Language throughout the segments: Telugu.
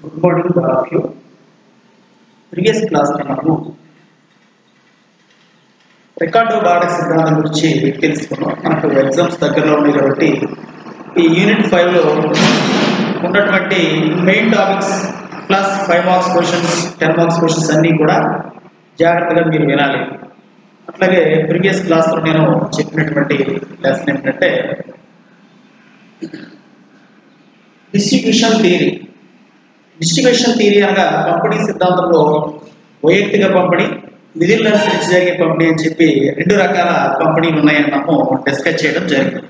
Good morning all of you previous క్లాస్లో మనము రికార్డు బాడక సిద్ధాంతం గురించి తెలుసుకున్నాం. మనకు ఎగ్జామ్స్ దగ్గరలో ఉన్నాయి కాబట్టి ఈ యూనిట్ ఫైవ్లో ఉన్నటువంటి main topics plus five marks questions ten marks questions అన్నీ కూడా జాగ్రత్తగా మీరు వినాలి. అట్లాగే ప్రీవియస్ క్లాస్లో నేను చెప్పినటువంటి లెసన్ ఏంటంటే డిస్ట్రిబ్యూషన్ థియరీ డిస్ట్రిబ్యూషన్ థియరీ అనగా పంపిణీ సిద్ధాంతంలో వైయక్తిక పంపిణీ నిధులను అనుసరించి జరిగే పంపిణీ అని చెప్పి రెండు రకాల పంపిణీలు ఉన్నాయని మనము డిస్కస్ చేయడం జరిగింది.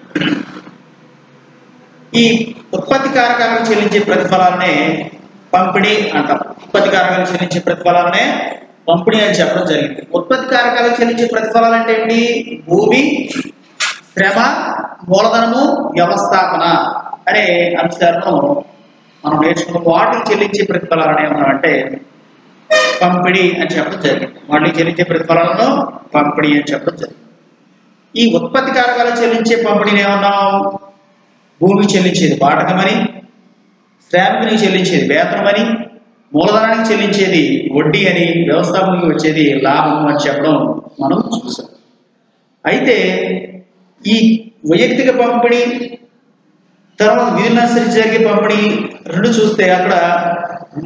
ఈ ఉత్పత్తి కారకాలకు చెల్లించే ప్రతిఫలాలనే పంపిణీ అంటాం. ఉత్పత్తి కారకాలకు చెల్లించే ప్రతిఫలాలనే పంపిణీ అని చెప్పడం జరిగింది. ఉత్పత్తి కారకాలకు చెల్లించే ప్రతిఫలాలు అంటే ఏంటి? భూమి శ్రమ మూలధనము వ్యవస్థాపన అనే అంశాలను మనం నేర్చుకున్న వాటికి చెల్లించే ప్రతిఫలాలను ఏమన్నామంటే పంపిణీ అని చెప్పడం జరిగింది. వాటిని చెల్లించే ప్రతిఫలాలను పంపిణీ అని చెప్పడం జరిగింది. ఈ ఉత్పత్తి కారకాలు చెల్లించే పంపిణీని ఏమన్నాం భూమికి చెల్లించేది బాటకమని శ్రామికునికి చెల్లించేది వేతనమని మూలధనానికి చెల్లించేది వడ్డీ అని వ్యవస్థాపనకి వచ్చేది లాభం అని చెప్పడం మనం చూసాం అయితే ఈ వైయక్తిక పంపిణీ తర్వాత విధులను అనుసరించి జరిగే పంపిణీ రెండు చూస్తే అక్కడ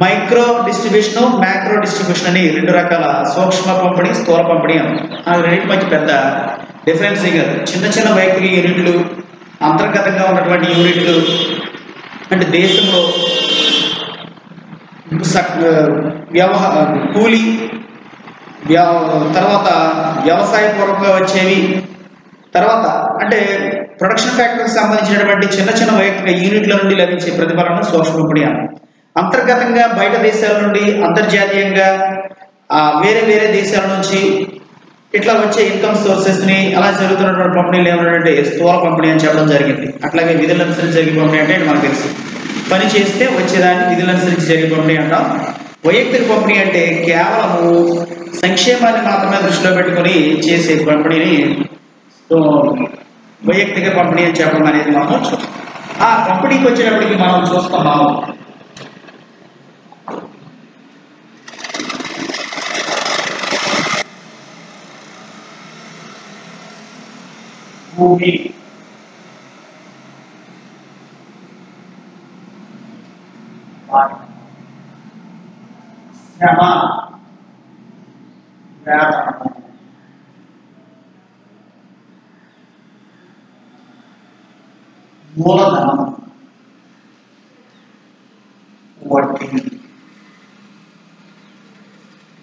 మైక్రో డిస్ట్రిబ్యూషన్ మ్యాక్రో డిస్ట్రిబ్యూషన్ అని రెండు రకాల సూక్ష్మ పంపిణీ స్థూల పంపిణీ అని. రెండింటి మధ్య పెద్ద డిఫరెన్స్ కాదు. చిన్న చిన్న మైక్రో యూనిట్లు అంతర్గతంగా ఉన్నటువంటి యూనిట్లు అంటే దేశంలో సక్- వ్యవహ కూలీ తర్వాత వ్యవసాయ పూర్వకంగా వచ్చేవి తర్వాత అంటే ప్రొడక్షన్ ఫ్యాక్టరీకి సంబంధించినటువంటి చిన్న చిన్న వైయక్తిక యూనిట్ల నుండి లభించే ప్రతిఫలనం సోషల్ పంపిణీ అంతర్గతంగా బయట దేశాల నుండి అంతర్జాతీయంగా వేరే వేరే దేశాల నుంచి ఇట్లా వచ్చే ఇన్కమ్ సోర్సెస్ని అలా జరుగుతున్నటువంటి పంపిణీలు ఏమంటే స్థూల పంపిణీ అని చెప్పడం జరిగింది. అట్లాగే విధులు అనుసరించి జరిగే పంపిణీ అంటే మనకు తెలుసు? పని చేస్తే వచ్చేదాన్ని విధులు అనుసరించి జరిగే పంపిణీ అంటాం. వైయక్తిక పంపిణీ అంటే కేవలము సంక్షేమాన్ని మాత్రమే దృష్టిలో పెట్టుకొని చేసే పంపిణీని సో, వైయక్తిక పంపిణీ అని చెప్పడం అనేది మనం చూస్తాం ఆ పంపిణీకి వచ్చేటప్పటికి మనం చూస్తున్నాం భూమి శ్రమ వేతనము మూలధనం. వడ్డీ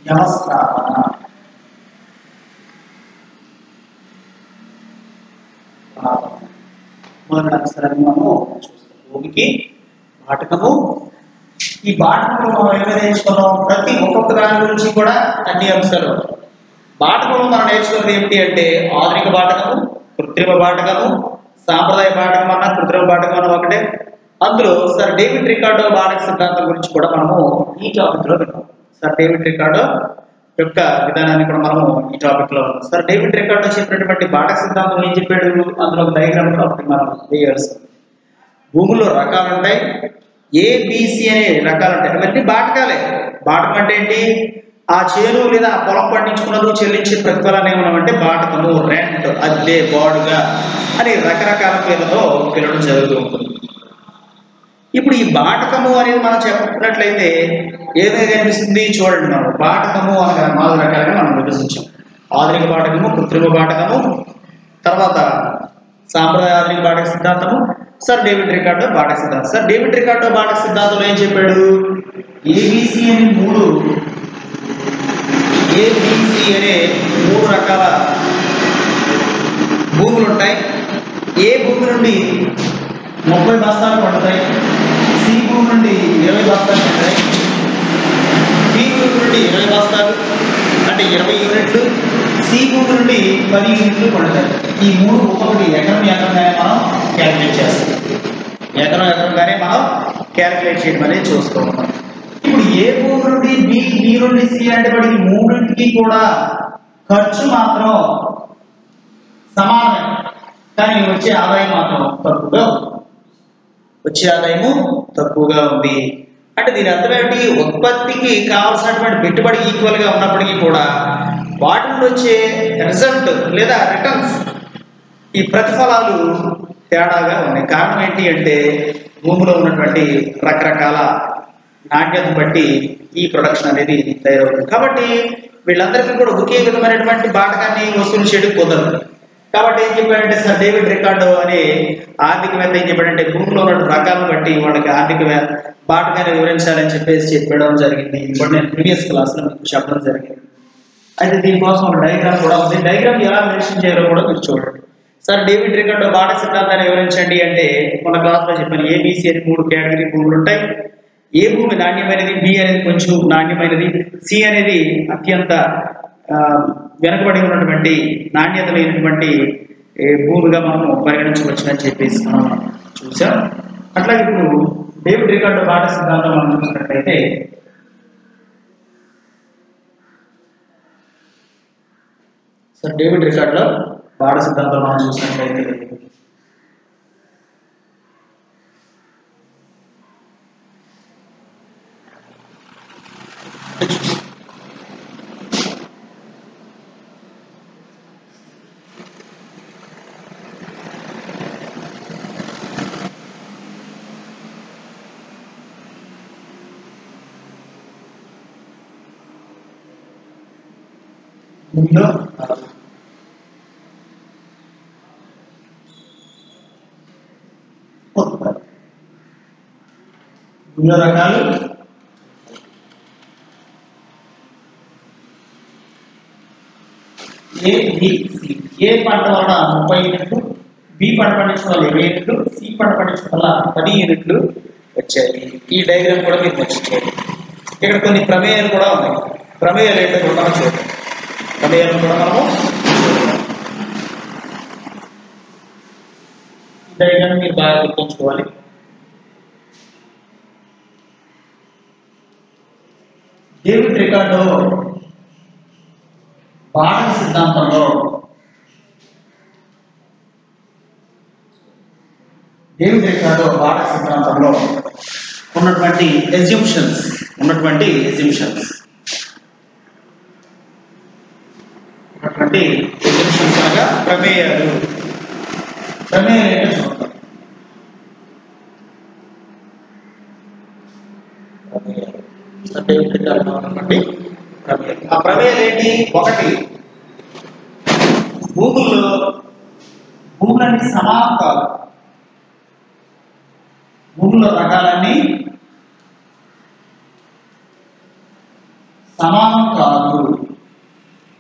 వ్యవస్థాపన. మొదటి అక్షరాన్ని మనము చూస్తాం. భూమికి బాటకము ఈ బాటకంలో మనం ఏమి నేర్చుకున్నాం ప్రతి ఒక్కొక్క దాని గురించి కూడా అన్ని అంశాలు. బాటకంలో మనం నేర్చుకున్నది ఏమిటి అంటే ఆధునిక బాటకము కృత్రిమ బాటకము సాంప్రదాయ పాఠకం అన్న కృత్రిమ పాఠకం అన్న ఒకటే. అందులో సార్ డేవిడ్ రికార్డో బాలక సిద్ధాంతం గురించి కూడా మనము ఈ టాపిక్లో విన్నాం. సార్ డేవిడ్ రికార్డో యొక్క విధానాన్ని కూడా మనము ఈ టాపిక్లో ఉన్నాం సార్ డేవిడ్ రికార్డో చెప్పినటువంటి బాటక సిద్ధాంతం ఏం చెప్పాడు? అందులో ఒక డయాగ్రామ్ కూడా ఒకటి మనం వేయాల్సి భూముల్లో రకాలు ఉంటాయి. ఏబిసి అనే రకాలు ఉంటాయి. అవన్నీ బాటకాలే. బాటకం అంటే ఏంటి? ఆ చేను లేదా ఆ పొలం పండించుకున్నదో చెల్లించే ప్రతిఫలాన్ని ఏమన్నామంటే బాటకము రెంట్ అద్దె బాడుగా అని రకరకాల పేర్లతో పిలవడం జరుగుతూ ఉంటుంది. ఇప్పుడు ఈ బాటకము అనేది మనం చెప్పుకున్నట్లయితే ఏదైనా కనిపిస్తుంది చూడండి మనం. బాటకము అనగా నాలుగు రకాలుగా మనం విభజించాం. ఆధునిక బాటకము కృత్రిమ బాటకము తర్వాత సాంప్రదాయ ఆధునిక బాటక సిద్ధాంతము సార్ డేవిడ్ రికార్డో బాటక సిద్ధాంతం. సార్ డేవిడ్ రికార్డో బాటక సిద్ధాంతంలో ఏం చెప్పాడు? ఏబిసి అని మూడు ఏబిసి అనే మూడు రకాల భూములు ఉంటాయి. ఏ భూమి నుండి ముప్పై బస్తాలు పడతాయి? సి భూమి నుండి ఇరవై బస్తాలు పడతాయి. బి భూమి నుండి ఇరవై బస్తాలు అంటే ఇరవై యూనిట్లు. సి భూమి నుండి పది యూనిట్లు పడతాయి. ఈ మూడు ఒక్కొక్కటి ఎకరం ఎకరంగానే మనం క్యాలిక్యులేట్ చేస్తాం. ఎకరం ఎకరంగానే మనం క్యాలిక్యులేట్ చేయడం అనేది చూస్తూ ఉంటాం ఇప్పుడు ఏ భూమి నుండి బి బి నుండి సి అంటే వాడికి మూడింటికి కూడా ఖర్చు మాత్రం సమానమే. కానీ వచ్చే ఆదాయం మాత్రం తక్కువగా వచ్చే ఆదాయము తక్కువగా ఉంది. అంటే దీని అర్థం ఏంటి ఉత్పత్తికి కావాల్సినటువంటి పెట్టుబడి ఈక్వల్గా ఉన్నప్పటికీ కూడా వాటి నుండి వచ్చే రిజల్ట్ లేదా రిటర్న్స్ ఈ ప్రతిఫలాలు తేడాగా ఉన్నాయి. కారణం ఏంటి అంటే భూమిలో ఉన్నటువంటి రకరకాల నాణ్యతను బట్టి ఈ ప్రొడక్షన్ అనేది తయారవుతుంది. కాబట్టి వీళ్ళందరికీ కూడా ఒకే విధమైనటువంటి బాటకాన్ని వసూలు చేయడం కుదరదు. కాబట్టి ఏం చెప్పాడంటే సార్ డేవిడ్ రికార్డో అనే ఆర్థికవేత్త ఏం చెప్పాడంటే భూమిలో ఉన్న రకాలను బట్టి వాళ్ళకి ఆర్థిక వే- బాటకాన్ని వివరించాలని చెప్పేసి చెప్పడం జరిగింది. ఇప్పుడు నేను ప్రీవియస్ క్లాస్లో మీకు చెప్పడం జరిగింది. అయితే దీనికోసం ఒక డయాగ్రామ్ కూడా ఉంది. డయాగ్రామ్ ఎలా మెన్షన్ చేయాలో కూడా మీరు చూడండి. సార్ డేవిడ్ రికార్డో బాట సిద్ధాంతాన్ని వివరించండి అంటే మన క్లాస్లో చెప్పాను ఏబిసి అని మూడు కేటగిరీ భూములు ఉంటాయి. ఏ భూమి నాణ్యమైనది? బి అనేది కొంచెం నాణ్యమైనది. సి అనేది అత్యంత వెనుకబడి ఉన్నటువంటి నాణ్యత లేనటువంటి భూమిగా భూమిగా మనం పరిగణించవచ్చునని చెప్పేసి మనం చూసాం అట్లాగే ఇప్పుడు డేవిడ్ రికార్డో పాఠ సిద్ధాంతం మనం చూసినట్లయితే సార్ డేవిడ్ రికార్డులో బాడ సిద్ధాంతం మనం చూసినట్లయితే ఇందులో ఉత్పత్తి ఎన్నో రకాలు ఏ పంట వలన ముప్పై యూనిట్లు బి పంట పండించడం వల్ల ఇరవై యూనిట్లు సి పంట పండించడం వల్ల పది యూనిట్లు వచ్చాయి. ఈ డయాగ్రామ్ కూడా మీరు మర్చిపోయారు ఇక్కడ కొన్ని ప్రమేయాలు కూడా ఉన్నాయి. ప్రమేయాలు ఏంటో కూడా మనం చూద్దాం. ప్రమేయాలు కూడా మనము చూద్దాం. డయాగ్రామ్ మీరు బాగా గుర్తుంచుకోవాలి డేవిడ్ రికార్డో బాటం సిద్ధాంతంలో డేవిడ్ రికార్డో బాట సిద్ధాంతంలో ఉన్నటువంటి ఎజ్యూషన్స్ ఉన్నటువంటి ఎజ్యూషన్స్ ఉన్నటువంటి ఎజ్యూషన్స్ అనగా ప్రమేయాలు. ప్రమేయాలు. అంటే చూద్దాం ప్రమేయాలు డేవిడ్ ఆ ప్రమేయాలు ఏంటి? ఒకటి. భూముల్లో భూములన్నీ సమానం కాదు. భూముల రకాలన్నీ సమానం కాదు.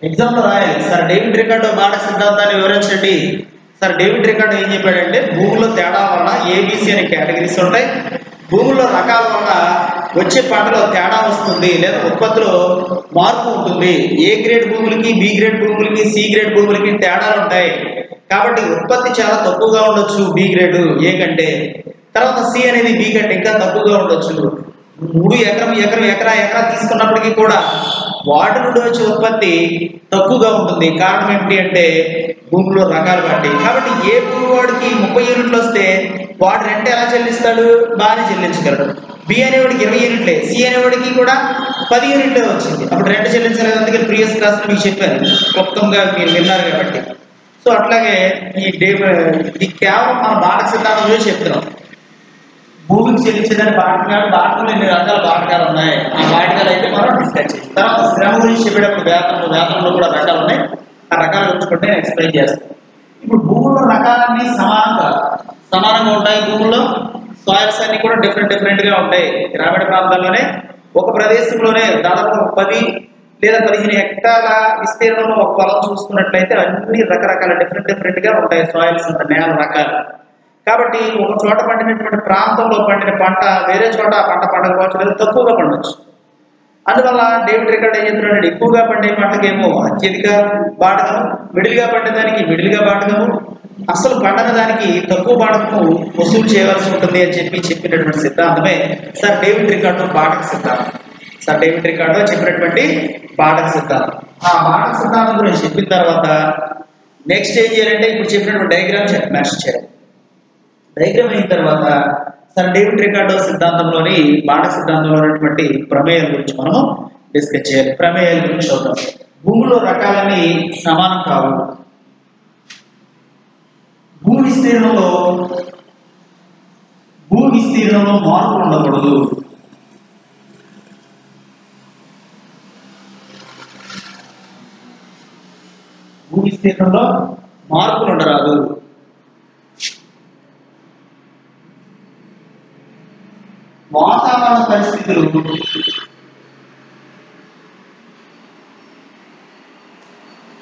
ఎగ్జాంపుల్ రాయాలి. సార్ డేవిడ్ రికార్డు బాడ సిద్ధాంతాన్ని వివరించండి. సార్ డేవిడ్ రికార్డు ఏం చెప్పాడంటే భూముల్లో తేడా వలన ఏబిసి అనే కేటగిరీస్ ఉంటాయి. భూముల్లో రకాల వలన వచ్చే పంటలో తేడా వస్తుంది లేదా ఉత్పత్తిలో మార్పు ఉంటుంది. ఏ గ్రేడ్ భూములకి బి గ్రేడ్ భూములకి సి గ్రేడ్ భూములకి తేడాలు ఉంటాయి. కాబట్టి ఉత్పత్తి చాలా తక్కువగా ఉండొచ్చు బి గ్రేడ్ ఏ కంటే. తర్వాత సి అనేది బి కంటే ఇంకా తక్కువగా ఉండొచ్చు. మూడు ఎకరం ఎకరం ఎకరా ఎకరా తీసుకున్నప్పటికీ కూడా వాటర్ నుండి వచ్చే ఉత్పత్తి తక్కువగా ఉంటుంది. కారణం ఏమిటి అంటే భూమిలో రకాలు బట్టి కాబట్టి ఏ భూమి వాడికి ముప్పై యూనిట్లు వస్తే వాడు రెంట్ ఎలా చెల్లిస్తాడు? బాగానే చెల్లించగలడు. బి అనేవాడికి ఇరవై యూనిట్లే. సి అనేవాడికి కూడా పది యూనిట్లే వచ్చింది. అప్పుడు రెంట్ చెల్లించలేదు అందుకే ప్రీవియస్ క్లాస్ మీకు చెప్పాను క్లుప్తంగా మీరు విన్నారు కాబట్టి. సో అట్లాగే ఈ డే ఇది కేవలం మన బాటక సిద్ధాంతం చెప్తున్నాం. భూమికి చెల్లించేదాన్ని బాటకాలు బాటలు ఎన్ని రకాల బాటకాలు ఉన్నాయి? ఆ బాటకాలు అయితే మనం డిస్కస్ చేస్తాం. తర్వాత శ్రమ గురించి చెప్పేటప్పుడు వేతనం వేతనంలో కూడా రకాలు ఉన్నాయి. ఆ రకాల గురించి కూడా నేను ఎక్స్ప్లెయిన్ చేస్తాను. ఇప్పుడు భూముల్లో రకాలన్నీ సమానంగా సమానంగా ఉంటాయి భూముల్లో. సాయిల్స్ అన్ని కూడా డిఫరెంట్ డిఫరెంట్గా ఉంటాయి. గ్రామీణ ప్రాంతాల్లోనే ఒక ప్రదేశంలోనే దాదాపు ఒక పది లేదా పదిహేను హెక్టార్ల విస్తీర్ణంలో ఒక పొలం చూసుకున్నట్లయితే అన్ని రకరకాల డిఫరెంట్ డిఫరెంట్గా ఉంటాయి సాయిల్స్ అంత నేల రకాలు. కాబట్టి ఒక చోట పండినటువంటి ప్రాంతంలో పండిన పంట వేరే చోట ఆ పంట పండకపోవచ్చు లేదా తక్కువగా పండొచ్చు. అందువల్ల డేవిడ్ రికార్డ్ ఏం చెప్తున్నాడు ఎక్కువగా పండే పంటకేమో అత్యధిక బాటకము మిడిల్గా పండే దానికి మిడిల్గా బాటకము అసలు పండగ దానికి తక్కువ బాటకము వసూలు చేయవలసి ఉంటుంది అని చెప్పి చెప్పినటువంటి సిద్ధాంతమే సార్ డేవిడ్ రికార్డు బాటక సిద్ధాంతం. సార్ డేవిడ్ రికార్డు చెప్పినటువంటి బాటక సిద్ధాంతం. ఆ బాటక సిద్ధాంతం గురించి చెప్పిన తర్వాత నెక్స్ట్ ఏం చేయాలంటే ఇప్పుడు చెప్పినటువంటి డయాగ్రామ్ మ్యాచ్ చేయాలి. డయాగ్రామ్ అయిన తర్వాత సరే డేవిడ్ రికార్డో సిద్ధాంతంలోని బాణ సిద్ధాంతంలో ఉన్నటువంటి ప్రమేయాల గురించి మనం డిస్కస్ చేయాలి. ప్రమేయాల గురించి చూద్దాం. భూమిలో రకాలని సమానం కావు. భూ విస్తీర్ణంలో భూ విస్తీర్ణంలో మార్పు ఉండకూడదు. భూ విస్తీర్ణంలో మార్పులు ఉండరాదు. వాతావరణ పరిస్థితులు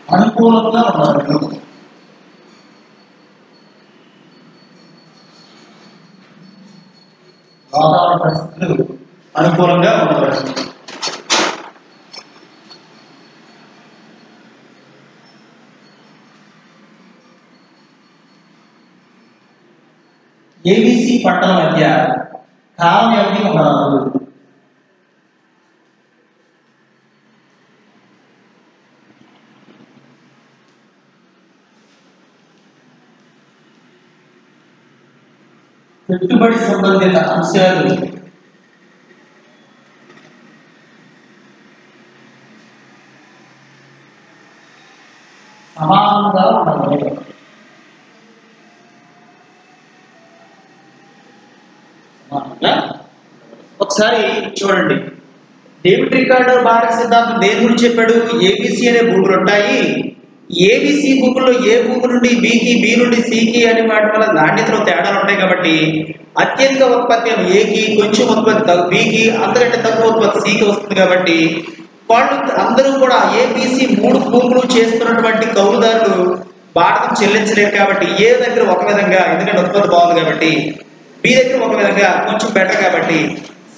అనుకూలంగా ఉండదు. వాతావరణ పరిస్థితులు అనుకూలంగా ఉండబడుతుంది ఏబిసి పంటల మధ్య కాల వ్యవధి ఉండరాదు పెట్టుబడి సంబంధిత అంశాలు సమానంగా ఉండవు సమానంగా ఒకసారి చూడండి. డేవిడ్ రికార్డో భారత సిద్ధాంతం దేని గురించి చెప్పాడు ఏబిసి అనే భూములు ఉంటాయి. ఏబిసి భూముల్లో ఏ భూమి నుండి బికి బి నుండి సికి అనే వాటి వల్ల నాణ్యతలో తేడాలు ఉంటాయి కాబట్టి అత్యధిక ఉత్పత్తి ఏకి కొంచెం ఉత్పత్తి తగ్గు బికి అంతకంటే తక్కువ ఉత్పత్తి సికి వస్తుంది కాబట్టి వాళ్ళు అందరూ కూడా ఏబిసి మూడు భూములు చేస్తున్నటువంటి కౌలుదారులు భారతం చెల్లించలేరు కాబట్టి ఏ దగ్గర ఒక విధంగా ఎందుకంటే ఉత్పత్తి బాగుంది కాబట్టి బి దగ్గర ఒక విధంగా కొంచెం బెటర్ కాబట్టి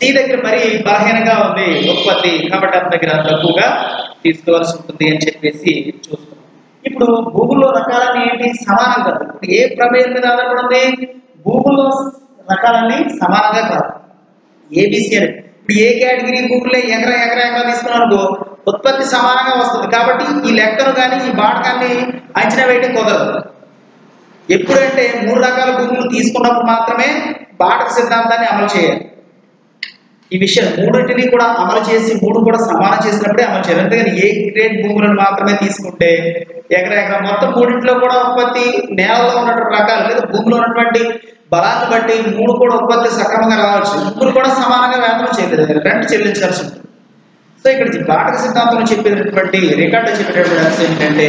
సి దగ్గర మరి బలహీనంగా ఉంది ఉత్పత్తి కాబట్టి అంత దగ్గర తక్కువగా తీసుకోవాల్సి ఉంటుంది అని చెప్పేసి చూస్తున్నాం. ఇప్పుడు భూముల్లో రకాలన్నీ ఏంటి? సమానం కాదు. ఇప్పుడు ఏ ప్రమేయం మీద ఆధారపడింది? భూముల్లో రకాలన్నీ సమానంగా కాదు. ఏబిసి అని. ఇప్పుడు ఏ కేటగిరీ భూములే ఎకరా ఎకరా ఎకరా తీసుకున్నాం ఉత్పత్తి సమానంగా వస్తుంది. కాబట్టి ఈ లెక్కను కానీ ఈ బాటకాన్ని అంచనా వేయడం కుదరదు. ఎప్పుడంటే మూడు రకాల భూములు తీసుకున్నప్పుడు మాత్రమే బాటక సిద్ధాంతాన్ని అమలు చేయాలి. ఈ విషయం మూడింటిని కూడా అమలు చేసి మూడు కూడా సమానం చేసినప్పుడే అమలు చేయాలి. అంతేగాని ఏ గ్రేడ్ భూములను మాత్రమే తీసుకుంటే ఎకరా ఎకరా మొత్తం మూడింటిలో కూడా ఉత్పత్తి నేలలో ఉన్నటువంటి రకాలు లేదా భూమిలో ఉన్నటువంటి బలాన్ని బట్టి మూడు కూడా ఉత్పత్తి సక్రమంగా రావచ్చు. ముగ్గురు కూడా సమానంగా వేతనం చేయలేదు. రెండు చెల్లించాల్సి ఉంటుంది సో ఇక్కడ బాటక సిద్ధాంతంలో చెప్పేటటువంటి రికార్డు చెప్పేటటువంటి అంశం ఏంటంటే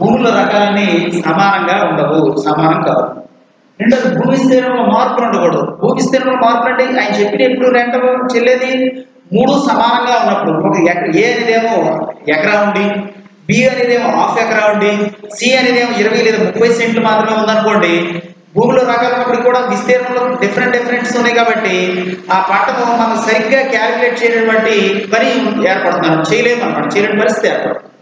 భూముల రకాలన్నీ సమానంగా ఉండవు సమానం కాదు రెండోది భూ విస్తీర్ణంలో మార్పులు ఉండకూడదు. భూ విస్తీర్ణంలో మార్పులు అంటే ఆయన చెప్పిన ఎప్పుడు రెంట చెల్లేది? మూడు సమానంగా ఉన్నప్పుడు. ఒక ఎకర ఏ అనేదేమో ఎకరా ఉండి బి అనేదేమో హాఫ్ ఎకరా ఉండి సి అనేదేమో ఇరవై లేదా ముప్పై సెంట్లు మాత్రమే ఉందనుకోండి భూమిలో రకాలప్పుడు కూడా విస్తీర్ణంలో డిఫరెంట్ డిఫరెంట్స్ ఉన్నాయి కాబట్టి ఆ పంటను మనం సరిగ్గా క్యాలిక్యులేట్ చేయనటువంటి పని ఏర్పడుతుంది. చేయలేము అనమాట చేయలేని పరిస్థితి ఏర్పడుతుంది.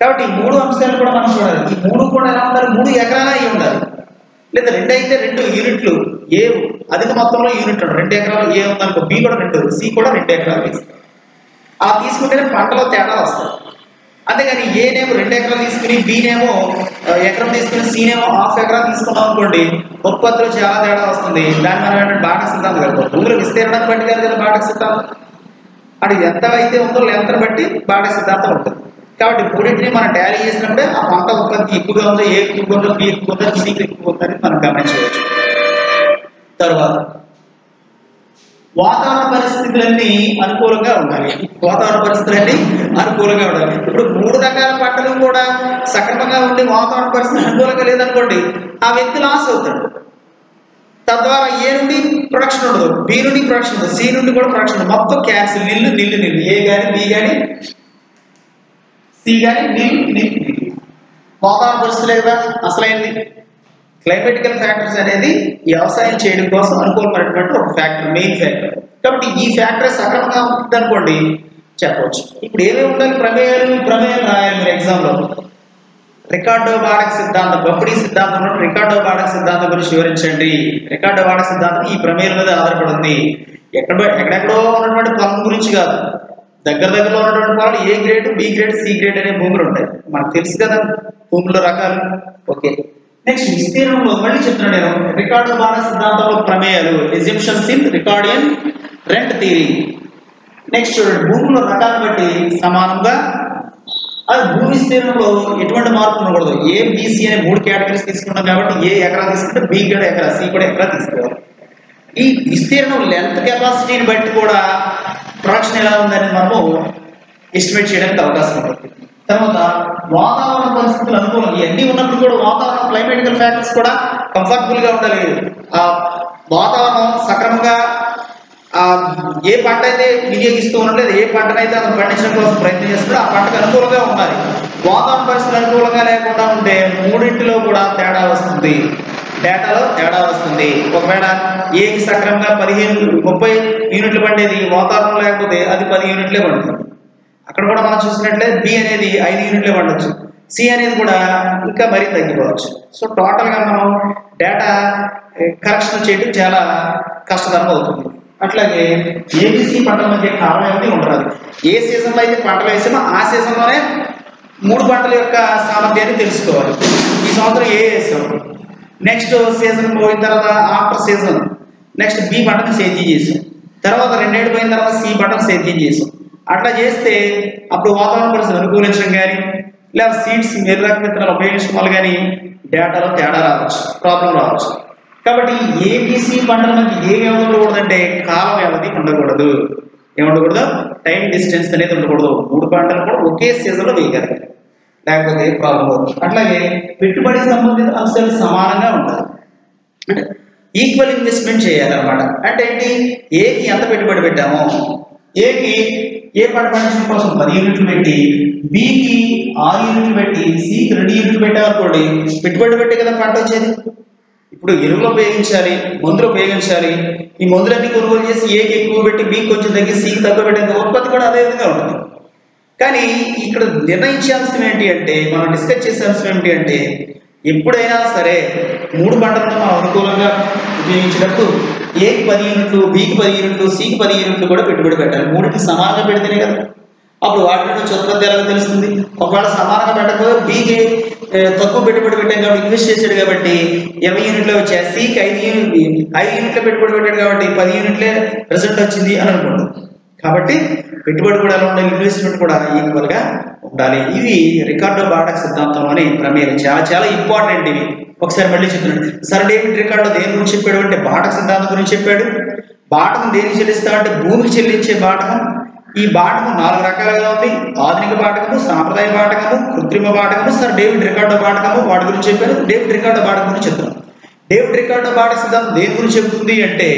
కాబట్టి ఈ మూడు అంశాలు కూడా మనం చూడాలి. ఈ మూడు కూడా ఎలా ఉండాలి? మూడు ఎకరాలా అయి ఉండాలి. లేదా రెండు అయితే రెండు యూనిట్లు ఏ అధిక మొత్తంలో యూనిట్ రెండు ఎకరాలు ఏ ఉందనుకో బి కూడా రెండు సి కూడా రెండు ఎకరాలు వేస్తారు. అలా తీసుకుంటేనే పంటలో తేడా వస్తాయి. అంతేగాని ఏనేమో రెండు ఎకరాలు తీసుకుని బీనేమో ఎకరం తీసుకుని సీనేమో హాఫ్ ఎకరా తీసుకున్నాం అనుకోండి ఉత్పత్తిలో చాలా తేడా వస్తుంది. దాన్ని మనం ఏంటంటే బాటక సిద్ధాంతం కలుపుతాం భూముల విస్తీర్ణాన్ని బట్టి కాదు కదా బాటక సిద్ధాంతం. అంటే ఎంత అయితే ఉందో ఎంతను బట్టి బాటక సిద్ధాంతం ఉంటుంది. కాబట్టి మూడింటిని మనం టాలీ చేసినప్పుడే ఆ పంట ఉత్పత్తి ఎక్కువగా ఉందో ఏ ఎక్కువగా ఉందో బి ఎక్కువ ఉందో సి ఎక్కువ ఉందని మనం గమనించవచ్చు. తర్వాత వాతావరణ పరిస్థితులన్నీ అనుకూలంగా ఉండాలి. వాతావరణ పరిస్థితులన్నీ అనుకూలంగా ఉండాలి. ఇప్పుడు మూడు రకాల పంటలు కూడా సక్రమంగా ఉండి వాతావరణ పరిస్థితులు అనుకూలంగా లేదనుకోండి ఆ వ్యక్తి లాస్ అవుతాడు. తద్వారా ఏ నుండి ప్రొడక్షన్ ఉండదు? బి నుండి ప్రొడక్షన్ ఉండదు. సి నుండి కూడా ప్రొడక్షన్ ఉండదు. మొత్తం క్యాన్సిల్ నిల్లు నిల్లు నిల్లు ఏ కానీ బి కానీ సి కానీ నిల్లు నిల్లు నిల్లు పరిస్థితులే కదా అసలైంది క్లైమేటికల్ ఫ్యాక్టర్స్ అనేది వ్యవసాయం చేయడం కోసం అనుకూలమైనటువంటి ఒక ఫ్యాక్టర్ మెయిన్ ఫ్యాక్టర్ కాబట్టి ఈ ఫ్యాక్టర్ సక్రమంగా ఉంటుంది అనుకోండి చెప్పవచ్చు. ఇప్పుడు ఏమేమి ఉండాలి? ప్రమేయాలు ప్రమేయం రాయాలి మీరు ఎగ్జామ్లో రికార్డో బాడక సిద్ధాంతం బొప్పడి సిద్ధాంతం రికార్డో బాడక సిద్ధాంతం గురించి వివరించండి. రికార్డో బాడక సిద్ధాంతం ఈ ప్రమేయం మీద ఆధారపడి ఉంది. ఎక్కడ ఎక్కడెక్కడో ఉన్నటువంటి పొలం గురించి కాదు. దగ్గర దగ్గరలో ఉన్నటువంటి పొలాలు A grade B grade C grade అనే భూములు ఉంటాయి. మనకు తెలుసు కదా భూముల రకాలు. ఓకే. నెక్స్ట్ విస్తీర్ణంలో మళ్ళీ చెప్తున్నాను నేను. రికార్డు బాణ సిద్ధాంతంలో ప్రమేయాలు. Exhibitions in Ricardian rent theory next చూడండి. భూముల రకాలను బట్టి సమానంగా అది భూమి విస్తీర్ణంలో ఎటువంటి మార్పు ఉండకూడదు. ఏ బీసీ అనే మూడు కేటగిరీస్ తీసుకున్నాం కాబట్టి ఏ ఎకరా తీసుకుంటే బి కూడా ఎకరా సి కూడా ఎకరా తీసుకోవాలి. ఈ విస్తీర్ణం లెంత్ కెపాసిటీని బట్టి కూడా ప్రొడక్షన్ ఎలా ఉందని మనము ఎస్టిమేట్ చేయడానికి అవకాశం ఉంటుంది. తర్వాత వాతావరణ పరిస్థితులు అనుకూలం. ఇవన్నీ ఉన్నప్పుడు కూడా వాతావరణం క్లైమేటికల్ ఫ్యాక్టర్స్ కూడా కంఫర్టబుల్గా ఉండాలి ఆ వాతావరణం సక్రమంగా ఆ ఏ పంట అయితే వినియోగిస్తూ ఉండలేదు ఏ పంటనైతే అతను పండించడం కోసం ప్రయత్నం చేస్తున్నాడో ఆ పంటకు అనుకూలంగా ఉండాలి. వాతావరణ పరిస్థితులు అనుకూలంగా లేకుండా ఉంటే మూడింటిలో కూడా తేడా వస్తుంది. డేటాలో తేడా వస్తుంది. ఒకవేళ ఏకి సక్రమంగా పదిహేను ముప్పై యూనిట్లు పండేది వాతావరణం లేకపోతే అది పది యూనిట్లే పండుతుంది. అక్కడ కూడా మనం చూసినట్లే బి అనేది ఐదు యూనిట్లే పండొచ్చు. సి అనేది కూడా ఇంకా మరీ తగ్గిపోవచ్చు. సో టోటల్గా మనం డేటా కరెక్షన్ చేయడం చాలా కష్టతరం అవుతుంది. అట్లాగే ఏబిసి పంటల మధ్య కాలం అనేది ఉండరాదు. ఏ సీజన్లో అయితే పంటలు వేసామో ఆ సీజన్లోనే మూడు పంటల యొక్క సామర్థ్యాన్ని తెలుసుకోవాలి. ఈ సంవత్సరం ఏ వేసాం? నెక్స్ట్ సీజన్ పోయిన తర్వాత after season next B button సేద్యం చేసాం తర్వాత రెండేళ్ళు పోయిన తర్వాత సి బటన్ సేద్యం చేసాం అట్లా చేస్తే అప్పుడు వాతావరణ పరిస్థితులు అనుకూలించడం కానీ లేదా సీడ్స్ వేరు రకం విత్తనాలు ఉపయోగించడం వల్ల కానీ డేటాలో తేడా రావచ్చు ప్రాబ్లం రావచ్చు. కాబట్టి ఏబీసీ పంటల మధ్య ఏ వ్యవధి ఉండకూడదంటే కాల వ్యవధి ఉండకూడదు. ఏముండకూడదు టైం డిస్టెన్స్ అనేది ఉండకూడదు. మూడు పంటలు కూడా ఒకే సీజన్లో వేయగలగాలి. లేకపోతే ప్రాబ్లం అవుతుంది అట్లాగే పెట్టుబడి సంబంధిత అంశాలు సమానంగా ఉండాలి అంటే ఈక్వల్ ఇన్వెస్ట్మెంట్ చేయాలన్నమాట. అంటే ఏంటి? ఏకి ఎంత పెట్టుబడి పెట్టామో ఏకి ఏ పంట పండించడం కోసం పది యూనిట్లు పెట్టి బికి ఆరు యూనిట్లు పెట్టి సికి రెండు యూనిట్లు పెట్టామనుకోండి పెట్టుబడి పెట్టే కదా పంట వచ్చేది? ఇప్పుడు ఎరువులు ఉపయోగించాలి మందులు ఉపయోగించాలి ఈ మందులన్నీ కొనుగోలు చేసి ఏకి ఎక్కువ పెట్టి బీకి కొంచెం తగ్గి సికి తక్కువ పెట్టేందుకు ఉత్పత్తి కూడా అదే విధంగా ఉంటుంది. కానీ ఇక్కడ నిర్ణయించే అంశం ఏంటి అంటే మనం డిస్కస్ చేసే అంశం ఏంటి అంటే ఎప్పుడైనా సరే మూడు పంటలను మనం అనుకూలంగా ఉపయోగించినప్పుడు ఏకి పది యూనిట్లు బికి పది యూనిట్లు సికి పది యూనిట్లు కూడా పెట్టుబడి పెట్టాలి. మూడుకి సమానంగా పెడితేనే కదా. అప్పుడు వాటి నుంచి ఉత్పత్తి ఎలాగో తెలుస్తుంది? ఒకవేళ సమానంగా పెట్టకపోతే బీకి తక్కువ పెట్టుబడి పెట్టాం కాబట్టి ఇన్వెస్ట్ చేశాడు కాబట్టి ఇరవై యూనిట్లు వచ్చాయి. సికి ఐదు యూనిట్ ఐదు యూనిట్లు పెట్టుబడి పెట్టాడు కాబట్టి పది యూనిట్లే రిజల్ట్ వచ్చింది అని అనుకోండి. కాబట్టి పెట్టుబడి కూడా ఎలా ఉండాలి ఇన్వెస్ట్మెంట్ కూడా ఈక్వల్గా ఉండాలి? ఇవి రికార్డో బాటక్ సిద్ధాంతంలోని ప్రమేయం. చాలా చాలా ఇంపార్టెంట్ ఇవి. ఒకసారి మళ్ళీ చెప్తున్నాడు సర్ డేవిడ్ రికార్డో దేని గురించి చెప్పాడు అంటే బాటక సిద్ధాంతం గురించి చెప్పాడు. బాటకం దేనికి చెల్లిస్తామంటే భూమికి చెల్లించే బాటకం. ఈ బాటకం నాలుగు రకాలుగా ఉంది. ఆధునిక బాటకము సాంప్రదాయ బాటకము కృత్రిమ బాటకము సార్ డేవిడ్ రికార్డో బాటకము వాటి గురించి చెప్పారు డేవిడ్ రికార్డో బాటకం గురించి చెప్తున్నాం. డేవిడ్ రికార్డో బాటక సిద్ధాంతం దేని గురించి చెబుతుంది అంటే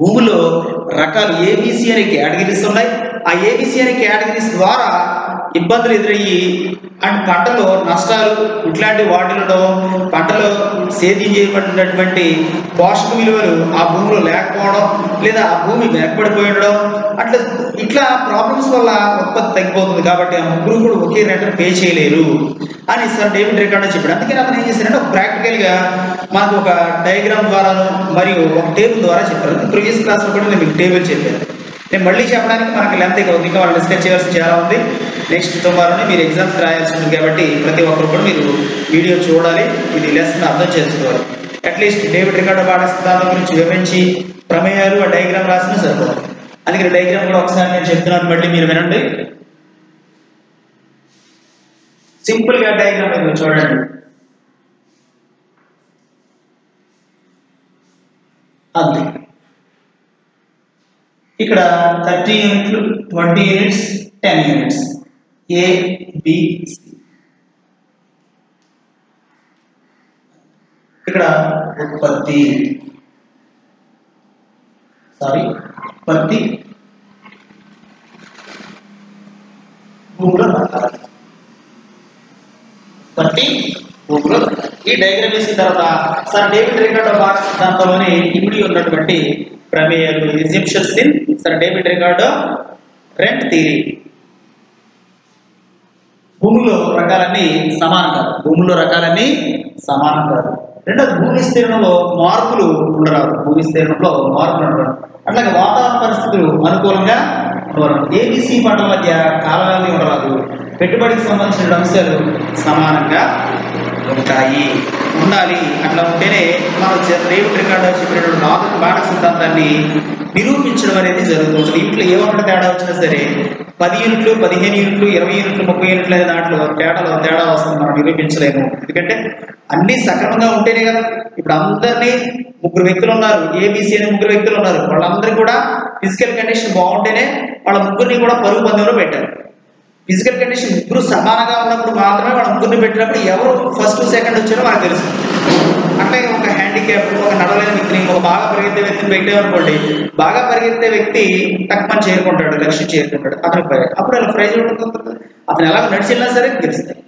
భూమిలో రకాలు ఏబిసి అనే కేటగిరీస్ ఉన్నాయి. ఆ ఏబిసి అనే కేటగిరీస్ ద్వారా ఇబ్బందులు ఎదురయ్యి అండ్ పంటలో నష్టాలు ఇట్లాంటి వాటిలలో పంటలో సేద్యం చేయబడినటువంటి పోషక విలువలు ఆ భూమిలో లేకపోవడం లేదా ఆ భూమి వెనకబడిపోయి ఉండడం అట్లా ఇట్లా ప్రాబ్లమ్స్ వల్ల ఉత్పత్తి తగ్గిపోతుంది కాబట్టి ఆ ముగ్గురు కూడా ఒకే రేటు పే చేయలేరు అని సార్ డేవిడ్ రికార్డ్ చెప్పాడు. అందుకని అతను ఏం చేశారంటే ఒక ప్రాక్టికల్గా మనకు ఒక డయాగ్రామ్ ద్వారా మరియు ఒక టేబుల్ ద్వారా చెప్పారు ప్రీవియస్ క్లాస్లో కూడా నేను మీకు టేబుల్ చెప్పాను. నేను మళ్ళీ చెప్పడానికి మనకి లెంత్ ఎక్కువ ఉంది. ఇంకా వాళ్ళు డిస్కస్ చేయాల్సి చాలా ఉంది. నెక్స్ట్ టుమారోనే మీరు ఎగ్జామ్స్ రాయాల్సి ఉంది కాబట్టి ప్రతి ఒక్కరు కూడా మీరు వీడియో చూడాలి. ఇది లెసన్ అర్థం చేసుకోవాలి. అట్లీస్ట్ డేవిడ్ రికార్డ్ పాఠ సిద్ధాంతం గురించి వివరించి ప్రమేయాలు ఆ డయాగ్రామ్ రాసిన సరిపోతుంది అందుకే డయాగ్రామ్ కూడా ఒకసారి నేను చెప్తున్నాను మళ్ళీ మీరు వినండి. సింపుల్గా డయాగ్రామ్ మీరు చూడండి. అంతే. ఇక్కడ థర్టీ యూనిట్లు twenty units ten units A B ఇక్కడ ఉత్పత్తి సారీ ఉత్పత్తి భూముల రకాలు ఉత్పత్తి భూముల ఈ డయాగ్రామ్ వేసిన తర్వాత సార్ డేవిడ్ రికార్డ్ ఆఫ్ ఆర్ట్స్ సిద్ధాంతంలోని ఇమిడి ఉన్నటువంటి ప్రమేయాలు exhibitions in sir David Ricardo rent theory భూమిలో రకాలన్నీ సమానం కాదు. భూమిలో రకాలన్నీ సమానం కాదు. రెండోది భూమి విస్తీర్ణంలో మార్పులు ఉండరాదు. భూమి విస్తీర్ణంలో మార్పులు ఉండరాదు. అట్లాగే వాతావరణ పరిస్థితులు అనుకూలంగా ఉండరాదు. ఏబిసి పంటల మధ్య కాలాలని ఉండరాదు. పెట్టుబడికి సంబంధించిన అంశాలు సమానంగా ఉంటాయి ఉండాలి. అట్లా ఉంటేనే మనం రేవిడ్ రికార్డు చెప్పినటువంటి నాలుగు బాణ సిద్ధాంతాన్ని నిరూపించడం అనేది జరుగుతుంది. ఇంట్లో ఏమన్నా తేడా వచ్చినా సరే పది యూనిట్లు పదిహేను యూనిట్లు ఇరవై యూనిట్లు ముప్పై యూనిట్లు అనే దాంట్లో తేడాలో తేడా వస్తుంది. మనం నిరూపించలేము. ఎందుకంటే అన్ని సక్రమంగా ఉంటేనే కదా. ఇప్పుడు అందరినీ ముగ్గురు వ్యక్తులు ఉన్నారు. ఏబిసి అనే ముగ్గురు వ్యక్తులు ఉన్నారు. వాళ్ళందరూ కూడా ఫిజికల్ కండిషన్ బాగుంటేనే వాళ్ళ ముగ్గురిని కూడా పరుగు పందెంలో పెట్టారు. ఫిజికల్ కండిషన్ ముగ్గురు సమానంగా ఉన్నప్పుడు మాత్రమే మనం ముగ్గురిని పెట్టినప్పుడు ఎవరు ఫస్ట్ సెకండ్ వచ్చారో మనకు తెలుసు. అట్లాగే ఒక హ్యాండిక్యాప్ ఒక నడవలేని వ్యక్తిని ఒక బాగా పరిగెత్తే వ్యక్తిని పెట్టామనుకోండి బాగా పరిగెత్తే వ్యక్తి తక్కువ చేరుకుంటాడు లక్ష్యం చేరుకుంటాడు అతను అప్పుడు అలా ప్రైజ్ ఉంటుంది అతను ఎలా నడిచినా సరే తెలుస్తాయి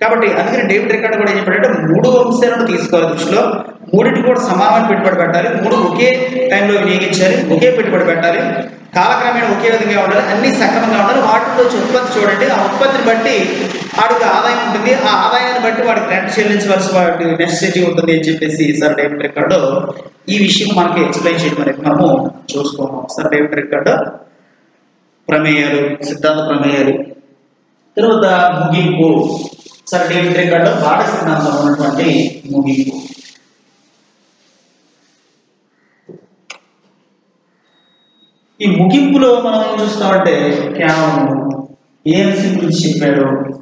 కాబట్టి అందుకని డేవిడ్ రికార్డ్ కూడా ఏం చెప్పాడంటే మూడు అంశాలను తీసుకోవాలి దృష్టిలో. మూడింటి కూడా సమానమైన పెట్టుబడి పెట్టాలి. మూడు ఒకే టైంలో వినియోగించాలి. ఒకే పెట్టుబడి పెట్టాలి. కాలక్రమేణా ఒకే విధంగా ఉండాలి. అన్ని సక్రమంగా ఉండాలి. వాటిలో ఉత్పత్తి చూడండి. ఆ ఉత్పత్తిని బట్టి వాడికి ఆదాయం ఉంటుంది. ఆ ఆదాయాన్ని బట్టి వాడికి రెంట్ చెల్లించవలసి వాడి నెసెసిటీ ఉంటుంది అని చెప్పేసి సార్ డేవిడ్ రికార్డు ఈ విషయం మనకి ఎక్స్ప్లెయిన్ చేయడం అనేది మనము చూసుకున్నాం సార్ డేవిడ్ రికార్డు ప్రమేయాలు సిద్ధాంత ప్రమేయాలు. తర్వాత ముగింపు. సార్ డేవిడ్ రికార్డు పాఠ సిద్ధాంతం ఉన్నటువంటి ముగింపు. ఈ ముగింపులో మనం ఏం చూస్తామంటే కేవలం ఏఎంసీ గురించి చెప్పాడు.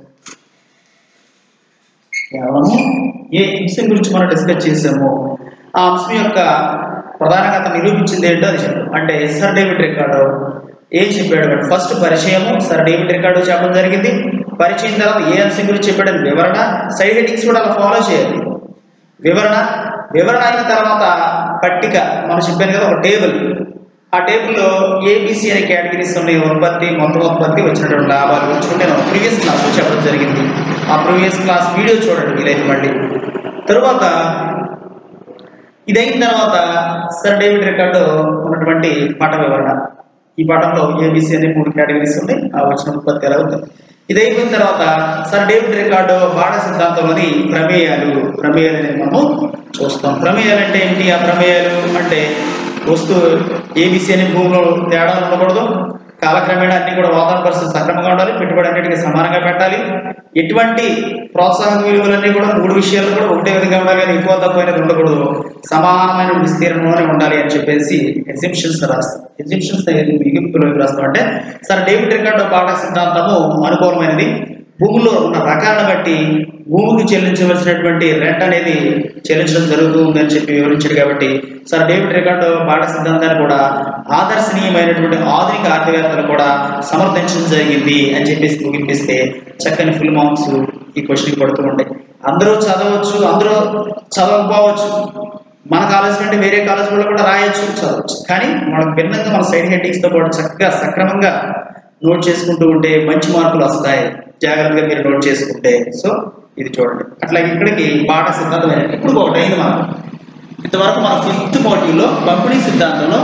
కేవలం ఏ అంశం గురించి మనం డిస్కస్ చేసాము. ఆ అంశం యొక్క ప్రధానంగా అతను నిరూపించింది ఏంటో అది చెప్పాడు అంటే సర్ డేవిడ్ రికార్డు. ఏం చెప్పాడు? అంటే ఫస్ట్ పరిచయము సర్ డేవిడ్ రికార్డు చెప్పడం జరిగింది. పరిచయం తర్వాత ఏ అంశం గురించి చెప్పాడు. వివరణ సైడ్ హెడ్డింగ్స్ కూడా అలా ఫాలో చేయాలి. వివరణ వివరణ అయిన తర్వాత పట్టిక మనం చెప్పాను కదా ఒక టేబుల్. ఆ టేబుల్లో ఏబిసి అనే కేటగిరీస్ ఉన్న ఉత్పత్తి మొత్తం ఉత్పత్తి వచ్చినటువంటి లాభాల గురించి నేను ప్రీవియస్ క్లాస్ చెప్పడం జరిగింది. ఆ ప్రీవియస్ క్లాస్ వీడియో చూడండి వీలైతే మళ్ళీ. తరువాత ఇదైన తర్వాత సర్ డేవిడ్ రికార్డు ఉన్నటువంటి పాఠ వివరణ. ఈ పాఠంలో ఏబిసి అనే మూడు కేటగిరీస్ ఉన్నాయి. ఆ వచ్చిన ఉత్పత్తి ఎలా ఉంది ఇది అయిపోయిన తర్వాత సర్ డేవిడ్ రికార్డు బాణ సిద్ధాంతంలోని ప్రమేయాలు. ప్రమేయాలు అనేది మనము చూస్తాం. ప్రమేయాలు అంటే ఏంటి ఆ ప్రమేయాలు అంటే వస్తువు ఏబిసి అనే భూమిలో తేడా ఉండకూడదు. కాలక్రమేణా అన్ని కూడా వాతావరణ పరిస్థితి సక్రమంగా ఉండాలి. పెట్టుబడి అన్నిటికీ సమానంగా పెట్టాలి. ఎటువంటి ప్రోత్సాహక విలువలన్నీ కూడా మూడు విషయాలు కూడా ఒకటే విధంగా ఉండాలి కానీ ఎక్కువ తక్కువ అనేది ఉండకూడదు. సమానమైన విస్తీర్ణంలోనే ఉండాలి అని చెప్పేసి ఎగ్జిబిషన్స్ రాస్తాం. ఎగ్జిబిషన్స్ మిగింపులో ఏం రాస్తాం అంటే సార్ డేవిడ్ రికార్డు పాఠ సిద్ధాంతము అనుకూలమైనది. భూమిలో ఉన్న రకాలను బట్టి భూమికి చెల్లించవలసినటువంటి రెంట్ అనేది చెల్లించడం జరుగుతూ ఉందని చెప్పి వివరించాడు కాబట్టి సార్ డేవిడ్ రికార్డు పాఠ సిద్ధాంతాన్ని కూడా ఆదర్శనీయమైనటువంటి ఆధునిక ఆర్థికవేత్తలు కూడా సమర్థించడం జరిగింది అని చెప్పేసి ముగింపిస్తే చక్కని ఫుల్ మార్క్స్ ఈ క్వశ్చన్ పడుతూ ఉంటాయి. అందరూ చదవచ్చు అందరూ చదవకపోవచ్చు. మన కాలేజ్ కంటే వేరే కాలేజ్ వాళ్ళు కూడా రాయొచ్చు చదవచ్చు. కానీ మనకు భిన్నంగా మన సైడ్ హెడ్డింగ్స్తో పాటు చక్కగా సక్రమంగా నోట్ చేసుకుంటూ ఉంటే మంచి మార్కులు వస్తాయి. జాగ్రత్తగా మీరు నోట్ చేసుకుంటే. సో ఇది చూడండి. అట్లా ఇక్కడికి పాఠ సిద్ధాంతం ఇప్పుడు ఒకటి అయింది మనం ఇంతవరకు మన ఫిఫ్త్ మాడ్యూల్లో పంపిణీ సిద్ధాంతంలో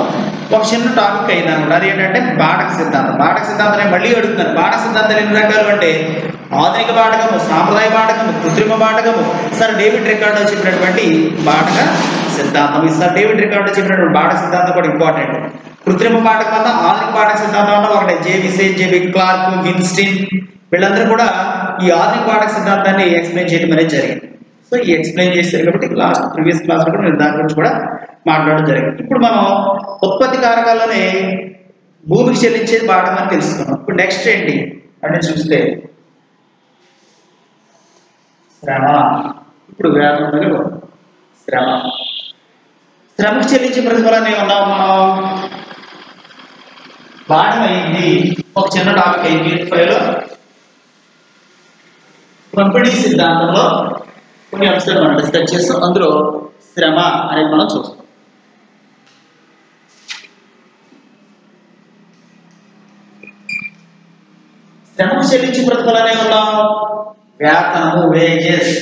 ఒక చిన్న టాపిక్ అయింది అనమాట అది ఏంటంటే బాటక సిద్ధాంతం. బాటక సిద్ధాంతం మళ్ళీ అడుగుతున్నాను. బాటక సిద్ధాంతాలు ఎన్ని రకాలు అంటే ఆధునిక బాటకము సాంప్రదాయ బాటకము కృత్రిమ బాటకము సార్ డేవిడ్ రికార్డో చెప్పినటువంటి బాటక సిద్ధాంతం. ఈ సార్ డేవిడ్ రికార్డో చెప్పినటువంటి బాటక సిద్ధాంతం కూడా ఇంపార్టెంట్ కృత్రిమ బాటకం అన్న ఆధునిక బాటక సిద్ధాంతం ఒకటి ఒకటే జేబిసే జేబి క్లార్క్ విన్స్టిన్ వీళ్ళందరూ కూడా ఈ ఆధునిక పాఠక సిద్ధాంతాన్ని ఎక్స్ప్లెయిన్ చేయడం అనేది జరిగింది. సో ఈ ఎక్స్ప్లెయిన్ చేశారు కాబట్టి లాస్ట్ ప్రీవియస్ క్లాస్ కూడా నేను దాని గురించి కూడా మాట్లాడడం జరిగింది. ఇప్పుడు మనం ఉత్పత్తి కారకాల్లోనే భూమికి చెల్లించేది పాఠం అని తెలుసుకున్నాం. ఇప్పుడు నెక్స్ట్ ఏంటి? అంటే చూస్తే శ్రమ. ఇప్పుడు వేతనం శ్రమ. శ్రమకు చెల్లించే ప్రతిఫలాన్ని ఉన్నాం మనం? పాఠం అయింది. ఒక చిన్న టాపిక్ అయింది. ఫైవ్లో పంపిణీ సిద్ధాంతంలో కొన్ని అంశాలు మనం డిస్కస్ చేస్తాం. అందులో శ్రమ అనేది మనం చూస్తాం. శ్రమకు చెల్లించే ప్రతిఫలనే ఉన్నాం వేతనము వేజెస్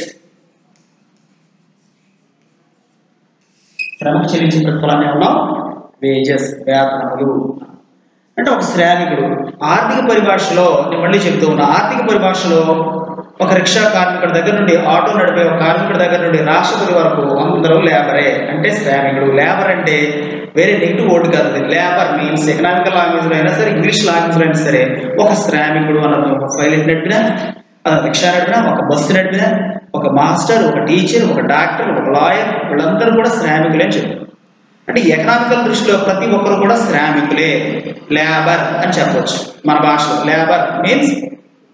శ్రమకు చెల్లించే ప్రతిఫలాన్ని ఉన్నాం వేజెస్ వేతనములు అంటే ఒక శ్రామికుడు ఆర్థిక పరిభాషలో నేను మళ్ళీ చెప్తూ ఉన్నా ఆర్థిక పరిభాషలో ఒక రిక్షా కార్మికుడి దగ్గర నుండి ఆటో నడిపే ఒక కార్మికుడి దగ్గర నుండి రాష్ట్రపతి వరకు అందరూ లేబరే. అంటే శ్రామికుడు లేబర్ అంటే వేరే నెగిటివ్ వర్డ్ కాదు లేబర్ మీన్స్ ఎకనామికల్ లాంగ్వేజ్లో అయినా సరే ఇంగ్లీష్ లాంగ్వేజ్లో అయినా సరే ఒక శ్రామికుడు అన్నది ఒక ఫైల్ నడిపినా రిక్షా నడిపినా ఒక బస్సు నడిపినా ఒక మాస్టర్ ఒక టీచర్ ఒక డాక్టర్ ఒక లాయర్ వీళ్ళందరూ కూడా శ్రామికులే అని అంటే ఎకనామికల్ దృష్టిలో ప్రతి ఒక్కరు కూడా శ్రామికులే. లేబర్ అని చెప్పవచ్చు మన భాషలో. లేబర్ మీన్స్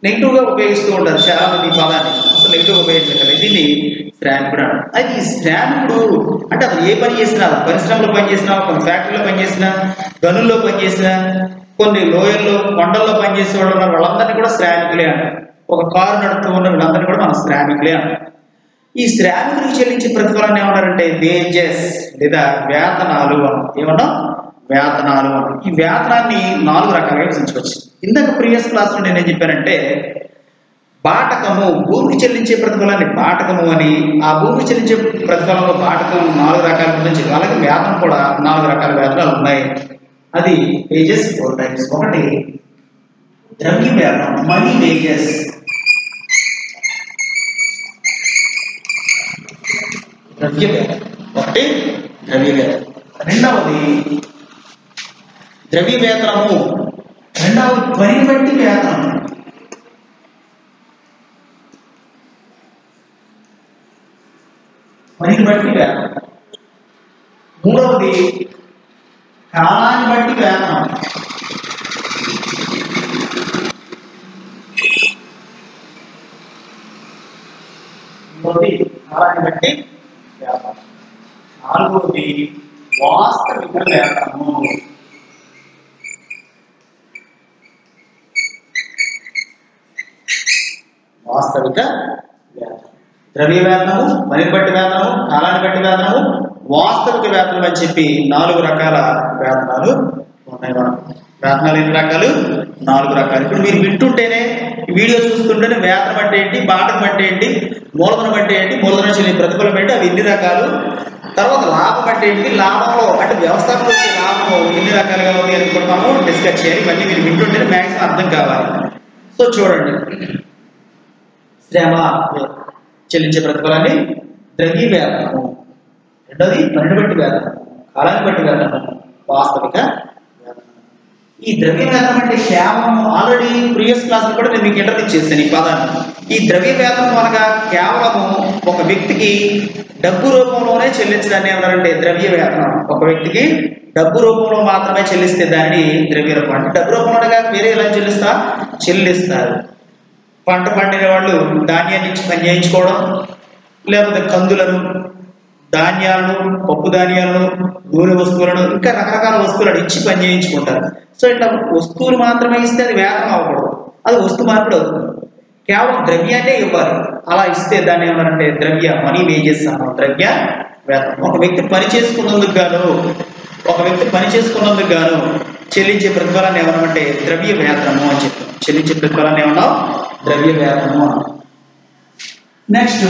నెగిటివ్గా ఉపయోగిస్తూ ఉంటారు చాలా మంది ఈ పదాన్ని అసలు నెగిటివ్ ఉపయోగించగలరు దీన్ని శ్రామికుడు అంటారు అయితే ఈ శ్రామికుడు అంటే అతను ఏ పని చేసినా పరిశ్రమలో పని చేసినా కొన్ని ఫ్యాక్టరీలో పనిచేసినా గనుల్లో పనిచేసినా కొన్ని లోయల్లో కొండల్లో పనిచేసే వాళ్ళు ఉన్నారు. వాళ్ళందరినీ కూడా శ్రామికులే అంటారు. ఒక కారు నడుపుతూ ఉన్న వీళ్ళందరినీ కూడా మనం శ్రామికులే అంటారు. ఈ శ్రామికులకు చెల్లించే ప్రతిఫలాన్ని ఏమన్నారంటే వేజెస్ లేదా వేతనాలు అని ఏమన్నా వేతనాలు ఈ వేతనాన్ని నాలుగు రకాలుగా విభజించవచ్చు. ఇందాక ప్రీవియస్ క్లాస్లో నేనేం చెప్పానంటే బాటకము భూమికి చెల్లించే ప్రతిఫలాన్ని బాటకము అని ఆ భూమికి చెల్లించే ప్రతిఫలంలో బాటకం నాలుగు రకాల గురించి అలాగే వేతనం కూడా నాలుగు రకాల వేతనాలు ఉన్నాయి. అది వేజెస్ ఫోర్ టైప్స్ ఒకటి ద్రవ్య వేతనం మనీ వేజెస్ ద్రవ్య వేతనం. ఒకటి ద్రవ్య వేతనం. రెండవది ద్రవ్య వేతనము రెండవది పని బట్టి వేతనం పనిని బట్టి వేతనం మూడవది కాలాన్ని బట్టి వేతనం మూడవది కాలాన్ని బట్టి వేతనం నాలుగవది వాస్తవిక వేతనము వాస్తవిక వేతనం. ద్రవ్య వేతనము పనిని బట్టి వేతనము కాలాన్ని బట్టి వేతనము వాస్తవిక వేతనం అని చెప్పి నాలుగు రకాల వేతనాలు ఉన్నాయి మనం వేతనాలు ఎన్ని రకాలు? నాలుగు రకాలు. ఇప్పుడు మీరు వింటుంటేనే వీడియో చూస్తుంటేనే వేతనం అంటే ఏంటి బాటం అంటే ఏంటి మూలధనం అంటే ఏంటి మూలధనం చెల్లి ప్రతిఫలం ఏంటి అవి ఎన్ని రకాలు? తర్వాత లాభం అంటే ఏంటి లాభంలో అంటే వ్యవస్థలో వచ్చే లాభం ఎన్ని రకాలుగా ఉంది అని కూడా మనం డిస్కస్ చేయాలి. ఇవన్నీ మీరు వింటుంటేనే మ్యాక్సిమం అర్థం కావాలి. సో చూడండి. శ్రమ చెల్లించే ప్రతిఫలాన్ని ద్రవ్య వేతనము రెండోది పన్నెండు బట్టి వేతనం కాలాన్ని బట్టి వేతనం వాస్తవిక ఈ ద్రవ్య వేతనం అంటే కేవలం ఆల్రెడీ ప్రీవియస్ క్లాస్ కూడా నేను మీకు ఇంటర్ చేశాను ఈ పదాన్ని. ఈ ద్రవ్య వేతనం అనగా కేవలము ఒక వ్యక్తికి డబ్బు రూపంలోనే చెల్లించడాన్ని ఏమన్నారంటే ద్రవ్య వేతనం ఒక వ్యక్తికి డబ్బు రూపంలో మాత్రమే చెల్లిస్తే దాన్ని ద్రవ్య రూపం అంటే డబ్బు రూపంలో అనగా వేరే ఎలా చెల్లిస్తా? చెల్లిస్తారు. పంట పండిన వాళ్ళు ధాన్యాన్ని ఇచ్చి పని చేయించుకోవడం లేకపోతే కందులను ధాన్యాలను పప్పు ధాన్యాలను నూనె వస్తువులను ఇంకా రకరకాల వస్తువులను ఇచ్చి పని చేయించుకుంటారు సో ఇట్లా వస్తువులు మాత్రమే ఇస్తే అది వేతనం అవ్వకూడదు. అది వస్తు మార్పుడు కేవలం ద్రవ్యాన్నే ఇవ్వాలి. అలా ఇస్తే దాన్ని ఏమన్నారంటే ద్రవ్య మనీ వేజెస్ అన్నాం ద్రవ్య వేతనం ఒక వ్యక్తి పని చేసుకున్నందుకు గాను ఒక వ్యక్తి పని చేసుకున్నందుకు గాను చెల్లించే ప్రతిఫలాన్ని ఏమన్నామంటే ద్రవ్య వేతనము అని చెప్తాం చెల్లించే ప్రతిఫలాన్ని ఏమన్నాం ద్రవ్య వేతనము అన్నాం నెక్స్ట్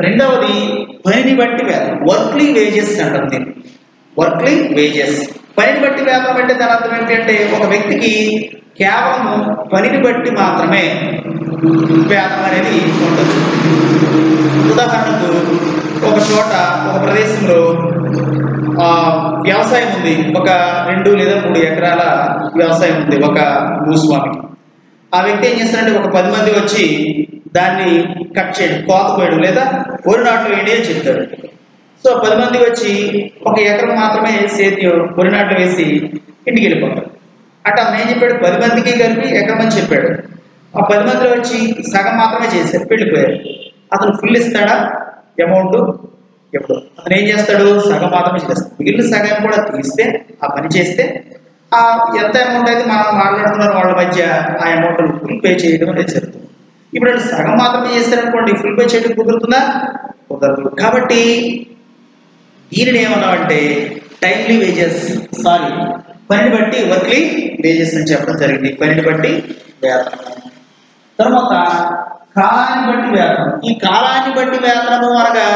రెండవది పనిని బట్టి వేతనం వర్క్లీ వేజెస్ అంటాం దీన్ని. వర్క్లీ వేజెస్ పనిని బట్టి వేతనం అంటే దాని అర్థం ఏంటంటే ఒక వ్యక్తికి కేవలం పనిని బట్టి మాత్రమే వేతనం అనేది ఉంటుంది ఉదాహరణకు ఒక చోట ఒక ప్రదేశంలో వ్యవసాయం ఉంది. ఒక రెండు లేదా మూడు ఎకరాల వ్యవసాయం ఉంది ఒక భూస్వామికి ఆ వ్యక్తి ఏం చేస్తాడంటే ఒక పది మంది వచ్చి దాన్ని కట్ చేయడం కోత కోయడం లేదా వరి నాట్లు వేయండి అని చెప్తాడు. సో పది మంది వచ్చి ఒక ఎకరం మాత్రమే సేద్యం వరి నాట్లు వేసి ఇంటికి వెళ్ళిపోతాడు అటు అతను ఏం చెప్పాడు? పది మందికి కలిపి ఎకరం అని చెప్పాడు. ఆ పది మందిలో వచ్చి సగం మాత్రమే చేశారు వెళ్ళిపోయారు. అతను ఫుల్ ఇస్తాడా? అమౌంట్ ఎప్పుడు అతను ఏం చేస్తాడు? సగం మాత్రమే చేస్తాడు మిగిలిన సగం కూడా తీస్తే ఆ పని చేస్తే ఆ ఎంత అమౌంట్ అయితే మనం మాట్లాడుతున్న వాళ్ళ మధ్య ఆ అమౌంట్ ఫుల్ పే చేయడం అనేది జరుగుతుంది. ఇప్పుడు సగం మాత్రమే చేస్తారనుకోండి ఫుల్ పే చేయడం కుదురుతుందా? కుదరదు. కాబట్టి దీనిని ఏమన్నామంటే టైమ్లీ వేజెస్ సారీ పనిని బట్టి వర్క్లీ వేజెస్ అని చెప్పడం జరిగింది. పనిని బట్టి వేతనం. తర్వాత కాలాన్ని బట్టి వేతనం. ఈ కాలాన్ని బట్టి వేతనము అనగా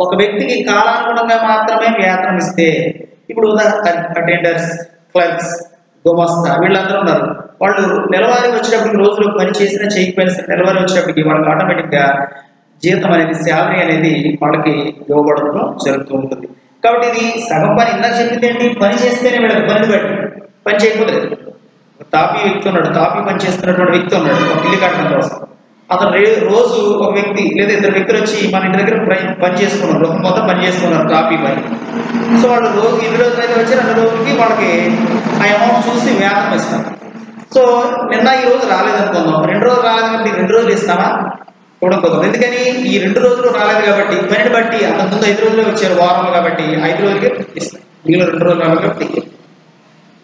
ఒక వ్యక్తికి కాలానుగుణంగా మాత్రమే వేతనం ఇస్తే ఇప్పుడు అటెండర్స్ క్లర్క్స్ గుమస్తా వీళ్ళందరూ ఉన్నారు. వాళ్ళు నెలవారీ వచ్చేటప్పటికి రోజులు పని చేసినా చేయకపోయినా సరే నెలవారీ వచ్చేటప్పటికి వాళ్ళకి ఆటోమేటిక్గా జీతం అనేది శాలరీ అనేది వాళ్ళకి ఇవ్వబడడం జరుగుతూ ఉంటుంది. కాబట్టి ఇది సగం పని ఇందాక చెప్పింది ఏంటి? పని చేస్తేనే వీళ్ళకి పని బట్టి పని చేయకపోతే తాపీ వ్యక్తి ఉన్నాడు తాపీ పని చేస్తున్నటువంటి వ్యక్తి ఉన్నాడు ఒక ఇల్లు కట్టడం కోసం. అతను రోజు ఒక వ్యక్తి లేదా ఇద్దరు వ్యక్తులు వచ్చి మన ఇంటి దగ్గర పని- పని చేసుకున్నారు గృహం మొత్తం పని చేసుకున్నారు కాపీ పని. సో వాళ్ళు రోజు ఇన్ని రోజులు అయితే వచ్చి రెండు రోజులకి వాళ్ళకి ఆ అమౌంట్ చూసి వేతనం ఇస్తారు సో నిన్న ఈ రోజు రాలేదనుకుందాం. రెండు రోజులు రాలేదంటే రెండు రోజులు ఇస్తామా కూడా కుదరదు ఎందుకని? ఈ రెండు రోజులు రాలేదు కాబట్టి పనిని బట్టి అంతకుముందు ఐదు రోజులే వచ్చారు వారంలో కాబట్టి ఐదు రోజులకి ఇస్తాం. మిగిలిన రెండు రోజులు రాలేదు కాబట్టి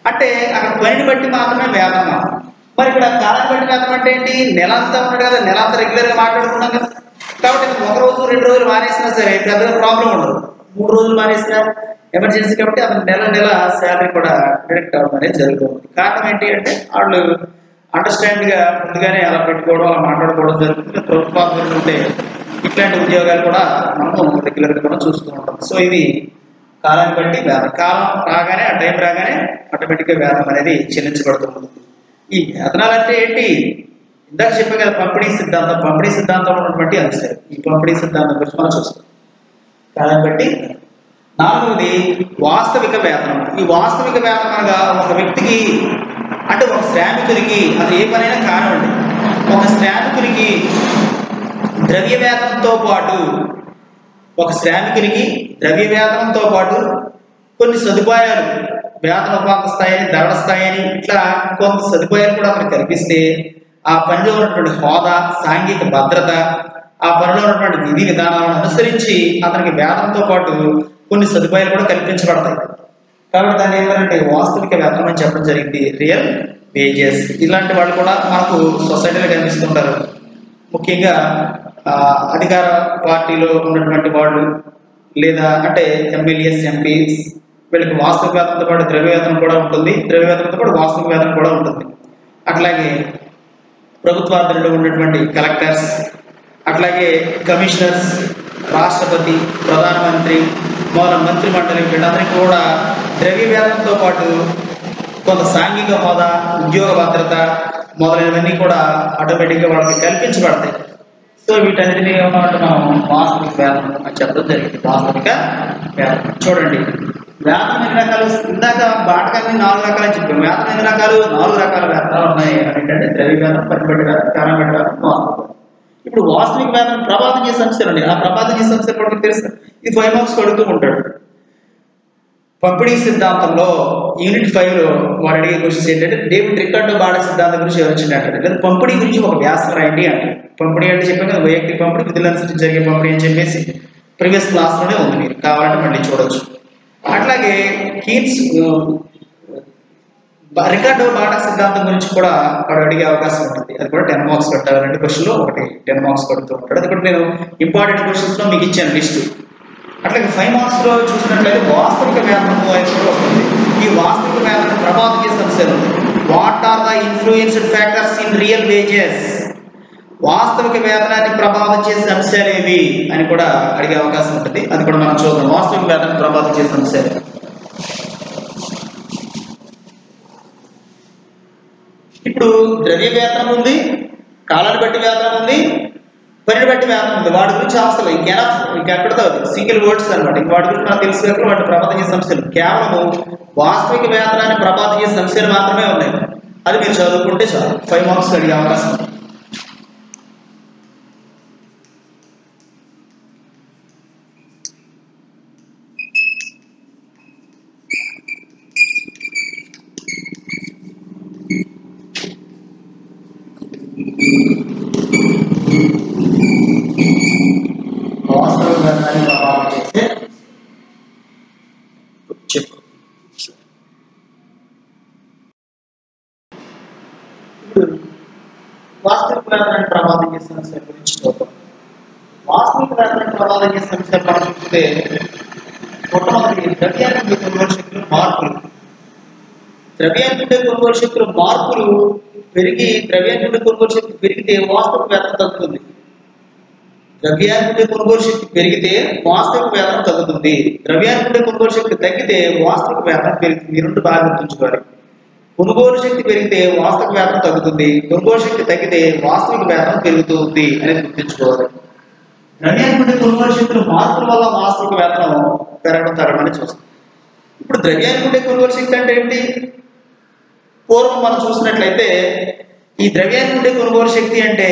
అంటే అక్కడ పనిని బట్టి మాత్రమే వేతనం మరి ఇక్కడ కాలం బట్టి అర్థం అంటే ఏంటి? నెల అంతా ఉన్నాడు కదా నెల అంతా రెగ్యులర్గా మాట్లాడుకున్నాం కదా. కాబట్టి ఒక రోజు రెండు రోజులు మానేసినా సరే పెద్ద ప్రాబ్లం ఉండదు. మూడు రోజులు మానేసినా ఎమర్జెన్సీ కాబట్టి అతను నెల నెల శాలరీ కూడా డిడక్ట్ అవ్వడం అనేది జరుగుతుంది. కారణం ఏంటి అంటే వాళ్ళు అండర్స్టాండ్గా ముందుగానే అలా పెట్టుకోవడం అలా మాట్లాడుకోవడం జరుగుతుంది. ప్రభుత్వం ఉంటే ఇట్లాంటి ఉద్యోగాలు కూడా మనం రెగ్యులర్గా కూడా చూస్తూ ఉంటాం. సో ఇది కాలాన్ని బట్టి వేతనం కాలం రాగానే ఆ టైం రాగానే ఆటోమేటిక్గా వేతనం అనేది చెల్లించబడుతుంది ఈ వేతనాలు అంటే ఏంటి? ఇందాక చెప్పే కదా పంపిణీ సిద్ధాంతం. పంపిణీ సిద్ధాంతం ఉన్నటువంటి అంశాలు ఈ పంపిణీ సిద్ధాంతం గురించి మనం చూస్తాం కాలాన్ని బట్టి నాలుగవది వాస్తవిక వేతనం ఈ వాస్తవిక వేతనం అనగా ఒక వ్యక్తికి అంటే ఒక శ్రామికునికి అది ఏ పనైనా కానివ్వండి. ఒక శ్రామికునికి ద్రవ్య వేతనంతో పాటు ఒక శ్రామికునికి ద్రవ్య వేతనంతో పాటు కొన్ని సదుపాయాలు వేతన ఉపాంత స్థాయిని ధరల స్థాయిని ఇట్లా కొంత సదుపాయాలు కూడా అతనికి కల్పిస్తే ఆ పనిలో ఉన్నటువంటి హోదా సాంఘిక భద్రత ఆ పనిలో ఉన్నటువంటి విధి విధానాలను అనుసరించి అతనికి వేతనంతో పాటు కొన్ని సదుపాయాలు కూడా కల్పించబడతాయి. కాబట్టి దాన్ని ఏమంటే వాస్తవిక వేతనం అని చెప్పడం జరిగింది. Real wages. ఇలాంటి వాళ్ళు కూడా మనకు సొసైటీలో కనిపిస్తుంటారు. ముఖ్యంగా అధికార పార్టీలో ఉన్నటువంటి వాళ్ళు లేదా అంటే ఎమ్మెల్యేస్ ఎంపీస్ వీళ్ళకి వాస్తవిక వేతనంతో పాటు ద్రవ్యవేతనం కూడా ఉంటుంది. ద్రవ్యవేతనంతో పాటు వాస్తవిక వేతనం కూడా ఉంటుంది. అట్లాగే ప్రభుత్వాధులలో ఉన్నటువంటి కలెక్టర్స్ అట్లాగే కమిషనర్స్ రాష్ట్రపతి ప్రధానమంత్రి మొదల మంత్రి మండలి వీళ్ళందరికీ కూడా ద్రవ్యవేతనంతో పాటు కొంత సాంఘిక హోదా ఉద్యోగ భద్రత మొదలైనవన్నీ కూడా ఆటోమేటిక్గా వాళ్ళకి కల్పించబడతాయి. సో వీటన్నిటిని ఏమన్నా మనం వాస్తవిక వేతనం అని చెప్పడం జరిగింది. వాస్తవిక వేతనం చూడండి. వేతనం ఎన్ని రకాలు? ఇందాక బాటకాన్ని నాలుగు రకాలు అని చెప్పాం. వేతనం ఎన్ని రకాలు? నాలుగు రకాల వేతనాలు ఉన్నాయి. ఏంటంటే ద్రవ్య వేదం పనిపెట్టి వేదం కారణపెట్టి వేదం ఇప్పుడు వాస్తవిక వేదం ప్రభాతం చేసే అంశాలు అండి. ఆ ప్రభాతం చేసే అంశాలు కూడా తెలుసు. ఇది ఫైవ్ మార్క్స్ అడుగుతూ ఉంటాడు. పంపిణీ సిద్ధాంతంలో యూనిట్ ఫైవ్లో వాడు అడిగే క్వశ్చన్స్ ఏంటంటే డేవిడ్ రికార్డో బాడ సిద్ధాంతం గురించి వివరించినట్టు లేదా పంపిణీ గురించి ఒక వ్యాసం రాయండి అంటే పంపిణీ అంటే చెప్పాను కదా వైయక్తిక పంపిణీ విధులను అనుసరించి జరిగే పంపిణీ అని చెప్పేసి ప్రీవియస్ క్లాస్లోనే ఉంది. మీరు కావాలంటే మళ్ళీ చూడొచ్చు. అట్లాగే కీన్స్ రికార్డో బాట సిద్ధాంతం గురించి కూడా వాడు అడిగే అవకాశం ఉంటుంది. అది కూడా టెన్ మార్క్స్ పెట్టాలి రెండు క్వశ్చన్లో ఒకటి టెన్ మార్క్స్ పడుతూ ఉంటాడు. అది కూడా నేను ఇంపార్టెంట్ క్వశ్చన్స్లో మీకు ఇచ్చాను లిస్ట్. అట్లాగే ఫైవ్ మార్క్స్లో చూసినట్లయితే వాస్తవిక వేతనము అనేది కూడా వస్తుంది. ఈ వాస్తవిక వేతనం ప్రభావం చేసే అంశాలు what are the influenced factors in real wages? వాస్తవిక వేతనాన్ని ప్రభావితం చేసే అంశాలు ఏవి అని కూడా అడిగే అవకాశం ఉంటుంది. అది కూడా మనం చూద్దాం. వాస్తవిక వేతనం ప్రభావితం చేసే అంశాలు. ఇప్పుడు ద్రవ్య వేతనం ఉంది కాలాన్ని బట్టి వేతనం ఉంది పనిని బట్టి వేతనం ఉంది. వాటి గురించి అవసరం ఇంకెనా ఇంకెక్కడతో సింగిల్ వర్డ్స్ అనమాట ఇంక వాటి గురించి మనకు తెలుసు కాబట్టి వాటి ప్రభావితం చేసే అంశాలు. కేవలం వాస్తవిక వేతనాన్ని ప్రభావితం చేసే అంశాలు మాత్రమే ఉన్నాయి. అది మీరు చదువుకుంటే చాలు. ఫైవ్ మార్క్స్ అడిగే అవకాశం ఉంది. వాస్తవిక వేతనాన్ని ప్రభావం చేసే చెప్పు ఇప్పుడు వాస్తవిక ప్రమాదక సమస్య గురించి చూద్దాం. వాస్తవిక వేతనాన్ని ప్రమాదక సమస్య అంశాలు మొట్టమొదటి ద్రవ్యాన్ని కొనుగోలు శక్తులు మార్పులు. ద్రవ్యాన్ని కొనుగోలు శక్తులు మార్పులు పెరిగి ద్రవ్యాన్ని కొనుగోలు శక్తి పెరిగితే వాస్తవిక వేతనం తగ్గుతుంది. ద్రవ్యాన్ని కొనుగోలు శక్తి పెరిగితే వాస్తవిక వేతనం తగ్గుతుంది. ద్రవ్యాన్ని కొనుగోలు శక్తి తగ్గితే వాస్తవిక వేతనం పెరుగుతుంది. రెండు బాగా గుర్తుంచుకోవాలి. కొనుగోలు శక్తి పెరిగితే వాస్తవ వేతనం తగ్గుతుంది. కొనుగోలు శక్తి తగ్గితే వాస్తవిక వేతనం పెరుగుతుంది అనేది గుర్తుంచుకోవాలి. ద్రవ్యానికి కొనుగోలు శక్తులు మార్పుల వల్ల వాస్తవిక వేతనం పెరగడం తగ్గడం చూస్తాం. ఇప్పుడు ద్రవ్యానికి ఉండే కొనుగోలు శక్తి అంటే ఏంటి? పూర్వం మనం చూసినట్లయితే ఈ ద్రవ్యానికి ఉండే కొనుగోలు శక్తి అంటే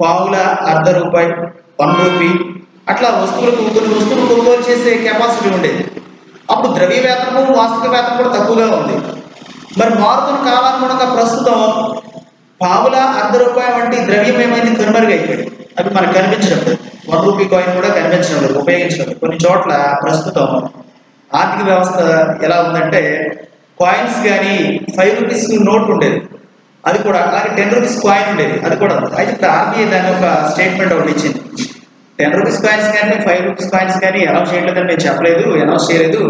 పావుల అర్ధ రూపాయి వన్ రూపీ అట్లా వస్తువులకు కొన్ని వస్తువులు కొనుగోలు చేసే కెపాసిటీ ఉండేది. అప్పుడు ద్రవ్య వేతనము వాస్తవిక వేతనం కూడా తక్కువగా ఉంది. మరి మారుతున్న కాలానుగుణంగా ప్రస్తుతం పావుల అర్ధ రూపాయి వంటి ద్రవ్యం ఏమైంది కనుమరుగైపోయింది. అవి మనకు కనిపించడం వన్ రూపీ కాయిన్ కూడా కనిపించడం లేదు ఉపయోగించడం కొన్ని చోట్ల ప్రస్తుతం ఆర్థిక వ్యవస్థ ఎలా ఉందంటే కాయిన్స్ కానీ ఫైవ్ రూపీస్ నోట్ ఉండేది. అది కూడా అలాగే టెన్ రూపీస్ కాయిన్ ఉండేది. అది కూడా అయితే ఆర్బీఐ దాని ఒక స్టేట్మెంట్ ఒకటి ఇచ్చింది. టెన్ రూపీస్ కాయిన్స్ కానీ ఫైవ్ రూపీస్ కాయిన్స్ కానీ అనౌన్స్ చేయలేదని నేను చెప్పలేదు అనౌన్స్ చేయలేదు.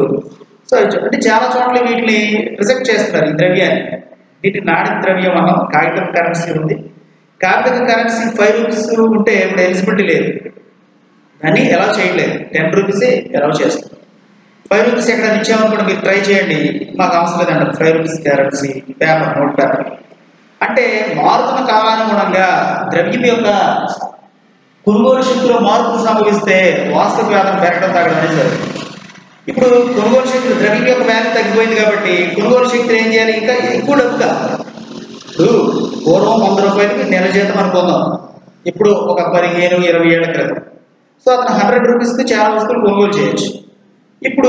సో అంటే చాలా చోట్ల వీటిని రిజెక్ట్ చేస్తున్నారు ఈ ద్రవ్యాన్ని. వీటిని నాడి ద్రవ్యం అన్నాం కాగితం కరెన్సీ ఉంది. కాగితం కరెన్సీ ఫైవ్ రూపీస్ ఉంటే ఇప్పుడు ఎలిజిబిలిటీ లేదు. దాన్ని ఎలా చేయలేదు టెన్ రూపీసే ఎలా చేస్తారు ఫైవ్ రూపీస్ ఎక్కడ ఇచ్చామనుకోండి మీరు ట్రై చేయండి. మాకు అవసరం లేదండి five rupees currency paper note paper అంటే మారుతున్న కాలానుగుణంగా ద్రవ్యం యొక్క కొనుగోలు శక్తిలో మార్పులు సంభవిస్తే వాస్తవ వ్యాధం పెరగడం తగ్గడం అనేది జరుగుతుంది. ఇప్పుడు కొనుగోలు శక్తి ద్రవ్యం యొక్క వాల్యూ తగ్గిపోయింది కాబట్టి కొనుగోలు శక్తిని ఏం చేయాలి? ఇంకా ఎక్కువ డబ్బు కాదు ఇప్పుడు పూర్వం వంద రూపాయలకి నెల జీతం అనుకుందాం. ఇప్పుడు ఒక పదిహేను ఇరవై ఏళ్ళ క్రితం. సో అతను హండ్రెడ్ రూపీస్కి చాలా వస్తువులు కొనుగోలు చేయొచ్చు. ఇప్పుడు